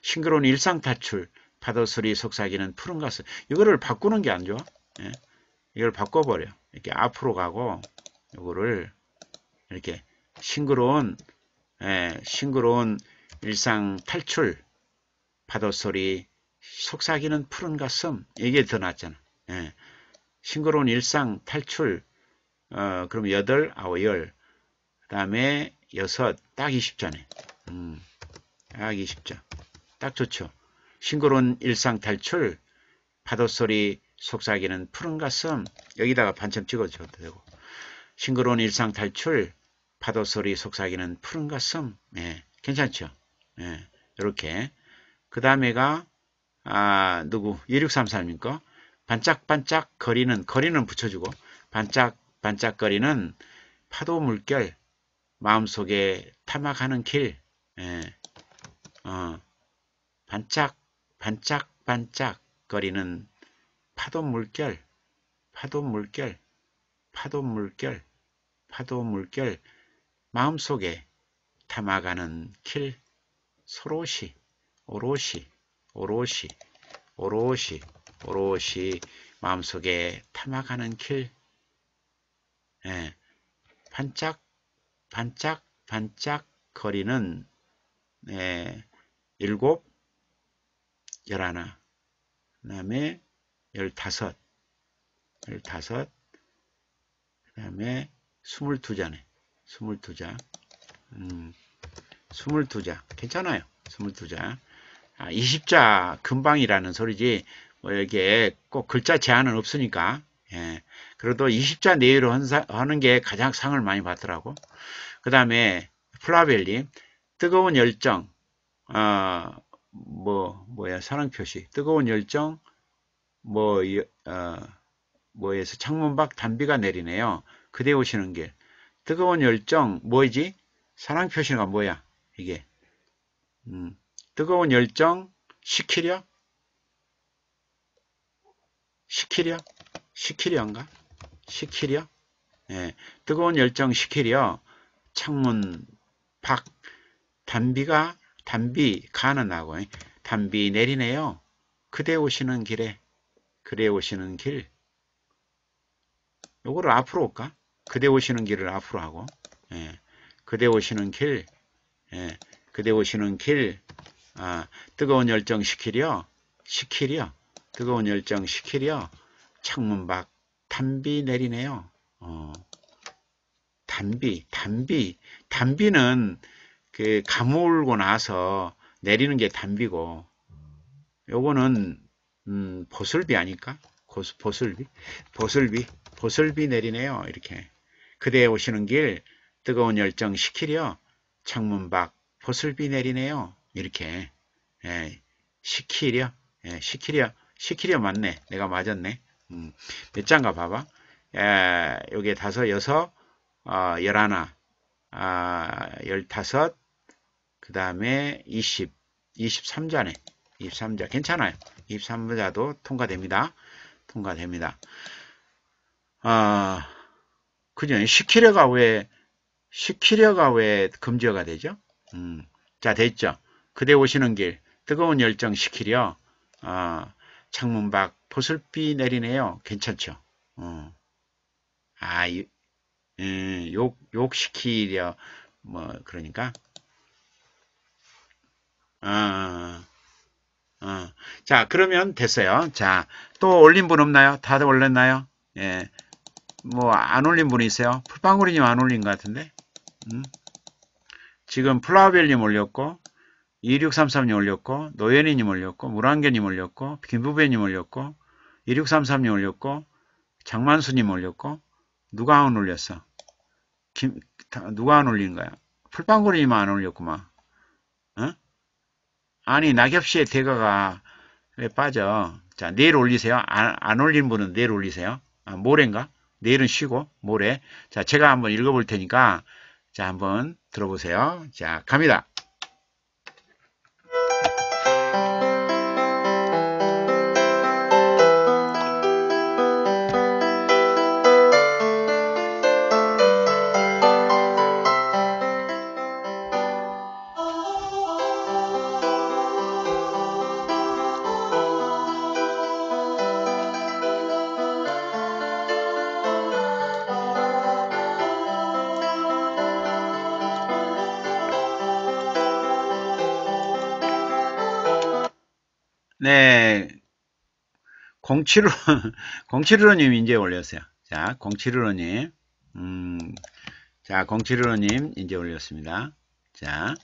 A: 싱그러운 일상 탈출 파도소리 속삭이는 푸른 가슴 이거를 바꾸는 게 안 좋아 예? 이걸 바꿔버려 이렇게 앞으로 가고 이거를 이렇게 싱그러운 예, 싱그러운 일상 탈출 파도 소리 속삭이는 푸른 가슴 이게 더 낫잖아 예. 싱그러운 일상 탈출 어, 그럼 여덟, 아홉, 열. 그 다음에 여섯, 딱 20자네. 음, 딱 20자. 딱 좋죠. 싱그러운 일상 탈출, 파도 소리 속삭이는 푸른 가슴 여기다가 반점 찍어줘도 되고. 싱그러운 일상 탈출 파도 소리 속삭이는 푸른 가슴. 예, 괜찮죠? 예, 이렇게. 그 다음에가 아 누구? 1633입니까? 반짝반짝 거리는 거리는 붙여주고 반짝 반짝 거리는 파도 물결 마음속에 탐악하는 길. 예, 어, 반짝 반짝 반짝 거리는 파도 물결 파도 물결 파도 물결 파도 물결 마음속에 탐아가는 길 소로시 오롯이 오롯이 오롯이 오롯이 마음속에 탐아가는 길. 예, 반짝 반짝 반짝 거리는 예, 일곱 열하나. 그 다음에 열다섯 열다섯 그 다음에 스물두 자네 스물두 자 음, 스물두 자 괜찮아요 스물두 자 아, 20자 금방이라는 소리지. 뭐 이게 꼭 글자 제한은 없으니까. 예. 그래도 20자 내외로 하는 게 가장 상을 많이 받더라고. 그 다음에 플라벨리 뜨거운 열정. 어, 뭐 뭐야 사랑 표시. 뜨거운 열정 뭐 어, 뭐에서 창문 밖 단비가 내리네요. 그대 오시는 길. 뜨거운 열정 뭐지? 사랑 표시가 뭐야 이게? 음, 뜨거운 열정 시키려? 시키려? 시키려인가? 시키려? 예, 뜨거운 열정 시키려. 창문 밖 단비가 단비 가는 나고 단비 내리네요. 그대 오시는 길에 그대 오시는 길. 요거를 앞으로 올까? 그대 오시는 길을 앞으로 하고 예, 그대 오시는 길 예, 그대 오시는 길 아, 뜨거운 열정 시키려 시키려 뜨거운 열정 시키려 창문 밖 단비 내리네요. 어, 단비 단비. 단비는 그 가물고 나서 내리는 게 단비고 요거는 음, 보슬비 아닐까? 보슬비? 보슬비? 보슬비 내리네요. 이렇게. 그대 오시는 길 뜨거운 열정 시키려 창문 밖 보슬비 내리네요. 이렇게. 예, 시키려. 예, 시키려. 시키려 맞네. 내가 맞았네. 음, 몇 장가 봐봐. 예, 여기에 다섯, 여섯, 어, 열하나, 아, 열다섯, 그 다음에 20, 23자네. 23자. 괜찮아요. 23자도 통과됩니다. 통과됩니다. 아, 그죠? 시키려가 왜, 시키려가 왜 금지어가 되죠? 음, 자, 됐죠? 그대 오시는 길, 뜨거운 열정 시키려, 아, 창문 밖 보슬비 내리네요. 괜찮죠? 어. 아, 음, 욕, 욕 시키려, 뭐, 그러니까, 어, 어. 자, 그러면 됐어요. 자, 또 올린 분 없나요? 다들 올렸나요? 예. 뭐, 안 올린 분이 있어요? 풀빵구리님 안 올린 것 같은데? 음? 지금 플라우벨님 올렸고, 2633님 올렸고, 노현이님 올렸고, 물안개님 올렸고, 김부배님 올렸고, 2633님 올렸고, 장만수님 올렸고, 누가 안 올렸어? 김, 누가 안 올린 거야? 풀빵구리님 안 올렸구만. 어? 아니 낙엽씨의 대가가 왜 빠져? 자 내일 올리세요. 안, 안 올린 분은 내일 올리세요. 아, 모레인가? 내일은 쉬고 모레. 자 제가 한번 읽어볼 테니까 자 한번 들어보세요. 자 갑니다. 075, 0715님 이제 올렸어요. 자, 0715님. 음, 자, 0715님 이제 올렸습니다. 자,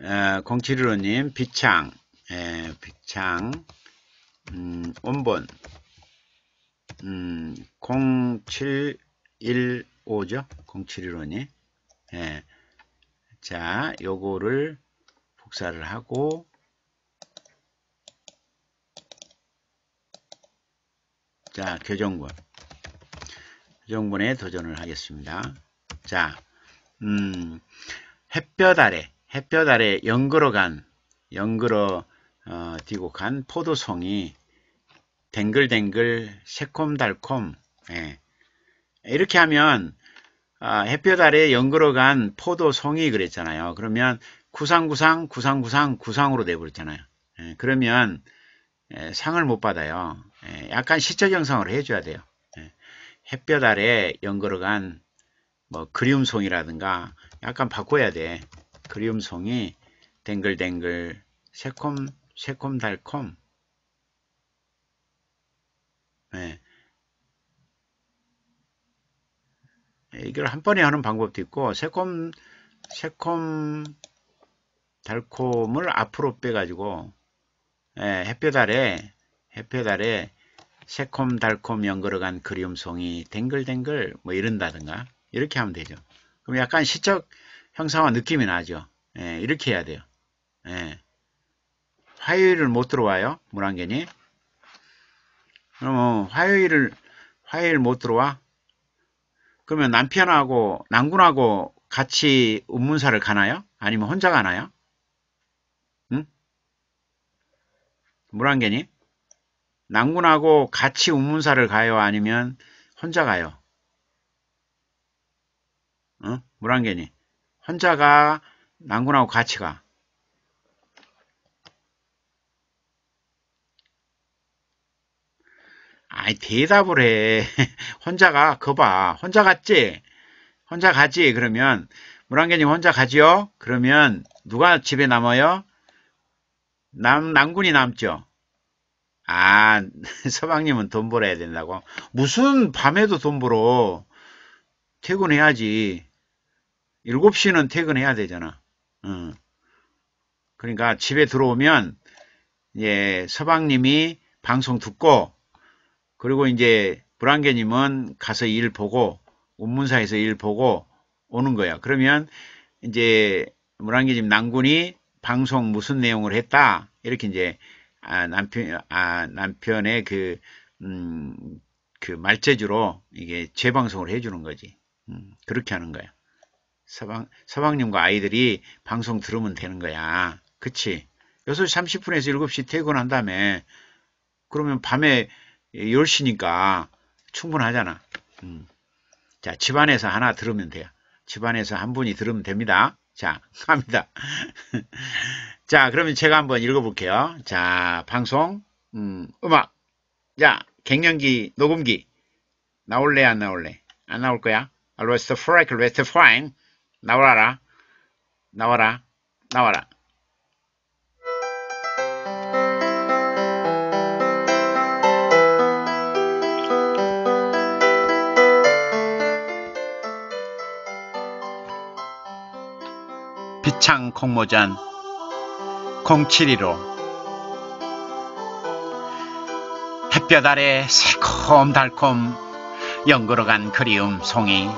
A: 어, 0715님, 비창, 예, 비창, 음, 원본 음, 0715죠 0715니 예. 자 요거를 복사를 하고 자 교정본 교정본에 도전을 하겠습니다 자 음, 햇볕 아래 햇볕 아래 연그러 간 연그러 어, 뛰고 간 포도송이 댕글댕글 새콤달콤 예. 이렇게 하면 아, 햇볕 아래 연그러 간 포도송이 그랬잖아요. 그러면 구상구상 구상구상 구상으로 돼버렸잖아요. 예, 그러면 예, 상을 못 받아요. 예, 약간 시적 형상으로 해줘야 돼요. 예, 햇볕 아래 연그러 간뭐 그리움송이라든가 약간 바꿔야 돼. 그리움송이 댕글댕글 새콤 새콤달콤 예. 이걸 한 번에 하는 방법도 있고 새콤 새콤 달콤을 앞으로 빼가지고 예, 햇볕 아래 햇볕 아래 새콤 달콤 연걸어간 그리움송이 댕글댕글 뭐 이런다든가 이렇게 하면 되죠. 그럼 약간 시적 형상화 느낌이 나죠. 예, 이렇게 해야 돼요. 예. 화요일을 못 들어와요. 물안개니. 그러면 화요일을 화요일 못 들어와? 그러면 남편하고 남군하고 같이 운문사를 가나요? 아니면 혼자 가나요? 응? 물안개니? 남군하고 같이 운문사를 가요? 아니면 혼자 가요? 응? 물안개니? 혼자 가? 남군하고 같이 가? 아이 대답을 해. 혼자 가 거 봐. 혼자 갔지? 혼자 가지? 그러면 물안개님 혼자 가지요? 그러면 누가 집에 남아요? 남, 남군이 남죠. 아, 서방님은 돈 벌어야 된다고? 무슨 밤에도 돈 벌어? 퇴근해야지. 7시는 퇴근해야 되잖아. 응. 그러니까 집에 들어오면, 예, 서방님이 방송 듣고, 그리고 이제 불안개님은 가서 일 보고 운문사에서 일 보고 오는 거야. 그러면 이제 물안개님 남군이 방송 무슨 내용을 했다 이렇게 이제 아, 남편 아, 남편의 그 음, 그 말재주로 이게 재방송을 해주는 거지. 음, 그렇게 하는 거야. 서방 서방님과 아이들이 방송 들으면 되는 거야. 그치? 6시 30분에서 7시 퇴근한 다음에 그러면 밤에 10시니까 충분하잖아. 음. 자, 집안에서 하나 들으면 돼요. 집안에서 한 분이 들으면 됩니다. 자, 갑니다. 자, 그러면 제가 한번 읽어볼게요. 자, 방송, 음, 음악. 자, 갱년기, 녹음기. 나올래, 안 나올래? 안 나올 거야? 알로스트 프라이클 웨스트 프라인. 나와라. 나와라. 나와라. 비창 공모전 071호 햇볕 아래 새콤달콤 연그러간 그리움 송이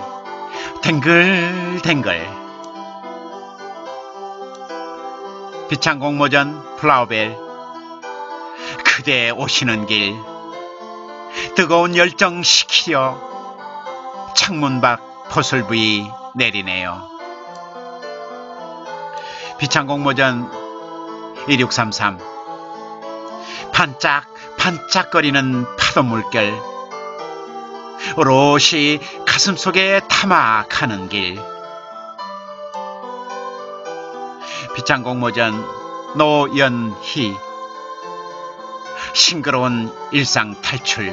A: 댕글댕글. 비창 공모전 플라우벨. 그대 오시는 길. 뜨거운 열정 시키려 창문 밖 포슬부이 내리네요. 비창공모전 1633 반짝 반짝거리는 파도 물결. 오롯이 가슴 속에 타막하는 길. 비창공모전 노연희. 싱그러운 일상 탈출.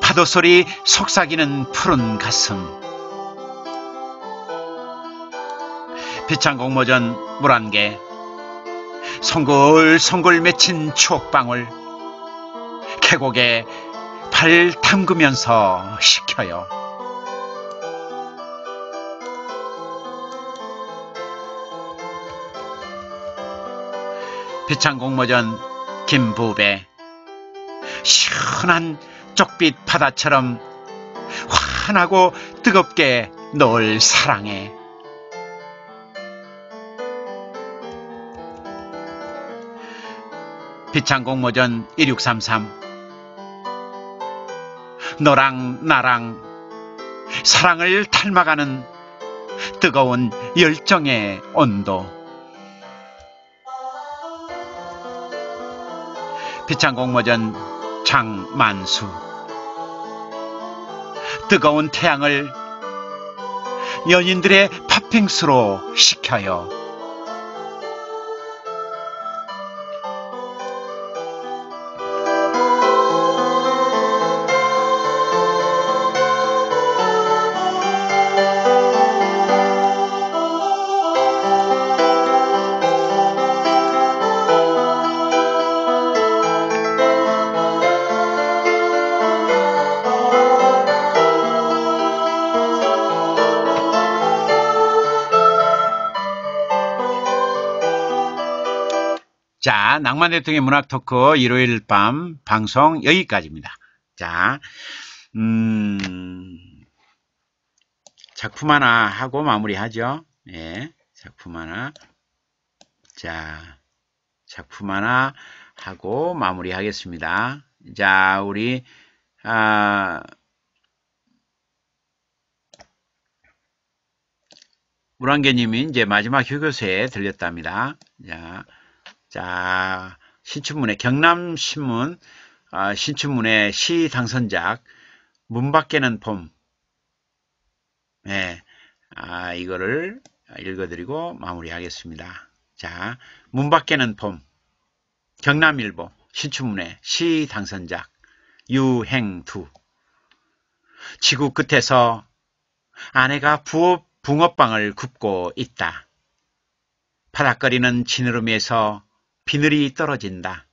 A: 파도 소리 속삭이는 푸른 가슴 비창 공모전 물안개 송글송글 맺힌 추억방울 계곡에 발 담그면서 식혀요. 비창 공모전 김부배 시원한 쪽빛 바다처럼 환하고 뜨겁게 널 사랑해. 비창 공모전 1633 너랑 나랑 사랑을 닮아가는 뜨거운 열정의 온도. 비창 공모전 장만수. 뜨거운 태양을 연인들의 팥빙수로 식혀요. 자, 낭만 대통령의 문학 토크 일요일 밤 방송 여기까지입니다. 자, 음, 작품 하나 하고 마무리하죠. 예, 작품 하나. 자, 작품 하나 하고 마무리하겠습니다. 자, 우리, 아, 물안개님이 이제 마지막 휴교소에 들렸답니다. 자, 자, 신춘문예 경남신문 아, 신춘문예 시 당선작 문 밖에는 봄. 네, 아, 이거를 읽어드리고 마무리하겠습니다. 자, 문 밖에는 봄. 경남일보 신춘문예 시 당선작 유행두. 지구 끝에서 아내가 부업 붕어빵을 굽고 있다. 바닥거리는 지느러미에서 비늘이 떨어진다.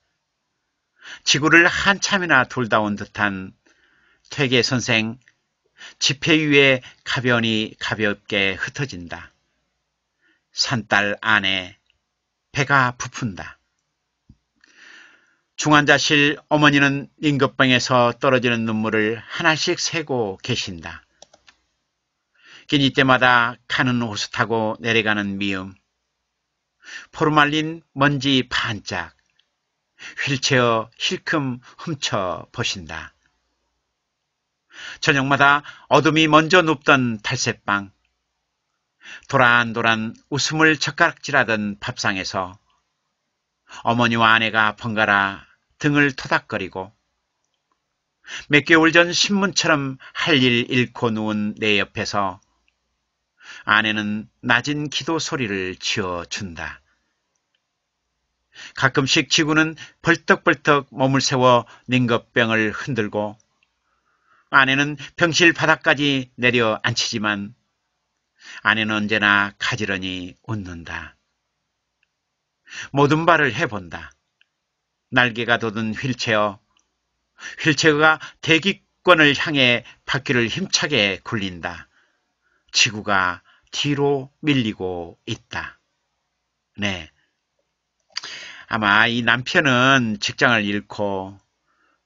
A: 지구를 한참이나 돌다 온 듯한 퇴계 선생 지폐 위에 가변이 가볍게 흩어진다. 산딸 안에 배가 부푼다. 중환자실 어머니는 인급병에서 떨어지는 눈물을 하나씩 세고 계신다. 끼니 때마다 가는 호수 타고 내려가는 미음, 포르말린 먼지 반짝, 휠체어 힐끔 훔쳐 보신다. 저녁마다 어둠이 먼저 눕던 달새방, 도란도란 웃음을 젓가락질하던 밥상에서 어머니와 아내가 번갈아 등을 토닥거리고 몇 개월 전 신문처럼 할 일 잃고 누운 내 옆에서 아내는 낮은 기도 소리를 지어준다. 가끔씩 지구는 벌떡벌떡 몸을 세워 닝겁병을 흔들고 아내는 병실 바닥까지 내려 앉히지만 아내는 언제나 가지런히 웃는다. 모든 발을 해본다. 날개가 돋은 휠체어. 휠체어가 대기권을 향해 바퀴를 힘차게 굴린다. 지구가 뒤로 밀리고 있다. 네. 아마 이 남편은 직장을 잃고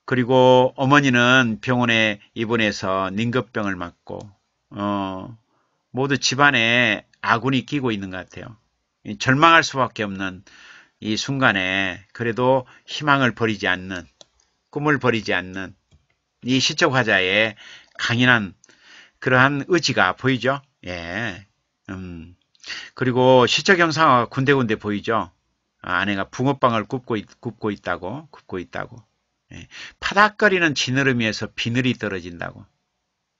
A: 그리고 어머니는 병원에 입원해서 닝급병을 맞고 어, 모두 집안에 아군이 끼고 있는 것 같아요. 절망할 수밖에 없는 이 순간에 그래도 희망을 버리지 않는 꿈을 버리지 않는 이 시적 화자의 강인한 그러한 의지가 보이죠. 예. 음. 그리고 시적 형상화가 군데군데 보이죠. 아내가 붕어빵을 굽고, 있, 굽고 있다고, 굽고 있다고. 예. 파닥거리는 지느러미에서 비늘이 떨어진다고.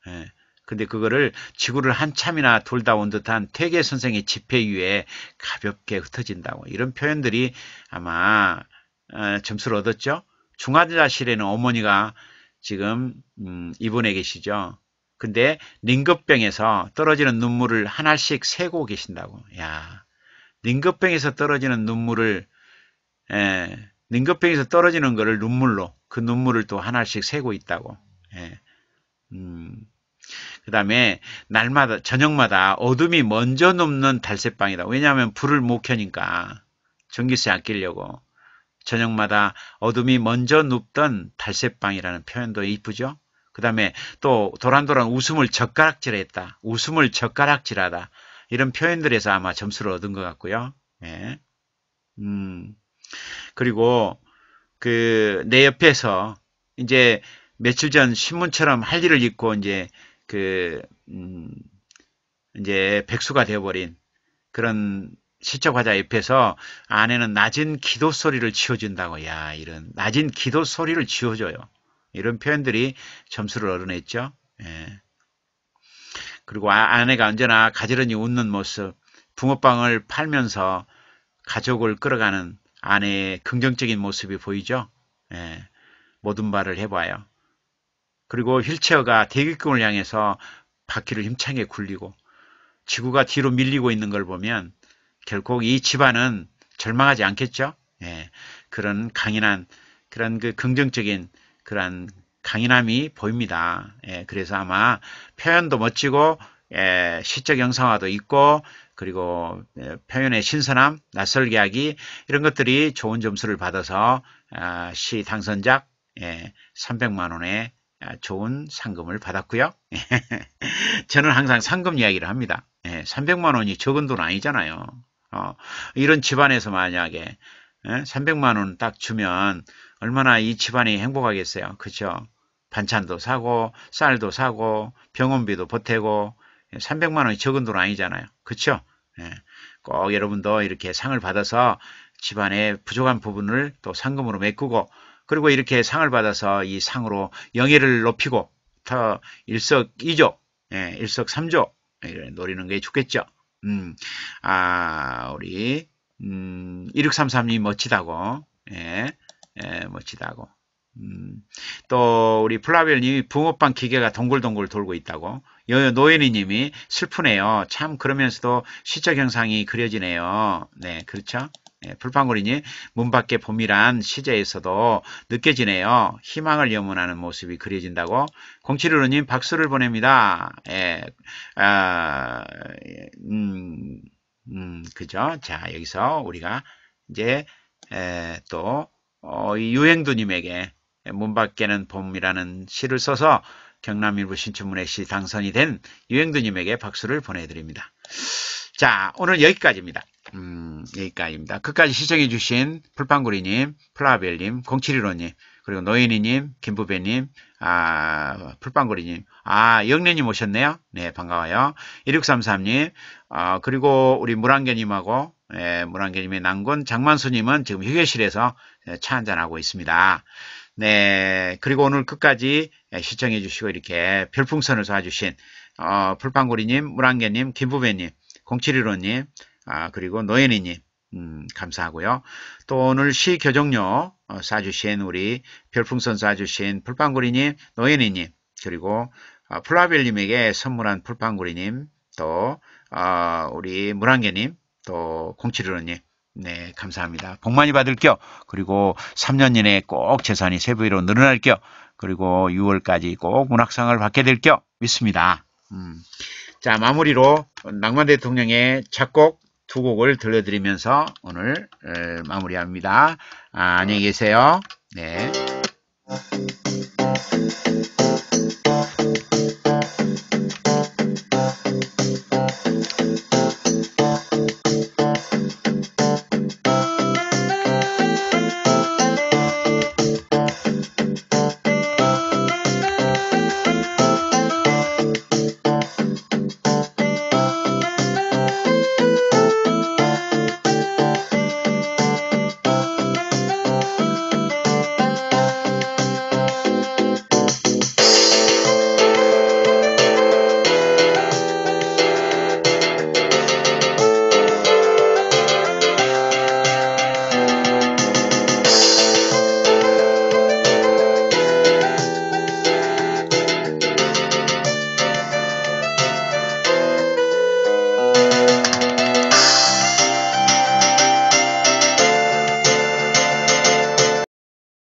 A: 예. 근데 그거를 지구를 한참이나 돌다 온 듯한 퇴계 선생의 지폐 위에 가볍게 흩어진다고. 이런 표현들이 아마 어, 점수를 얻었죠. 중환자실에는 어머니가 지금 음, 입원해 계시죠. 근데 링급병에서 떨어지는 눈물을 하나씩 세고 계신다고. 야, 링급병에서 떨어지는 눈물을 예, 링급병에서 떨어지는 거를 눈물로 그 눈물을 또 하나씩 세고 있다고. 예. 음, 그 다음에 날마다 저녁마다 어둠이 먼저 눕는 달새방이다. 왜냐하면 불을 못 켜니까 전기세 아끼려고 저녁마다 어둠이 먼저 눕던 달새방이라는 표현도 이쁘죠. 그 다음에 또 도란도란 웃음을 젓가락질했다. 웃음을 젓가락질하다. 이런 표현들에서 아마 점수를 얻은 것 같고요. 예. 음, 그리고 그 내 옆에서 이제 며칠 전 신문처럼 할 일을 잊고 이제 그, 음, 이제 백수가 되어버린 그런 시적 화자 옆에서 아내는 낮은 기도 소리를 지어준다고. 야, 이런 낮은 기도 소리를 지어줘요. 이런 표현들이 점수를 얻어냈죠. 예. 그리고 아, 내가 언제나 가지런히 웃는 모습, 붕어빵을 팔면서 가족을 끌어가는 아내의 긍정적인 모습이 보이죠. 예. 모든 말을 해봐요. 그리고 휠체어가 대기권을 향해서 바퀴를 힘차게 굴리고 지구가 뒤로 밀리고 있는 걸 보면 결국 이 집안은 절망하지 않겠죠? 예, 그런 강인한 그런 그 긍정적인 그런 강인함이 보입니다. 예, 그래서 아마 표현도 멋지고 예, 시적 영상화도 있고 그리고 예, 표현의 신선함, 낯설게 하기 이런 것들이 좋은 점수를 받아서 아, 시 당선작 예, 300만 원의 아, 좋은 상금을 받았고요. 저는 항상 상금 이야기를 합니다. 예, 300만 원이 적은 돈 아니잖아요. 어, 이런 집안에서 만약에 예, 300만 원 딱 주면 얼마나 이 집안이 행복하겠어요. 그렇죠? 반찬도 사고 쌀도 사고 병원비도 보태고 300만 원이 적은 돈 아니잖아요. 그렇죠? 예, 꼭 여러분도 이렇게 상을 받아서 집안의 부족한 부분을 또 상금으로 메꾸고 그리고 이렇게 상을 받아서 이 상으로 영예를 높이고 더 일석이조, 예, 일석삼조 노리는 게 좋겠죠. 음, 아, 우리, 음, 1633님 멋지다고, 예, 예, 멋지다고. 음, 또, 우리 플라벨님이 붕어빵 기계가 동글동글 돌고 있다고. 노예니 님이 슬프네요. 참, 그러면서도 시적 형상이 그려지네요. 네, 그렇죠? 예, 풀방울이니 문 밖에 봄이란 시제에서도 느껴지네요. 희망을 염원하는 모습이 그려진다고. 0715님 박수를 보냅니다. 예, 아, 음, 음, 그죠? 자, 여기서 우리가 이제 에, 또 어, 유행두님에게 문 밖에는 봄이라는 시를 써서 경남일보 신춘문예 시 당선이 된 유행두님에게 박수를 보내드립니다. 자, 오늘 여기까지입니다. 음, 여기까지입니다. 끝까지 시청해주신 풀빵구리님, 플라벨님, 0715님, 그리고 노인이님, 김부배님, 아, 풀빵구리님, 아, 영래님 오셨네요. 네, 반가워요. 1633님, 아, 그리고 우리 물안개님하고, 예, 물안개님의 난군 장만수님은 지금 휴게실에서 예, 차 한잔하고 있습니다. 네, 그리고 오늘 끝까지 시청해 주시고 이렇게 별풍선을 쏴주신, 어, 풀빵구리님, 물안개님, 김부배님, 0715님, 아, 그리고 노예니님, 음, 감사하고요. 또 오늘 시 교정료 어, 쏴주신 우리 별풍선 쏴주신 풀빵구리님, 노예니님, 그리고 어, 플라벨님에게 선물한 풀빵구리님, 또 어, 우리 물안개님, 또 0715님, 네, 감사합니다. 복 많이 받을 겨. 그리고 3년 이내에 꼭 재산이 세부위로 늘어날 겨. 그리고 6월까지 꼭 문학상을 받게 될 겨. 믿습니다. 음. 자, 마무리로 낭만 대통령의 작곡 두 곡을 들려드리면서 오늘 마무리합니다. 아, 안녕히 계세요. 네.